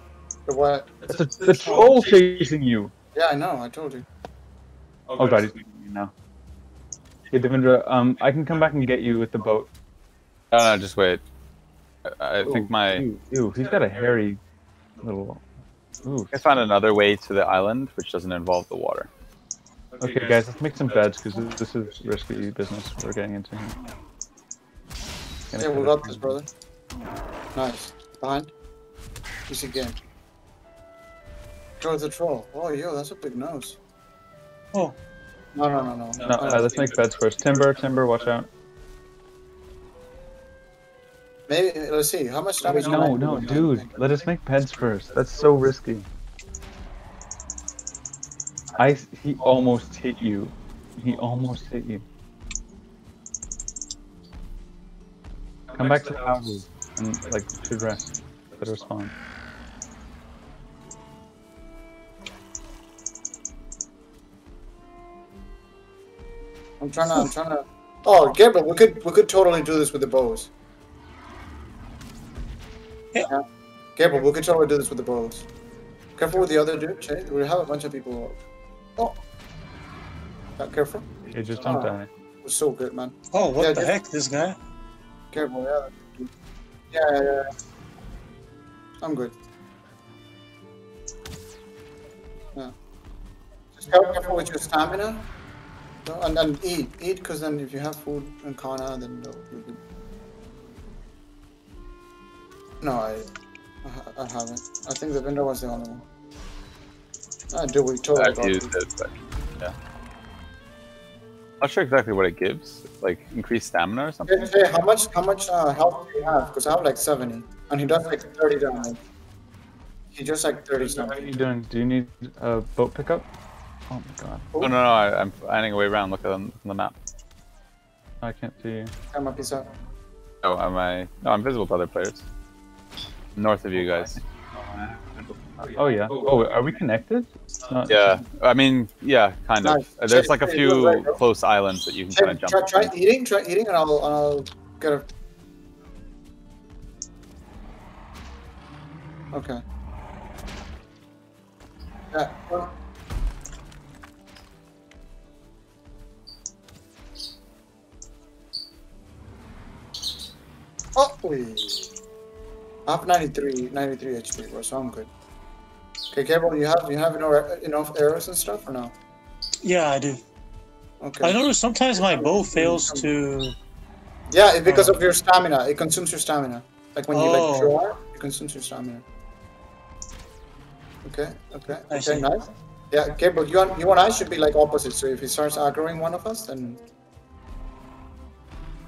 what? That's a, the troll chasing you. Yeah, I know. I told you. Oh god, he's leaving you now. Hey, Devendra, um, I can come back and get you with the boat. no, no, just wait. I, I think my Ew, ew, he's got a hairy little. Ooh. I found another way to the island, which doesn't involve the water. Okay, guys, let's make some beds because this is risky business we're getting into. here. Gonna Yeah, we cut got it. this, brother. Nice. Behind. Easy game. Throw the troll. Oh, yo, that's a big nose. Oh. No, no, no, no. No, uh, let's make beds first. Timber, timber, watch out. Maybe let's see. How much damage? No, do no, dude. Let us make pets first. That's so risky. I. He almost hit you. He almost hit you. Come back to the houses and like should rest. Better spawn. I'm trying to. I'm trying to. Oh, Gabriel, we could we could totally do this with the bows. Gabriel, we could to do this with the bows. Careful with the other dude, Jay. We have a bunch of people. Oh. Yeah, careful. Okay, just don't Oh. die. We're so good, man. Oh, what Yeah, the just- heck, this guy? Careful, yeah. Yeah, yeah, yeah. I'm good. Yeah. Just be careful with your stamina. No, And then eat. Eat, because then if you have food and Kana, then you'll you'll be... No, I, I, I haven't. I think the vendor was the only one. I do, we totally I've got used it, but yeah. Not sure exactly what it gives. Like increased stamina or something. Hey, hey, how much how much uh, health do you have? Because I have like 70, and he does like 30 damage. He just like 30 How are you doing? Do you need a boat pickup? Oh my god. Oh no, no, I, I'm finding a way around. Look on, on the map. I can't see you. I'm a piece of. Oh, am I? No, I'm visible to other players. North of you guys. Oh yeah. Oh, are we connected? Not- Yeah, I mean, yeah, kind of. Nice. There's like a Hey, you look few right, bro. close islands that you can Try, kind of jump. try between. eating, try eating, and I'll, I'll get a. Okay. Yeah. well- Oh, wait. I have 93, 93 HP, bro, so I'm good. Okay, Gabriel, you have you have enough, enough arrows and stuff or no? Yeah, I do. Okay. I notice sometimes my bow fails to. Yeah, it, because of your stamina. It consumes your stamina. Like when you like Oh. draw, it consumes your stamina. Okay, okay, I okay, see. nice. Yeah, Gabriel, you and you and I should be like opposites. So if he starts aggroing one of us, then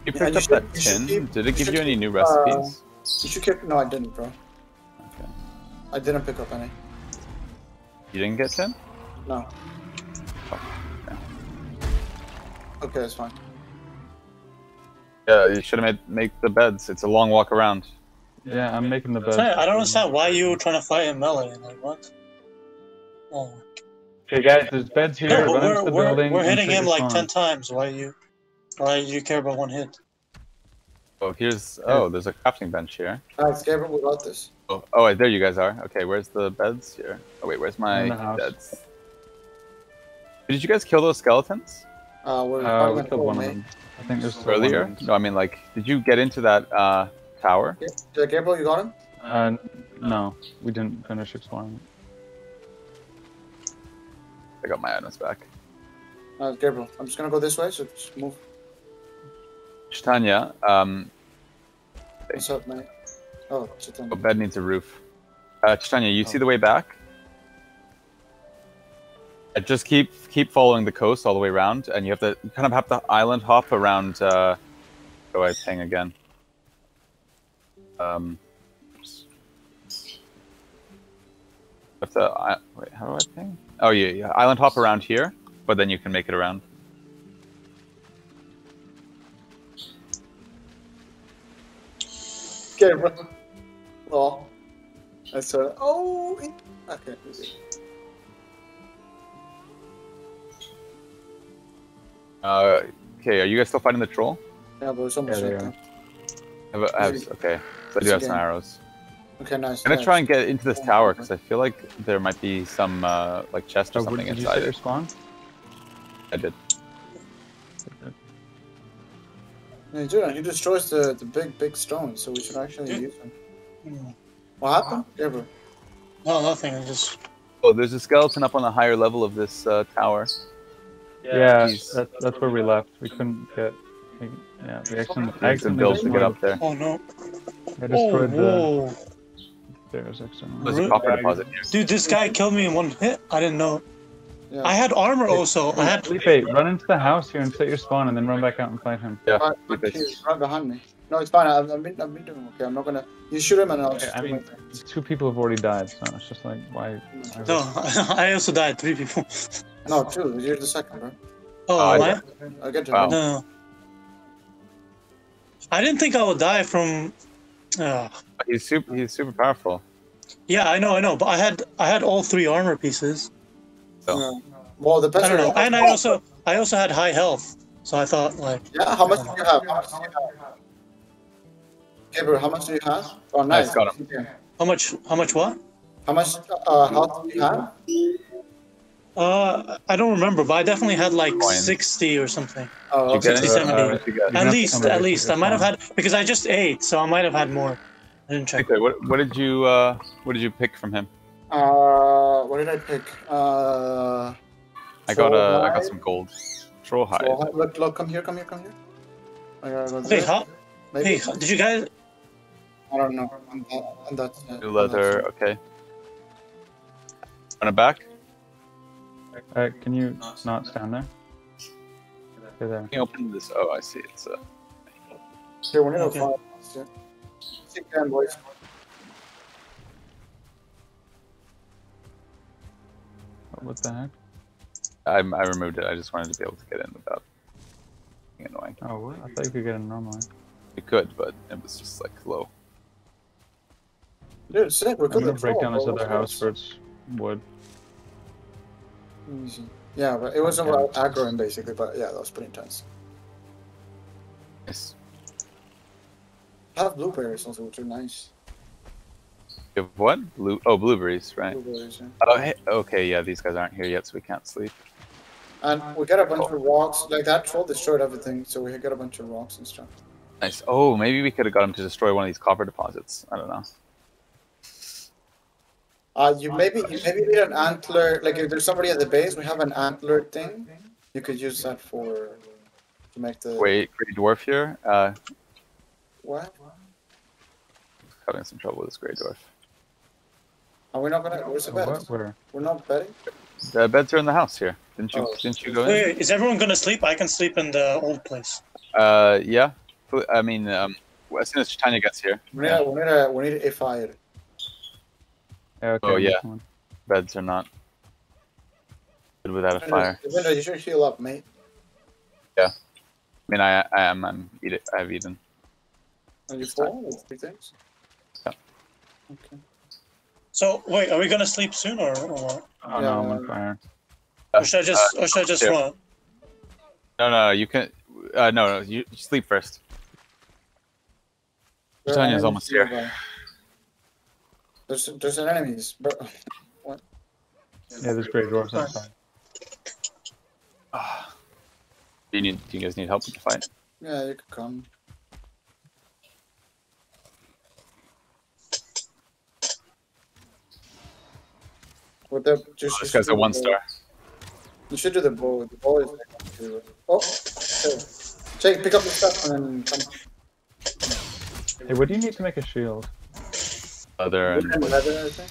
You Yeah, picked you up should- that tin. keep- Did it give should you any new recipes? uh, recipes? you should keep. No, I didn't, bro. Okay. I didn't pick up any. You didn't get 10? No. Oh, okay. Okay, that's fine. Yeah, you should have made make the beds. It's a long walk around. Yeah, I'm making the bed. I don't understand why you were trying to fight him melee. Like, what? Oh. Okay, guys, there's beds here. No, but Run into we're, the we're, building. we're hitting him like spawn. 10 times. Why you. Why do you care about one hit? Oh, here's oh, there's a crafting bench here. Nice, Gabriel, we got this. Oh, oh, wait, there you guys are. Okay, where's the beds here? Oh wait, where's my In the house. beds? Did you guys kill those skeletons Uh, we're Uh, we killed go, one of them. I think there's still earlier? of. No, I mean like, did you get into that uh, tower? Yeah, yeah, Gabriel, you got him. Uh, no, we didn't finish exploring. I got my items back. Uh, Gabriel, I'm just gonna go this way. So just move. Tanya, um, What's up, mate? Oh, Chitan. a bed needs a roof. Uh, Tanya, you see the way back? Uh, Just keep keep following the coast all the way around, and you have to you kind of have to island hop around. Uh, go I ping again. Um, have to I, wait. How do I ping? Oh yeah, yeah. Island hop around here, but then you can make it around. Okay, bro. Oh. I saw. Oh. Okay. Uh, okay, are you guys still fighting the troll? Yeah, but it's almost Yeah, they right. I have, I have, okay, so I do have some arrows. Okay, nice. I'm gonna nice. try and get into this tower because I feel like there might be some uh, like chest or Oh, where- something did you inside set your it. spawn? I did. Yeah, dude, he destroys the, the big, big stones, so we should actually use them. Hmm. What happened? Gabriel. No, nothing. I just. Oh, there's a skeleton up on the higher level of this uh, tower. Yeah, Jeez. that, that's where we left. We couldn't get. we- Yeah, we accidentally, I Needs some builds to get up there. Oh no. I Oh, destroyed the whoa. stairs accidentally. There's a Really? copper deposit here. Dude, this guy killed me in one hit. I didn't know. Yeah. I had armor also. I had. Felipe, run into the house here and set your spawn, and then run back out and fight him. Yeah, Right, keep right, it. here, right behind me. No, it's fine. I've, I've, been, I've been doing okay. I'm not gonna. You shoot him and I'll Okay, just I mean- Two people have already died, so it's just like why? why No, (laughs) I also died. Three people. (laughs) No, two. You're the second, bro. Oh, I- am I? I get to Wow. No. I didn't think I would die from. Uh, He's super. He's super powerful. yeah, I know, I know, but I had I had all three armor pieces. So Yeah. Well, the best. I don't know, and I also I also had high health, so I thought like Yeah. How much do you have? How much do you have? Gabriel, how much do you have? Oh, nice. Nice, got Okay. how much how much what? How much uh, health do you have? Uh, I don't remember, but I definitely had like Coins. sixty or something. Oh, okay. 60, 70. Uh, what you got? Yeah. At least, at least I might have had because I just ate, so I might have had more. I didn't check. Okay, what, what did you uh, what did you pick from him? Uh, what did I pick? Uh, I got uh, I got some gold. Troll hide. Trollhide. Look, look, come here, come here, come here. I gotta go Okay, this. how? Maybe. Hey, did you guys? I don't know. And that, and that's it. New leather. Okay. Run it back. Uh, can you not stand there? Stay there. Can you open this? Oh, I see. It's uh, Here, we need Okay. to find. yeah. Sit down, boys. What the heck? I I removed it. I just wanted to be able to get in without being annoying. Oh, what? I thought you could get in normally. You could, but it was just like low. Dude, sick. We're I'm gonna at break down this bro. other house this? where it's wood. Easy. Yeah, but it was Okay. about aggroing basically, but yeah, that was pretty intense. Nice. I have blueberries also, which are nice. You have what? Blue? Oh, blueberries, right? Blueberries, yeah. Oh, hey, okay. Yeah, these guys aren't here yet, so we can't sleep. And we got a bunch of rocks. Like that troll destroyed everything, so we got a bunch of rocks and stuff. Nice. Oh, maybe we could have got him to destroy one of these copper deposits. I don't know. Uh, you maybe you maybe need an antler. Like if there's somebody at the base, we have an antler thing. You could use that for to make the Wait, Greydwarf here. Uh, What? having some trouble with this Greydwarf. Are we not gonna? Where's the bed? What? Where? We're not betting. The beds are in the house here. Didn't you? Oh. Didn't you go in? Wait, wait, is everyone gonna sleep? I can sleep in the old place. Uh, yeah. I mean, um, as soon as Tanya gets here, We need, yeah, a, we need a we need a fire. Okay, Oh, yeah. one. beds are not good without a fire. Vinda, you should heal up, mate. Yeah. I mean, I, I am. I'm eat it. I have eaten. And you fall three things. Yeah. Okay. So wait, are we gonna sleep soon or, or what? Oh no, I'm on fire. Or should I just or should I just yeah. run? No, no, you can. Uh, no, no, you, you sleep first. There are Tanya's almost here. nearby. There's there's enemies, what? Yeah, there's Greydwarfs outside. Ah. Do you need? Do you guys need help with the fight? yeah, you could come. With the just This guy's a one star. You should do the bow. The bow is like. Oh, okay. Jake, pick up the stuff and then come. Hey, what do you need to make a shield? Leather and And leather, I think.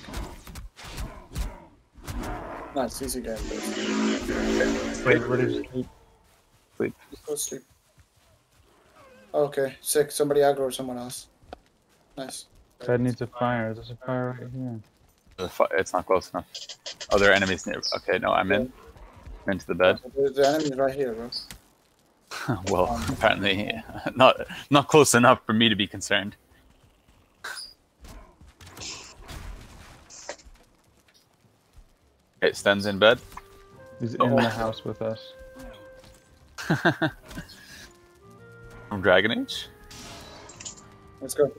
Nice, easy game. Wait, ready to sleep. Sleep. Go sleep. Okay, sick. Somebody aggro someone else. Nice. Ted needs a fire. There's a fire right here. The fi- It's not close enough. Oh, there are enemies near. Okay, no, I'm in. I'm into the bed. The, the enemy's right here, bro. (laughs) well, apparently (laughs) not not close enough for me to be concerned. It stands in bed. He's Oh. in the house with us. (laughs) From Dragon Age. Let's go.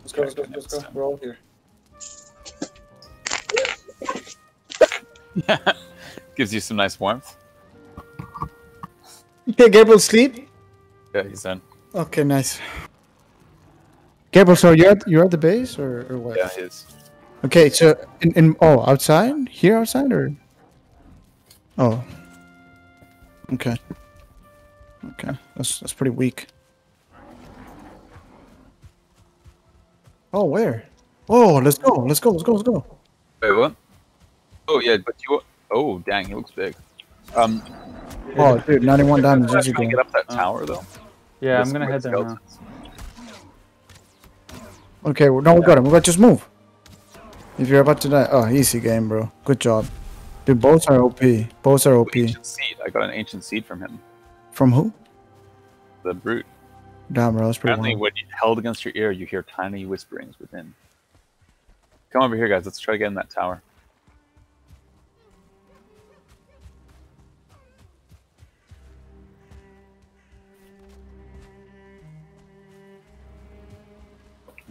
Let's go, let's go, let's go. We're all here. Yeah, (laughs) gives you some nice warmth. Okay, Gabriel, sleep. Yeah, he's in. Okay, nice. Gabriel, so you're at, you're at the base or, or what? Yeah, he is. Okay, so in, in oh outside here outside or oh okay okay that's that's pretty weak. Oh where? Oh let's go let's go let's go let's go. Wait, what? Oh yeah, but you. Oh dang, he looks big. Um, Oh dude, ninety one diamonds I'm easy trying to game. get up that tower though. Yeah, With I'm gonna head there now. Okay, well, no we got him. We got just move. If you're about to die, oh easy game, bro. Good job. Dude, both are OP. Both are OP. Ancient seed. I got an ancient seed from him. From who? The brute. Damn, bro, that's pretty. Apparently, wild. when you held against your ear, you hear tiny whisperings within. Come over here, guys. Let's try to get in that tower.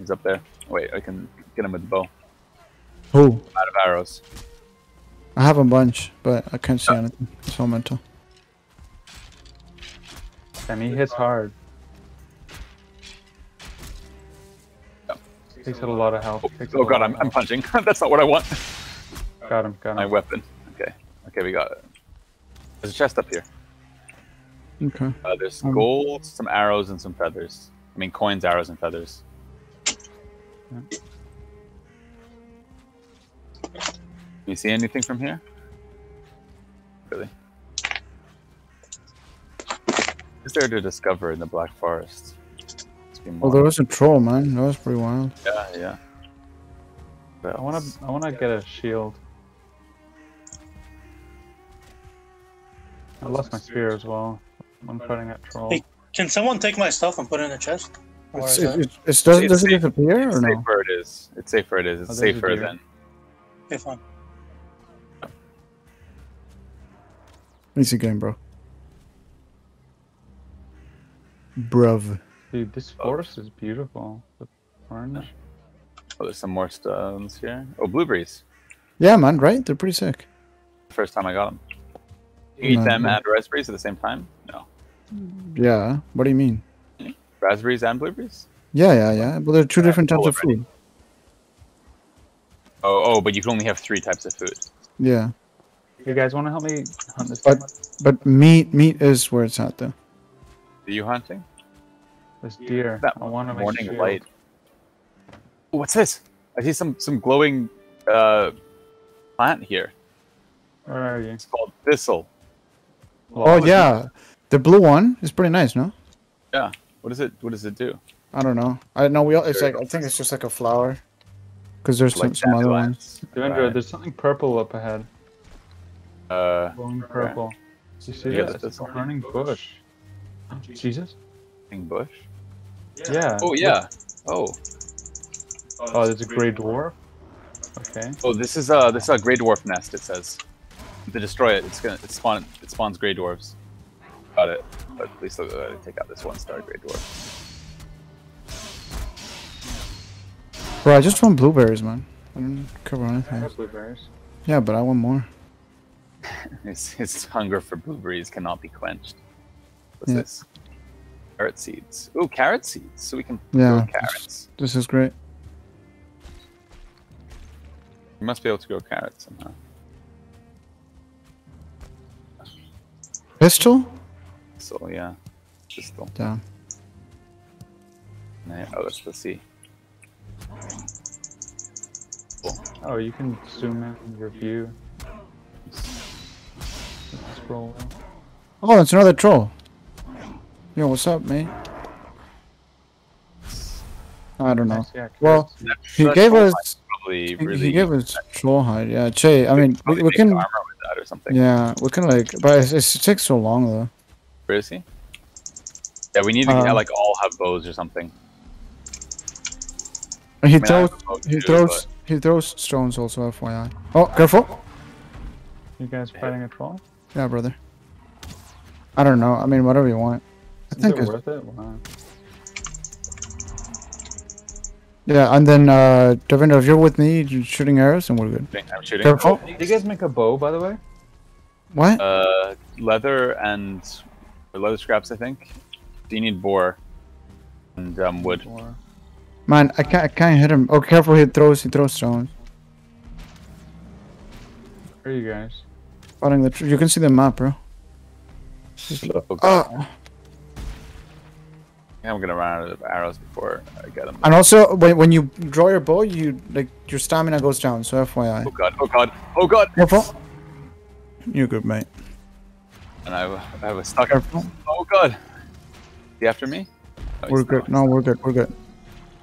He's up there. Wait, I can get him with the bow. Who? I'm out of arrows. I have a bunch, but I can't see anything. It's all mental. And he hits hard. Takes out a lot of health. Takes out Oh god, I'm, of I'm punching. (laughs) That's not what I want. Got him, got him. My weapon. Okay. Okay, we got it. There's a chest up here. Okay. Uh, there's Um, gold, some arrows, and some feathers. I mean, coins, arrows, and feathers. You see anything from here? Really? Is there to discover in the Black Forest? Must be Oh, more. there was a troll, man. That was pretty wild. Yeah, yeah. I wanna, I wanna get a shield. I lost my spear as well. I'm fighting that troll. Hey. Can someone take my stuff and put it in the chest? Or It's, it, it, it's, does, It's does it safe- disappear It's or safe no? where it is. It's safer where it is. It's Oh, there's a safer deer. than. Okay, fine. Easy game, bro. Bruv. Dude, this oh. forest is beautiful. The orange. Oh, there's some more stones here. Oh, blueberries. Yeah, man, right? They're pretty sick. First time I got them. You eat No, them no. and raspberries at the same time? No. Yeah. What do you mean? Raspberries and blueberries? Yeah, yeah, yeah. But they're two Yeah, different types of already. food. Oh, oh, but you can only have three types of food. Yeah. You guys wanna help me hunt this But- thing? But meat, meat is where it's at, though. Are you hunting? This deer. That I wanna morning shield. light. Oh, what's this? I see some some glowing uh, plant here. Where are you? It's called thistle. Oh, yeah. The blue one is pretty nice, no? Yeah. What does it What does it do? I don't know. I know we. All, it's like I think it's just like a flower. Because there's some, Like some other ones. Devendra, Right. there's something purple up ahead. Uh, Glowing purple. You see Yeah, that? that's It's a burning bush. Jesus? Burning bush. Yeah. Oh yeah. Oh. Oh, there's a Greydwarf. Okay. Oh, this is uh this is a Greydwarf nest. It says. To destroy it, it's gonna it spawn it spawns Greydwarves. Got it. But at please still uh, take out this one star Greydwarf. Bro, I just want blueberries, man. I didn't cover I anything. have blueberries. Yeah, but I want more. (laughs) His, his hunger for blueberries cannot be quenched. What's Yeah. this? Carrot seeds. Ooh, carrot seeds. So we can Yeah. grow carrots. This is great. We must be able to grow carrots somehow. Pistol? So yeah, pistol. Damn. Yeah, Oh, let's let's see. Oh, you can zoom in your view. Scroll. Oh, it's another troll. Yo, what's up, mate? I don't know. Yeah, Well, he gave us. probably He, really. he gave us troll hide. Yeah, Che. I mean, we, we can. armor with that or something. Yeah, we can like, but it's, it's, it takes so long though. Where is he? Yeah, we need to Um, like all have bows or something. He I mean, throws. He too, throws. He throws stones also. FYI. Oh, careful. You guys fighting a troll? Yeah, brother. I don't know. I mean, whatever you want. I Is think it it's, worth it? Wow. yeah, and then uh Devinder, if you're with me, you're shooting arrows, and we're good. but I'm shooting. Careful. Did you guys make a bow, by the way? What? Uh, leather and or leather scraps, I think. Do you need boar and um, wood? Or Man, I can't. I can't hit him. Oh, careful! He throws. He throws stones. where are you guys? Spotting the. Tr- you can see the map, bro. Oh, God. Oh, I'm gonna run out of arrows before I get them. and also when when you draw your bow, you like your stamina goes down. So FYI. Oh god! Oh god! Oh god! Careful. You're good, mate. And I, I was stuck. Careful. Oh god! He after me? Oh, no, We're good. not. No, we're good. We're good.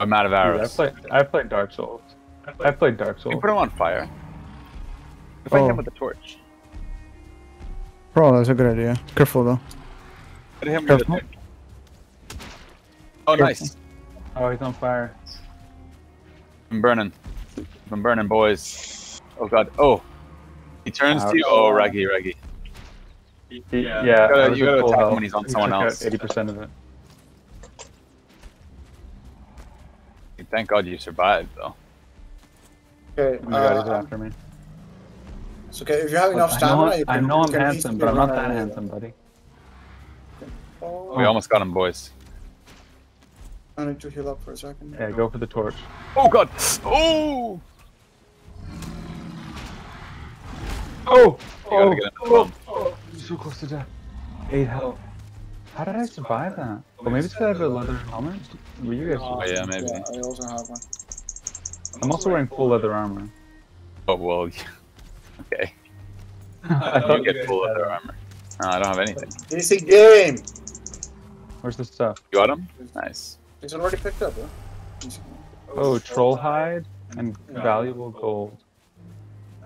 I'm out of Dude, I arrows. played. I played Dark Souls. I played Dark Souls. You put him on fire. If I hit Oh. him with a torch. Bro, that's a good idea. Careful though. Hit him with a Careful. torch. Oh, nice. Oh, he's on fire. I'm burning. I'm burning, boys. Oh god. Oh. He turns to you. Oh, Raggy, Raggy. He- Yeah. yeah. gotta- you gotta attack him when he's on He someone else. 80% of it. Thank god you survived, though. Okay, Oh my god, he's uh, after me. it's okay. If you have enough I know, stamina, I know I'm handsome, but I'm not that handsome, buddy. Oh, We almost got him, boys. I need to heal up for a second. Yeah, go for the torch. Oh god! Oh! Oh! You gotta get him to the. I'm so close to death. Eight health. How did I survive that? Well, maybe it's because I have a leather helmet. Were you guys? Oh, yeah, maybe. Yeah, I also have one. I'm also wearing full leather armor. Oh, well, (laughs) okay. (laughs) I You thought get full leather armor. No, I don't have anything. Easy game! Where's the stuff? You got him? Nice. It's already picked up, huh? Oh, troll hide and valuable gold.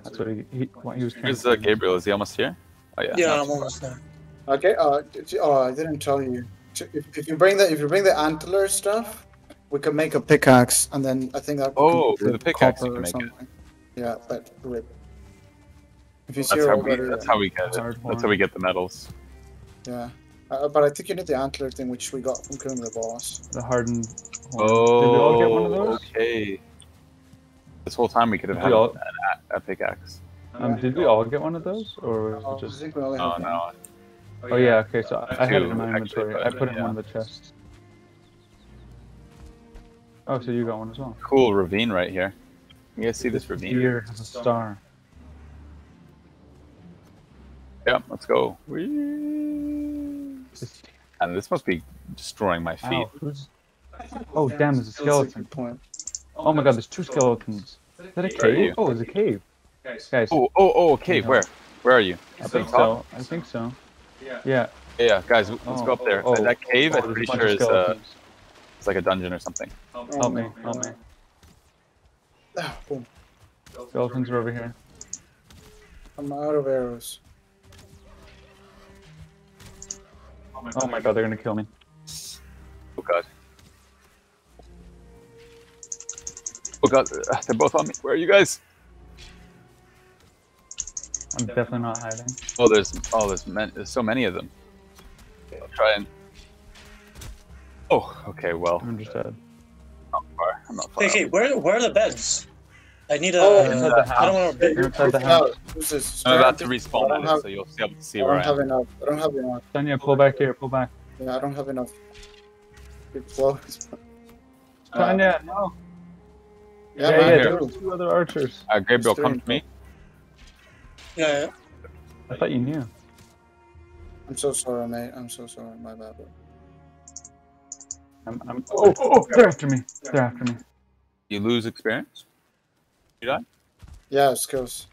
That's what he he, what he was trying Where's uh, Gabriel? Is he almost here? Oh, yeah. Yeah, I'm almost there. Okay, uh, oh, I didn't tell you. If, if you bring the if you bring the antler stuff, we can make a pickaxe, and then I think that. Oh, can with a pickaxe you can or make it. something. Yeah, but rip. If you see That's how, we, already, that's how we get it. That's how we get the medals. yeah. Uh, but I think you need the antler thing, which we got from killing the boss. The hardened. horn. Oh, Did we all get one of those? okay. This whole time we could have had all- a, a pickaxe. Um, did we all get one of those, or Oh, was it I just? think we only Oh, have one. no. Oh yeah, okay. So I, I had it in my inventory. I put it in yeah. one of the chests. Oh, so you got one as well. Cool ravine right here. You guys see this ravine? Here has a star. Yeah, let's go. Whee! And this must be destroying my feet. Ow. Oh damn! There's a skeleton. point. Oh my god! There's two skeletons. Is that a Where are you? cave? Oh, it's a cave. Guys. Guys, Oh, oh, oh, cave. Where? Where are you? I think so. I think so. Yeah. Yeah. Yeah, guys, let's Oh, go up there. oh, that, that cave, oh, I'm pretty sure of is uh, it's like a dungeon or something. Help Help me! Help me! Ah, boom. Skeletons are over here. I'm out of arrows. Oh my god! They're gonna kill me. Oh god. Oh god, uh, they're both on me. Where are you guys? I'm definitely not hiding. Oh, there's oh, there's, man, there's so many of them. I'll try and. Oh, okay. Well, I'm just dead. not far. I'm not far. Okay, where where are the beds? I need a. Oh, Inside the I don't want to. You're inside the No, house. this is I'm about to respawn don't it, have- so you'll be able to see I where don't have enough. I don't have enough. Tanya, pull back here. Pull back. Yeah, I don't have enough. Good close. Tanya, no. Yeah, Yeah, yeah. There were two other archers. Uh, Gabriel, come to me. Yeah, yeah. I thought you knew. I'm so sorry, mate. I'm so sorry. My bad. bro. I'm. I'm oh, oh, oh! They're after me. They're after me. You lose experience. You die? Yeah, skills.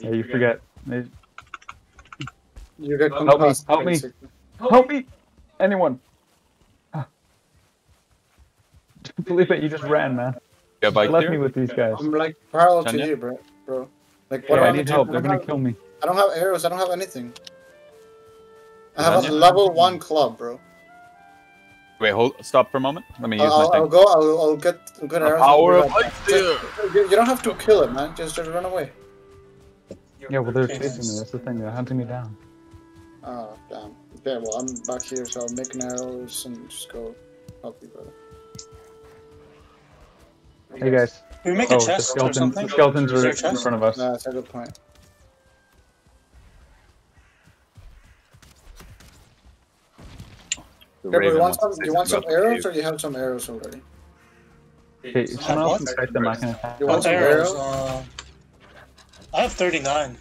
Yeah, you forget. They- You get Help me, concussed. help me. Help me! Anyone! Ah. it. you just ran, man. You got bike left here? me with these guys. I'm like parallel to you, bro. Bro. Like what Yeah, I I need do? help. I They're don't gonna have- kill me. I don't have arrows. I don't have anything. I have a level one club, bro. Wait, hold. Stop for a moment. Let me uh, use I'll, my I'll go. I'll, I'll get good The arrows. power I'll of be right. Just- you, you don't have to kill it, man. Just, just run away. Yeah, well, they're chasing me. That's the thing. They're hunting me down. Oh, damn. Okay, well, I'm back here, so I'll make an arrows and just go help you, brother. Hey, guys. Can we make Oh, a the chest or skeletons, something? the skeletons are in chest? front of us. Nah, that's a good point. The Okay, you want some? You want some something about the arrows, or you have some arrows already? Okay, someone else can them. I can attack. You want What some arrows? arrows? Uh, I have 39.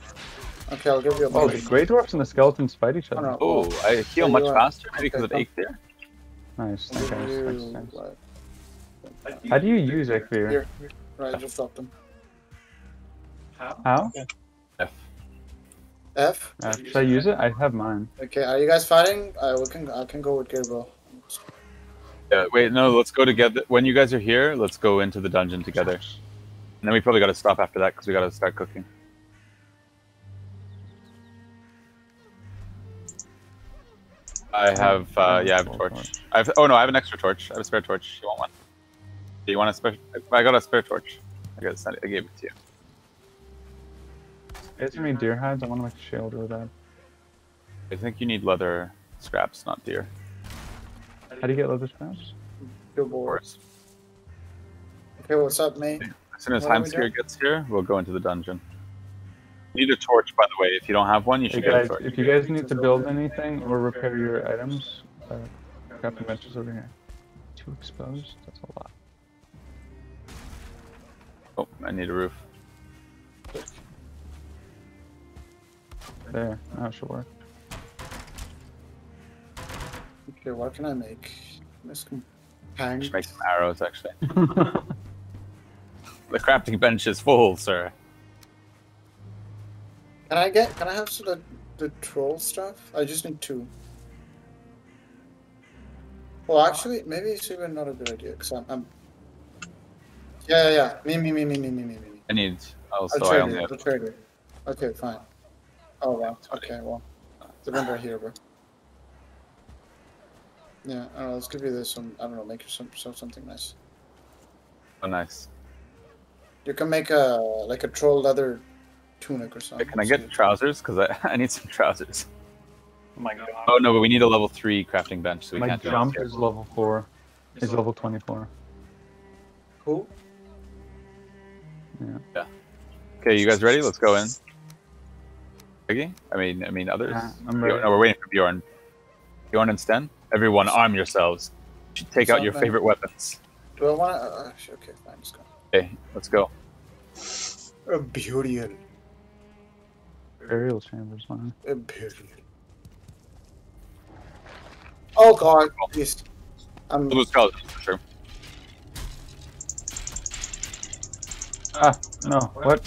Okay, I'll give you a Oh, the Greydwarfs and the skeletons fight each Oh, other. no. Oh, I heal you much are- faster maybe because of okay, eight there. Nice. Okay, you, sense. like, How do you use Eikthyr? Here, right, just drop them. How? How? F. Uh, should I use it? I have mine. Okay, are you guys fighting? I we can. I can go with Gabriel. Yeah, wait, no, let's go together. When you guys are here, let's go into the dungeon together. And then we probably got to stop after that because we got to start cooking. I have, uh, yeah, I have a torch. I have, oh no, I have an extra torch. I have a spare torch. You want one? Do you want a spare? I got a spare torch. I got it. I gave it to you. Is there any deer hides? I want to make a shield with that. I think you need leather scraps, not deer. How do you get leather scraps? Good Of boy. Okay, what's up, mate? As soon as What are Time we Sphere doing? gets here, we'll go into the dungeon. You need a torch, by the way. If you don't have one, you Hey should get a torch. if you guys need to build anything or repair your items, uh, crafting benches over here. Too exposed? That's a lot. Oh, I need a roof. There, now it should work. Okay, what can I make? Let's com- hang. Just make some arrows, actually. (laughs) The crafting bench is full, sir. Can I get? Can I have some of the, the troll stuff? I just need two. Well, actually, maybe it's even not a good idea because I'm, I'm. Yeah, yeah, yeah. Me, me, me, me, me, me, me, me. I need. Also, I'll I trade only it. have. I'll trade it. Okay, fine. Oh wow. Okay, well, the one right here, bro. Yeah, I don't know. Let's give you this one. I don't know. Make yourself yourself something nice. Oh, nice. You can make a like a troll leather tunic or something. Can I So get trousers? Because I, (laughs) I need some trousers. Oh my god. Oh no, but we need a level three crafting bench, so we My can't do jump that. is level 4. Is level 24. Cool. Okay, you guys ready? Let's go in. Piggy? I mean, I mean others. Yeah, I'm Bjorn- ready. No, we're waiting for Bjorn. Bjorn and Sten. Everyone, arm yourselves. You should take out your Something. favorite weapons. Do I want to? Uh, okay, fine. Let's go. Okay, let's go. A burial. Burial chambers, man. A burial. Oh god, please. I'm. Blue skeletons for sure. Ah, no, what?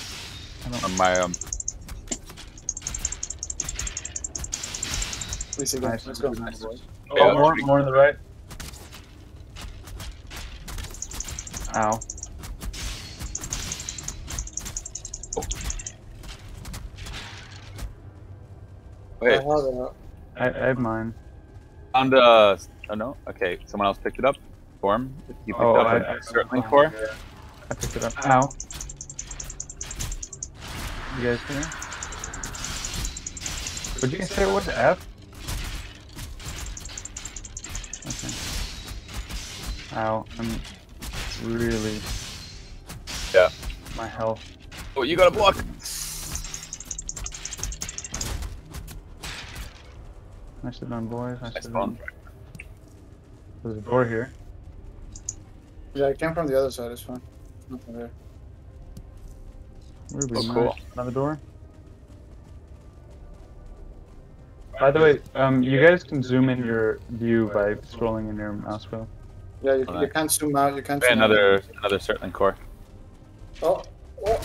On my um, Please again. Nice. Let's go. Nice. Oh, Yeah, more, pretty- more on the right. Ow. wait, I have a- I, I have mine. found uh, oh no, okay, someone else picked it up. Form. You picked Oh, up I, a I Surtling core. I picked it up. Ow. You guys hear? Would you say it was F? Okay. Ow, I'm really Yeah. my health. Oh, you got a block. Nicely done, boys. Nicely Nice done. There's a door here. Yeah, I came from the other side. It's fine. Nothing there. Ruby, Oh, cool. Another door. By the way, um, you guys can zoom in your view by scrolling in your mouse wheel. Yeah, you, you can't zoom out. You can't. Hey, zoom out. another another Surtling core. Oh, oh.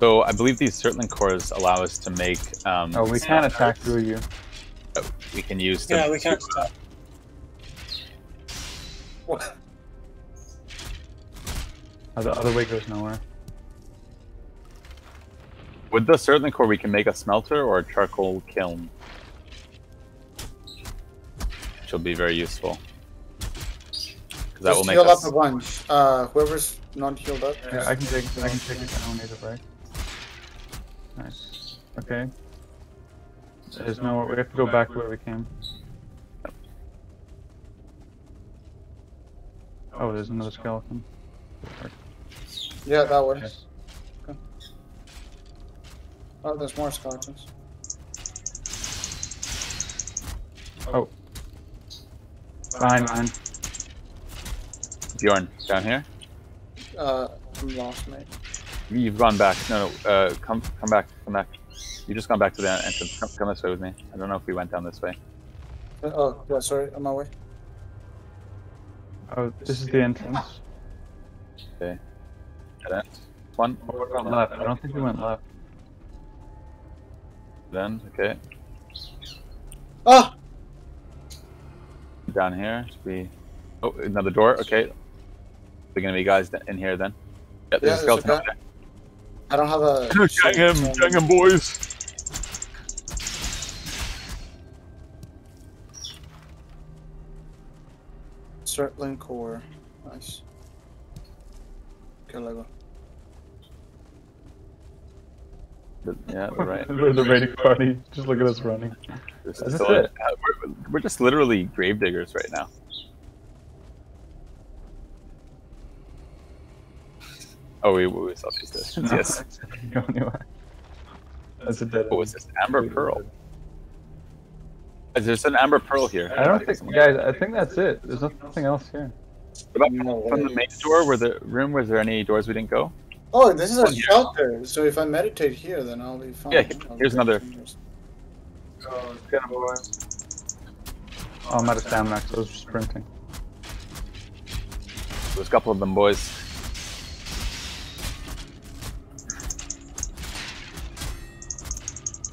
So I believe these Surtling cores allow us to make. Um, Oh, we can't attack through you. that we can use. To, Yeah, we can't stop. (laughs) What? Oh, the other way goes nowhere. With the Surtling core, we can make a smelter or a charcoal kiln, which will be very useful. 'Cause that Just will make heal us. up a bunch. Uh, whoever's not healed up. Yeah, I can take. I can take it down. Need a break. Nice. Okay. There's no. We have to go back where we came. Oh, there's another skeleton. Yeah, that way. Yes. Oh, there's more skeletons. Oh. Fine, man. Bjorn, down here. Uh, I'm lost, mate. You've gone back. No, no. Uh, come, come back. Come back. You just gone back to the entrance. Come, come this way with me. I don't know if we went down this way. Uh, Oh, yeah, sorry, on my way. Oh, this is the entrance. Okay. Dead end. One. Oh, we left. I don't think we went left. Then okay. Ah! Down here. Should be. Oh, another door. Okay. There gonna be guys in here then. Yeah, there's Yeah, a there's a skeleton. guy. I don't have a. Gang him, gang him, boys. Surtling core. Nice. Okay, Lego. Yeah, the (laughs) right. We're the raiding party. Just look at us running. This Is is this it? we're, we're just literally grave diggers right now. Oh, we, we saw these distance. (laughs) Yes. Go anywhere. That's a dead What was this? Amber pearl. There's an amber pearl here. I don't think, guys. I think that's it. There's nothing else here. What about No from the main door? Were the room? Was there any doors we didn't go? Oh, this is Oh, a yeah. shelter. So if I meditate here, then I'll be fine. Yeah, I'll here's be another. fine. Oh, I'm out of stamina, so I was sprinting. There's a couple of them boys.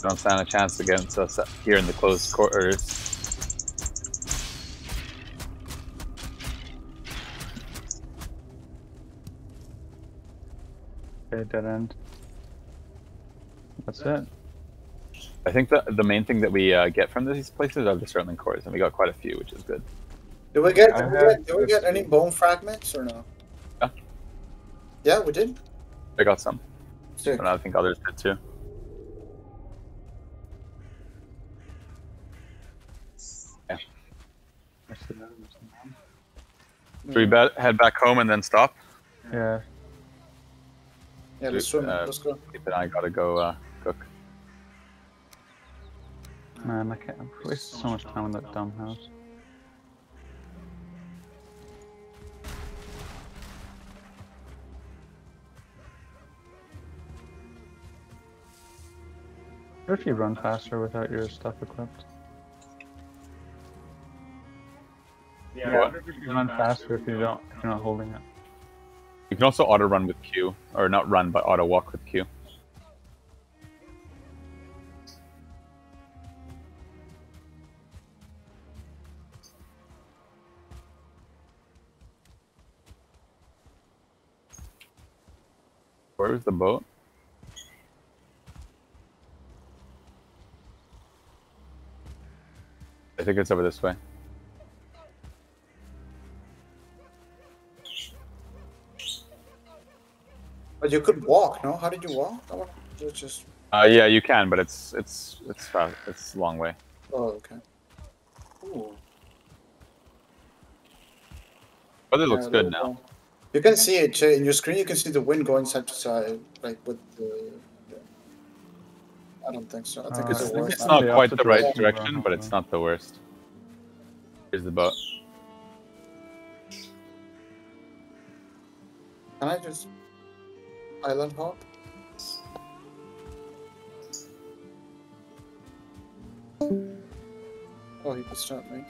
Don't stand a chance against us here in the closed quarters. Okay, dead end. That's it. I think the the main thing that we uh, get from these places are the Surtling cores, and we got quite a few, which is good. Did we get? I Did we get, did we get any bone fragments or no? Yeah. Yeah, we did. I got some, Sick. and I think others did too. Should we bet, head back home and then stop? Yeah. Yeah, let's swim. Uh, let's go. Keith and I gotta go uh, cook. Man, I can't. I've wasted so much time in that dumb house. What if you run faster without your stuff equipped? What? You run faster if you don't if you're not holding it. You can also auto run with Q, or not run, but auto walk with Q. Where's the boat? I think it's over this way. But you could walk, no? How did you walk? I just. Uh, yeah, you can, but it's it's it's fast. It's a long way. Oh, okay. Ooh. Weather looks Yeah, good now. go. You can see it in your screen. You can see the wind going side to side, like with the. I don't think so. I think Uh, it's I the think worst. It's not quite the right direction, direction, but it's not the worst. Here's the boat. Can I just island hop. Oh, he just shot me.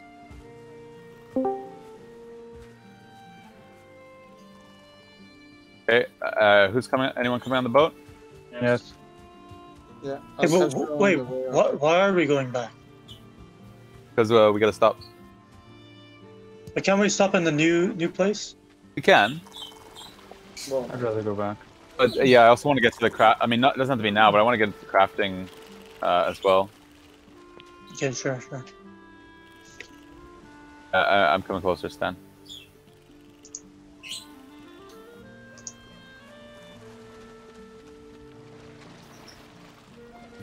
Okay, uh, who's coming? Anyone coming on the boat? Yes. Yeah. Hey, wait, what, why are we going back? Because uh, we gotta stop. But can we stop in the new new place? We can. Well, I'd rather go back but uh, yeah, I also want to get to the craft. I mean, not, it doesn't have to be now, but I want to get into crafting uh, as well. Okay, sure, sure. Uh, I, I'm coming closer, Stan.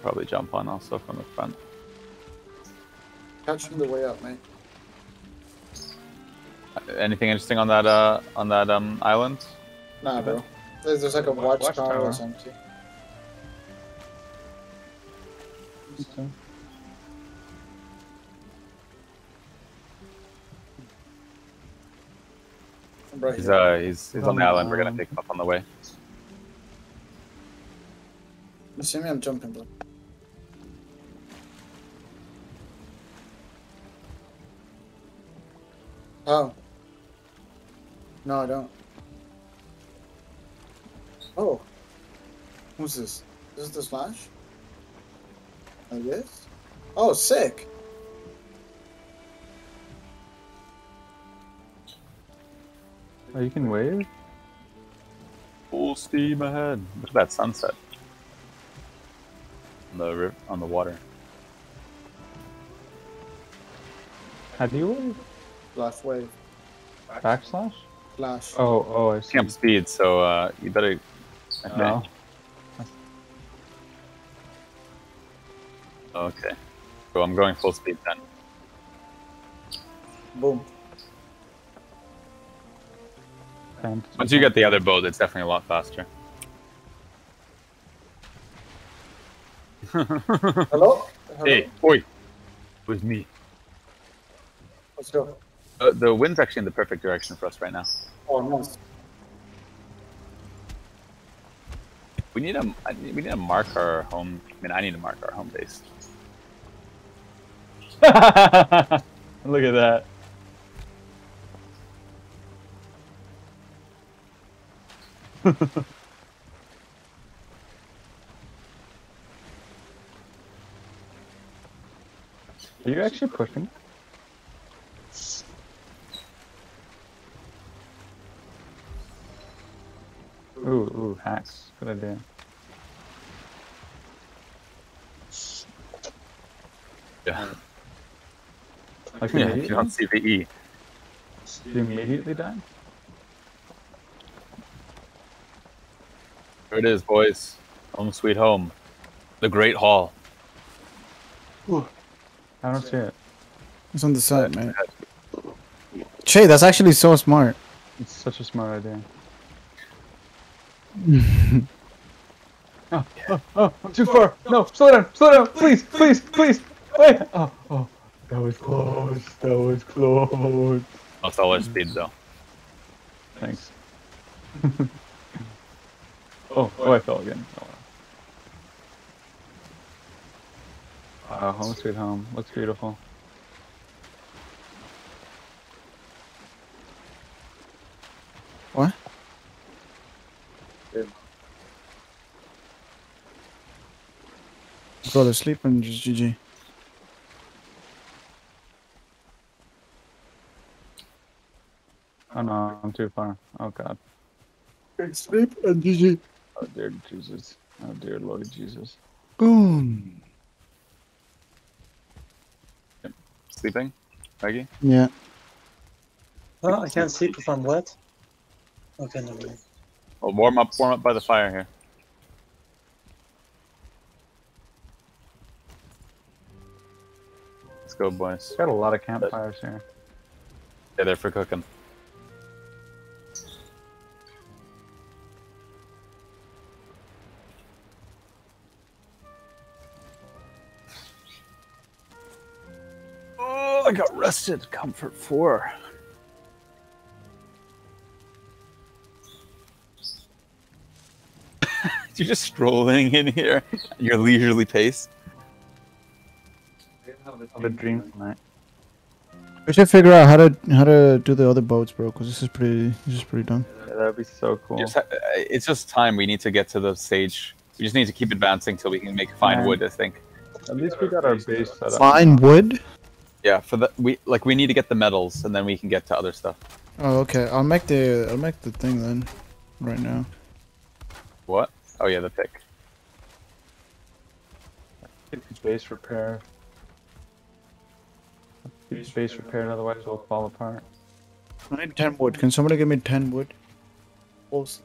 Probably jump on also from the front. catch you on the way up, mate. Uh, Anything interesting on that uh, on that um, island? Nah, bro. There's, there's like a watchtower Watchtower. or something. Okay. Right He's uh he's, he's on the Um, island. We're gonna um, pick him up on the way. You see me? I'm jumping, bro. Oh. No, I don't. Oh. Who's this? Is This is the Slash? Like this? Oh, sick! Oh, you can wave? Full steam ahead. Look at that sunset. On the river, on the water. How do you wave? Flash wave. Backslash? Flash. Oh, oh, I see. Camp speed, so uh, you better. Okay. No. Okay. So I'm going full speed then. Boom. Once you get the other boat, it's definitely a lot faster. (laughs) Hello? Hello? hey, oi! It was me. Let's go. Uh, the wind's actually in the perfect direction for us right now. Oh, nice. We need to. We need to mark our home. I mean, I need to mark our home base. (laughs) Look at that. (laughs) Are you actually pushing? Ooh, ooh, hacks. Good idea. Yeah. Like Yeah. You immediately? don't see the E. You immediately die? There it is, boys. Home sweet home. The Great Hall. Ooh. I don't see it. It's on the side, man. Che, that's actually so smart. It's such a smart idea. Oh, oh, oh, I'm too far. No, slow down, slow down, please, please, please. Wait. Oh, oh, that was close. That was close. Oh, Lost all our speed though. Thanks. (laughs) oh, oh, I fell again. Oh, wow. Wow, home sweet home. Looks beautiful. What? Go to sleep and just GG. Oh no, I'm too far. Oh god. Sleep and GG. Oh dear Jesus. Oh dear Lord Jesus. Boom. Sleeping, Maggie? Yeah. Oh, I can't sleep if I'm wet. Okay, never mind. Well, warm up, warm up by the fire here. Go, boys. Got a lot of campfires here. Yeah, they're for cooking. Oh, I got rested. Comfort four. (laughs) You're just strolling in here at your leisurely pace. Have a dream tonight. We should figure out how to how to do the other boats, bro. Because this is pretty this is pretty dumb. Yeah, that'd be so cool. Just uh, it's just time. We need to get to the stage. We just need to keep advancing till we can make fine Yeah. wood. I think. At least we got our base set up. Fine wood. Yeah, for the we like we need to get the medals, and then we can get to other stuff. Oh, okay. I'll make the I'll make the thing then, right now. What? Oh yeah, the pick. Base repair. Get the base repaired, otherwise we'll fall apart. I need ten wood. Can somebody give me ten wood? Wolves.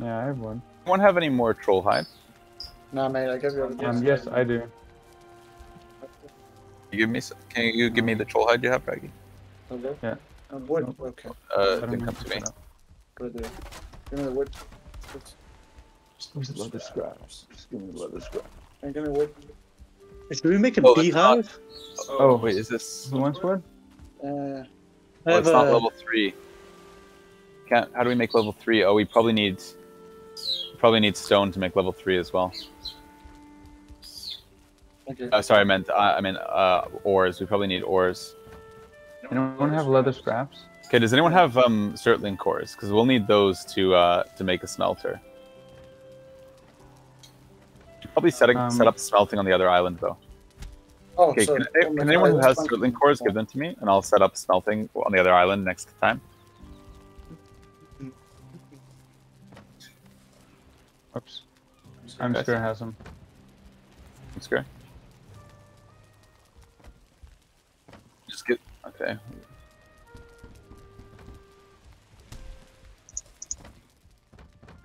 Yeah, I have one. Anyone have any more troll hide? Nah, mate, I guess we have Um, yes, I do. You give me. Some, can you give me the troll hide you have, Raggy? Okay. Yeah. Uh, wood. Okay. Uh, I it don't didn't come to me. it's set. Right there. Give me the wood. Wood. Where's the leather scraps? Just give me the leather scraps. Hey, give me wood. Should we make a Oh, it's beehive? Oh wait, is this? the one wood? Uh, I Oh, have it's not a- level three. Can't. How do we make level three? Oh, we probably need. Probably need stone to make level three as well. okay. Uh, sorry, I meant. Uh, I meant uh, ores. We probably need ores. Anyone have leather scraps? Okay. Does anyone have um Surtling cores? Because we'll need those to uh to make a smelter. Probably setting Um, set up smelting on the other island though. Oh, Okay. sorry. Can, can anyone who has Surtling cores give them to me, and I'll set up smelting on the other island next time. Oops. I'm Okay. sure has them. That's good. Just get okay.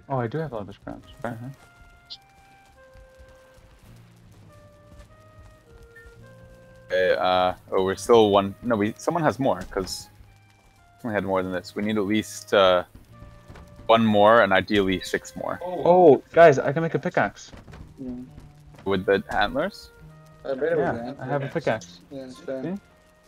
Oh, I do have leather scraps. Right, huh? Okay, uh, oh, we're still one. No, we. Someone has more because someone had more than this. We need at least uh, one more, and ideally six more Oh, guys, I can make a pickaxe. Mm. with the antlers. I Yeah, I have a pickaxe. Yeah, it's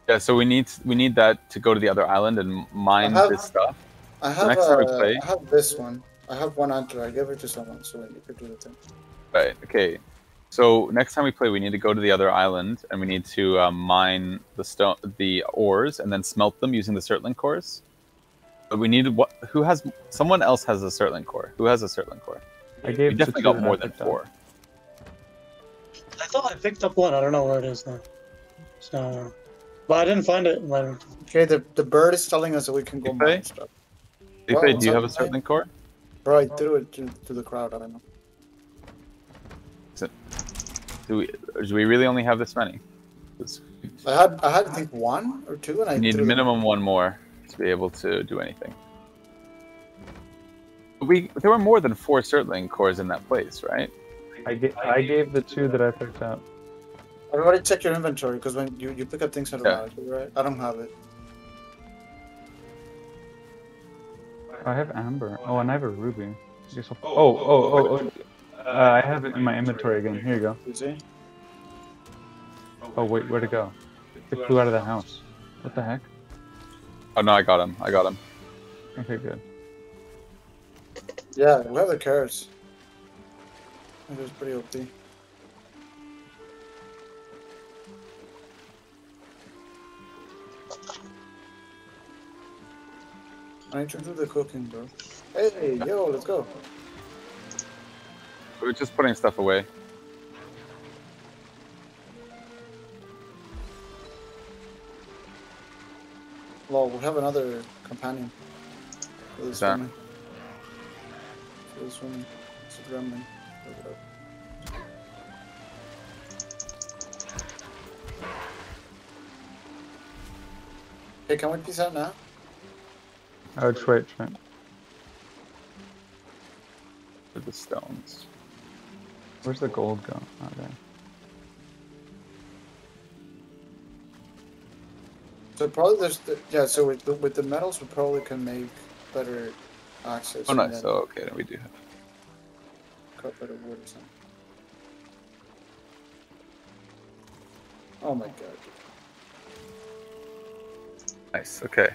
Yeah, so we need we need that to go to the other island and mine have- this stuff. I have, Next time we play- I have this one. I have one antler. I gave it to someone, so you could do the thing. Right. Okay. So next time we play, we need to go to the other island and we need to um, mine the stone, the ores, and then smelt them using the Surtling cores. But we need what? Who has? Someone else has a Surtling core. Who has a Surtling core? I gave the definitely got more than picked up. four. I thought I picked up one. I don't know where it is now. So, but I didn't find it. When, Okay, the, the bird is telling us that we can go Ife? mine stuff. Ife, Well, do you have a something- Surtling core? Bro, I threw it to, to the crowd. I don't know. Do we? Do we really only have this many? I had I had I think one or two, and I need threw minimum one more to be able to do anything. We there were more than four Surtling cores in that place, right? I, ga- I gave the two that I picked up. Everybody check your inventory because when you, you pick up things Yeah. right? I don't have it. I have amber. Oh, and I have a ruby. I guess Oh, oh, oh, oh. oh, oh, oh Uh, I have it in my inventory again. Here you go. You see? Oh, wait, where'd it go? It flew out of the house. What the heck? Oh no, I got him. I got him. Okay, good. Yeah, we have the carrots. It was pretty OP. I need to do the cooking, bro. Hey, yo, let's go. We We're just putting stuff away. Well, we have another companion. For the Who's that? swimming. For the swimming. It's a gremlin. Look it up. Hey, can we peace out now? Oh, just wait, just wait. With the stones. Where's the gold go? Okay. So probably there's the, yeah. So with the, with the metals, we probably can make better access. Oh nice. Oh okay, then we do have. cut better wood or something. Oh my god. Nice. Okay.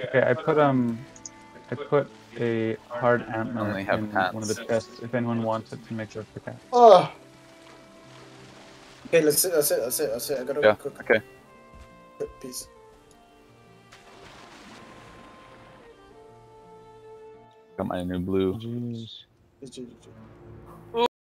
Okay, I put um, I put a hard antler Only have in one of the chests if anyone wants it to make their pickaxe. Oh, Okay, let's it. That's it. That's it. That's it. I gotta Yeah. cook. Okay. Peace. piece. Got my new blue. Jeez. GG, GG.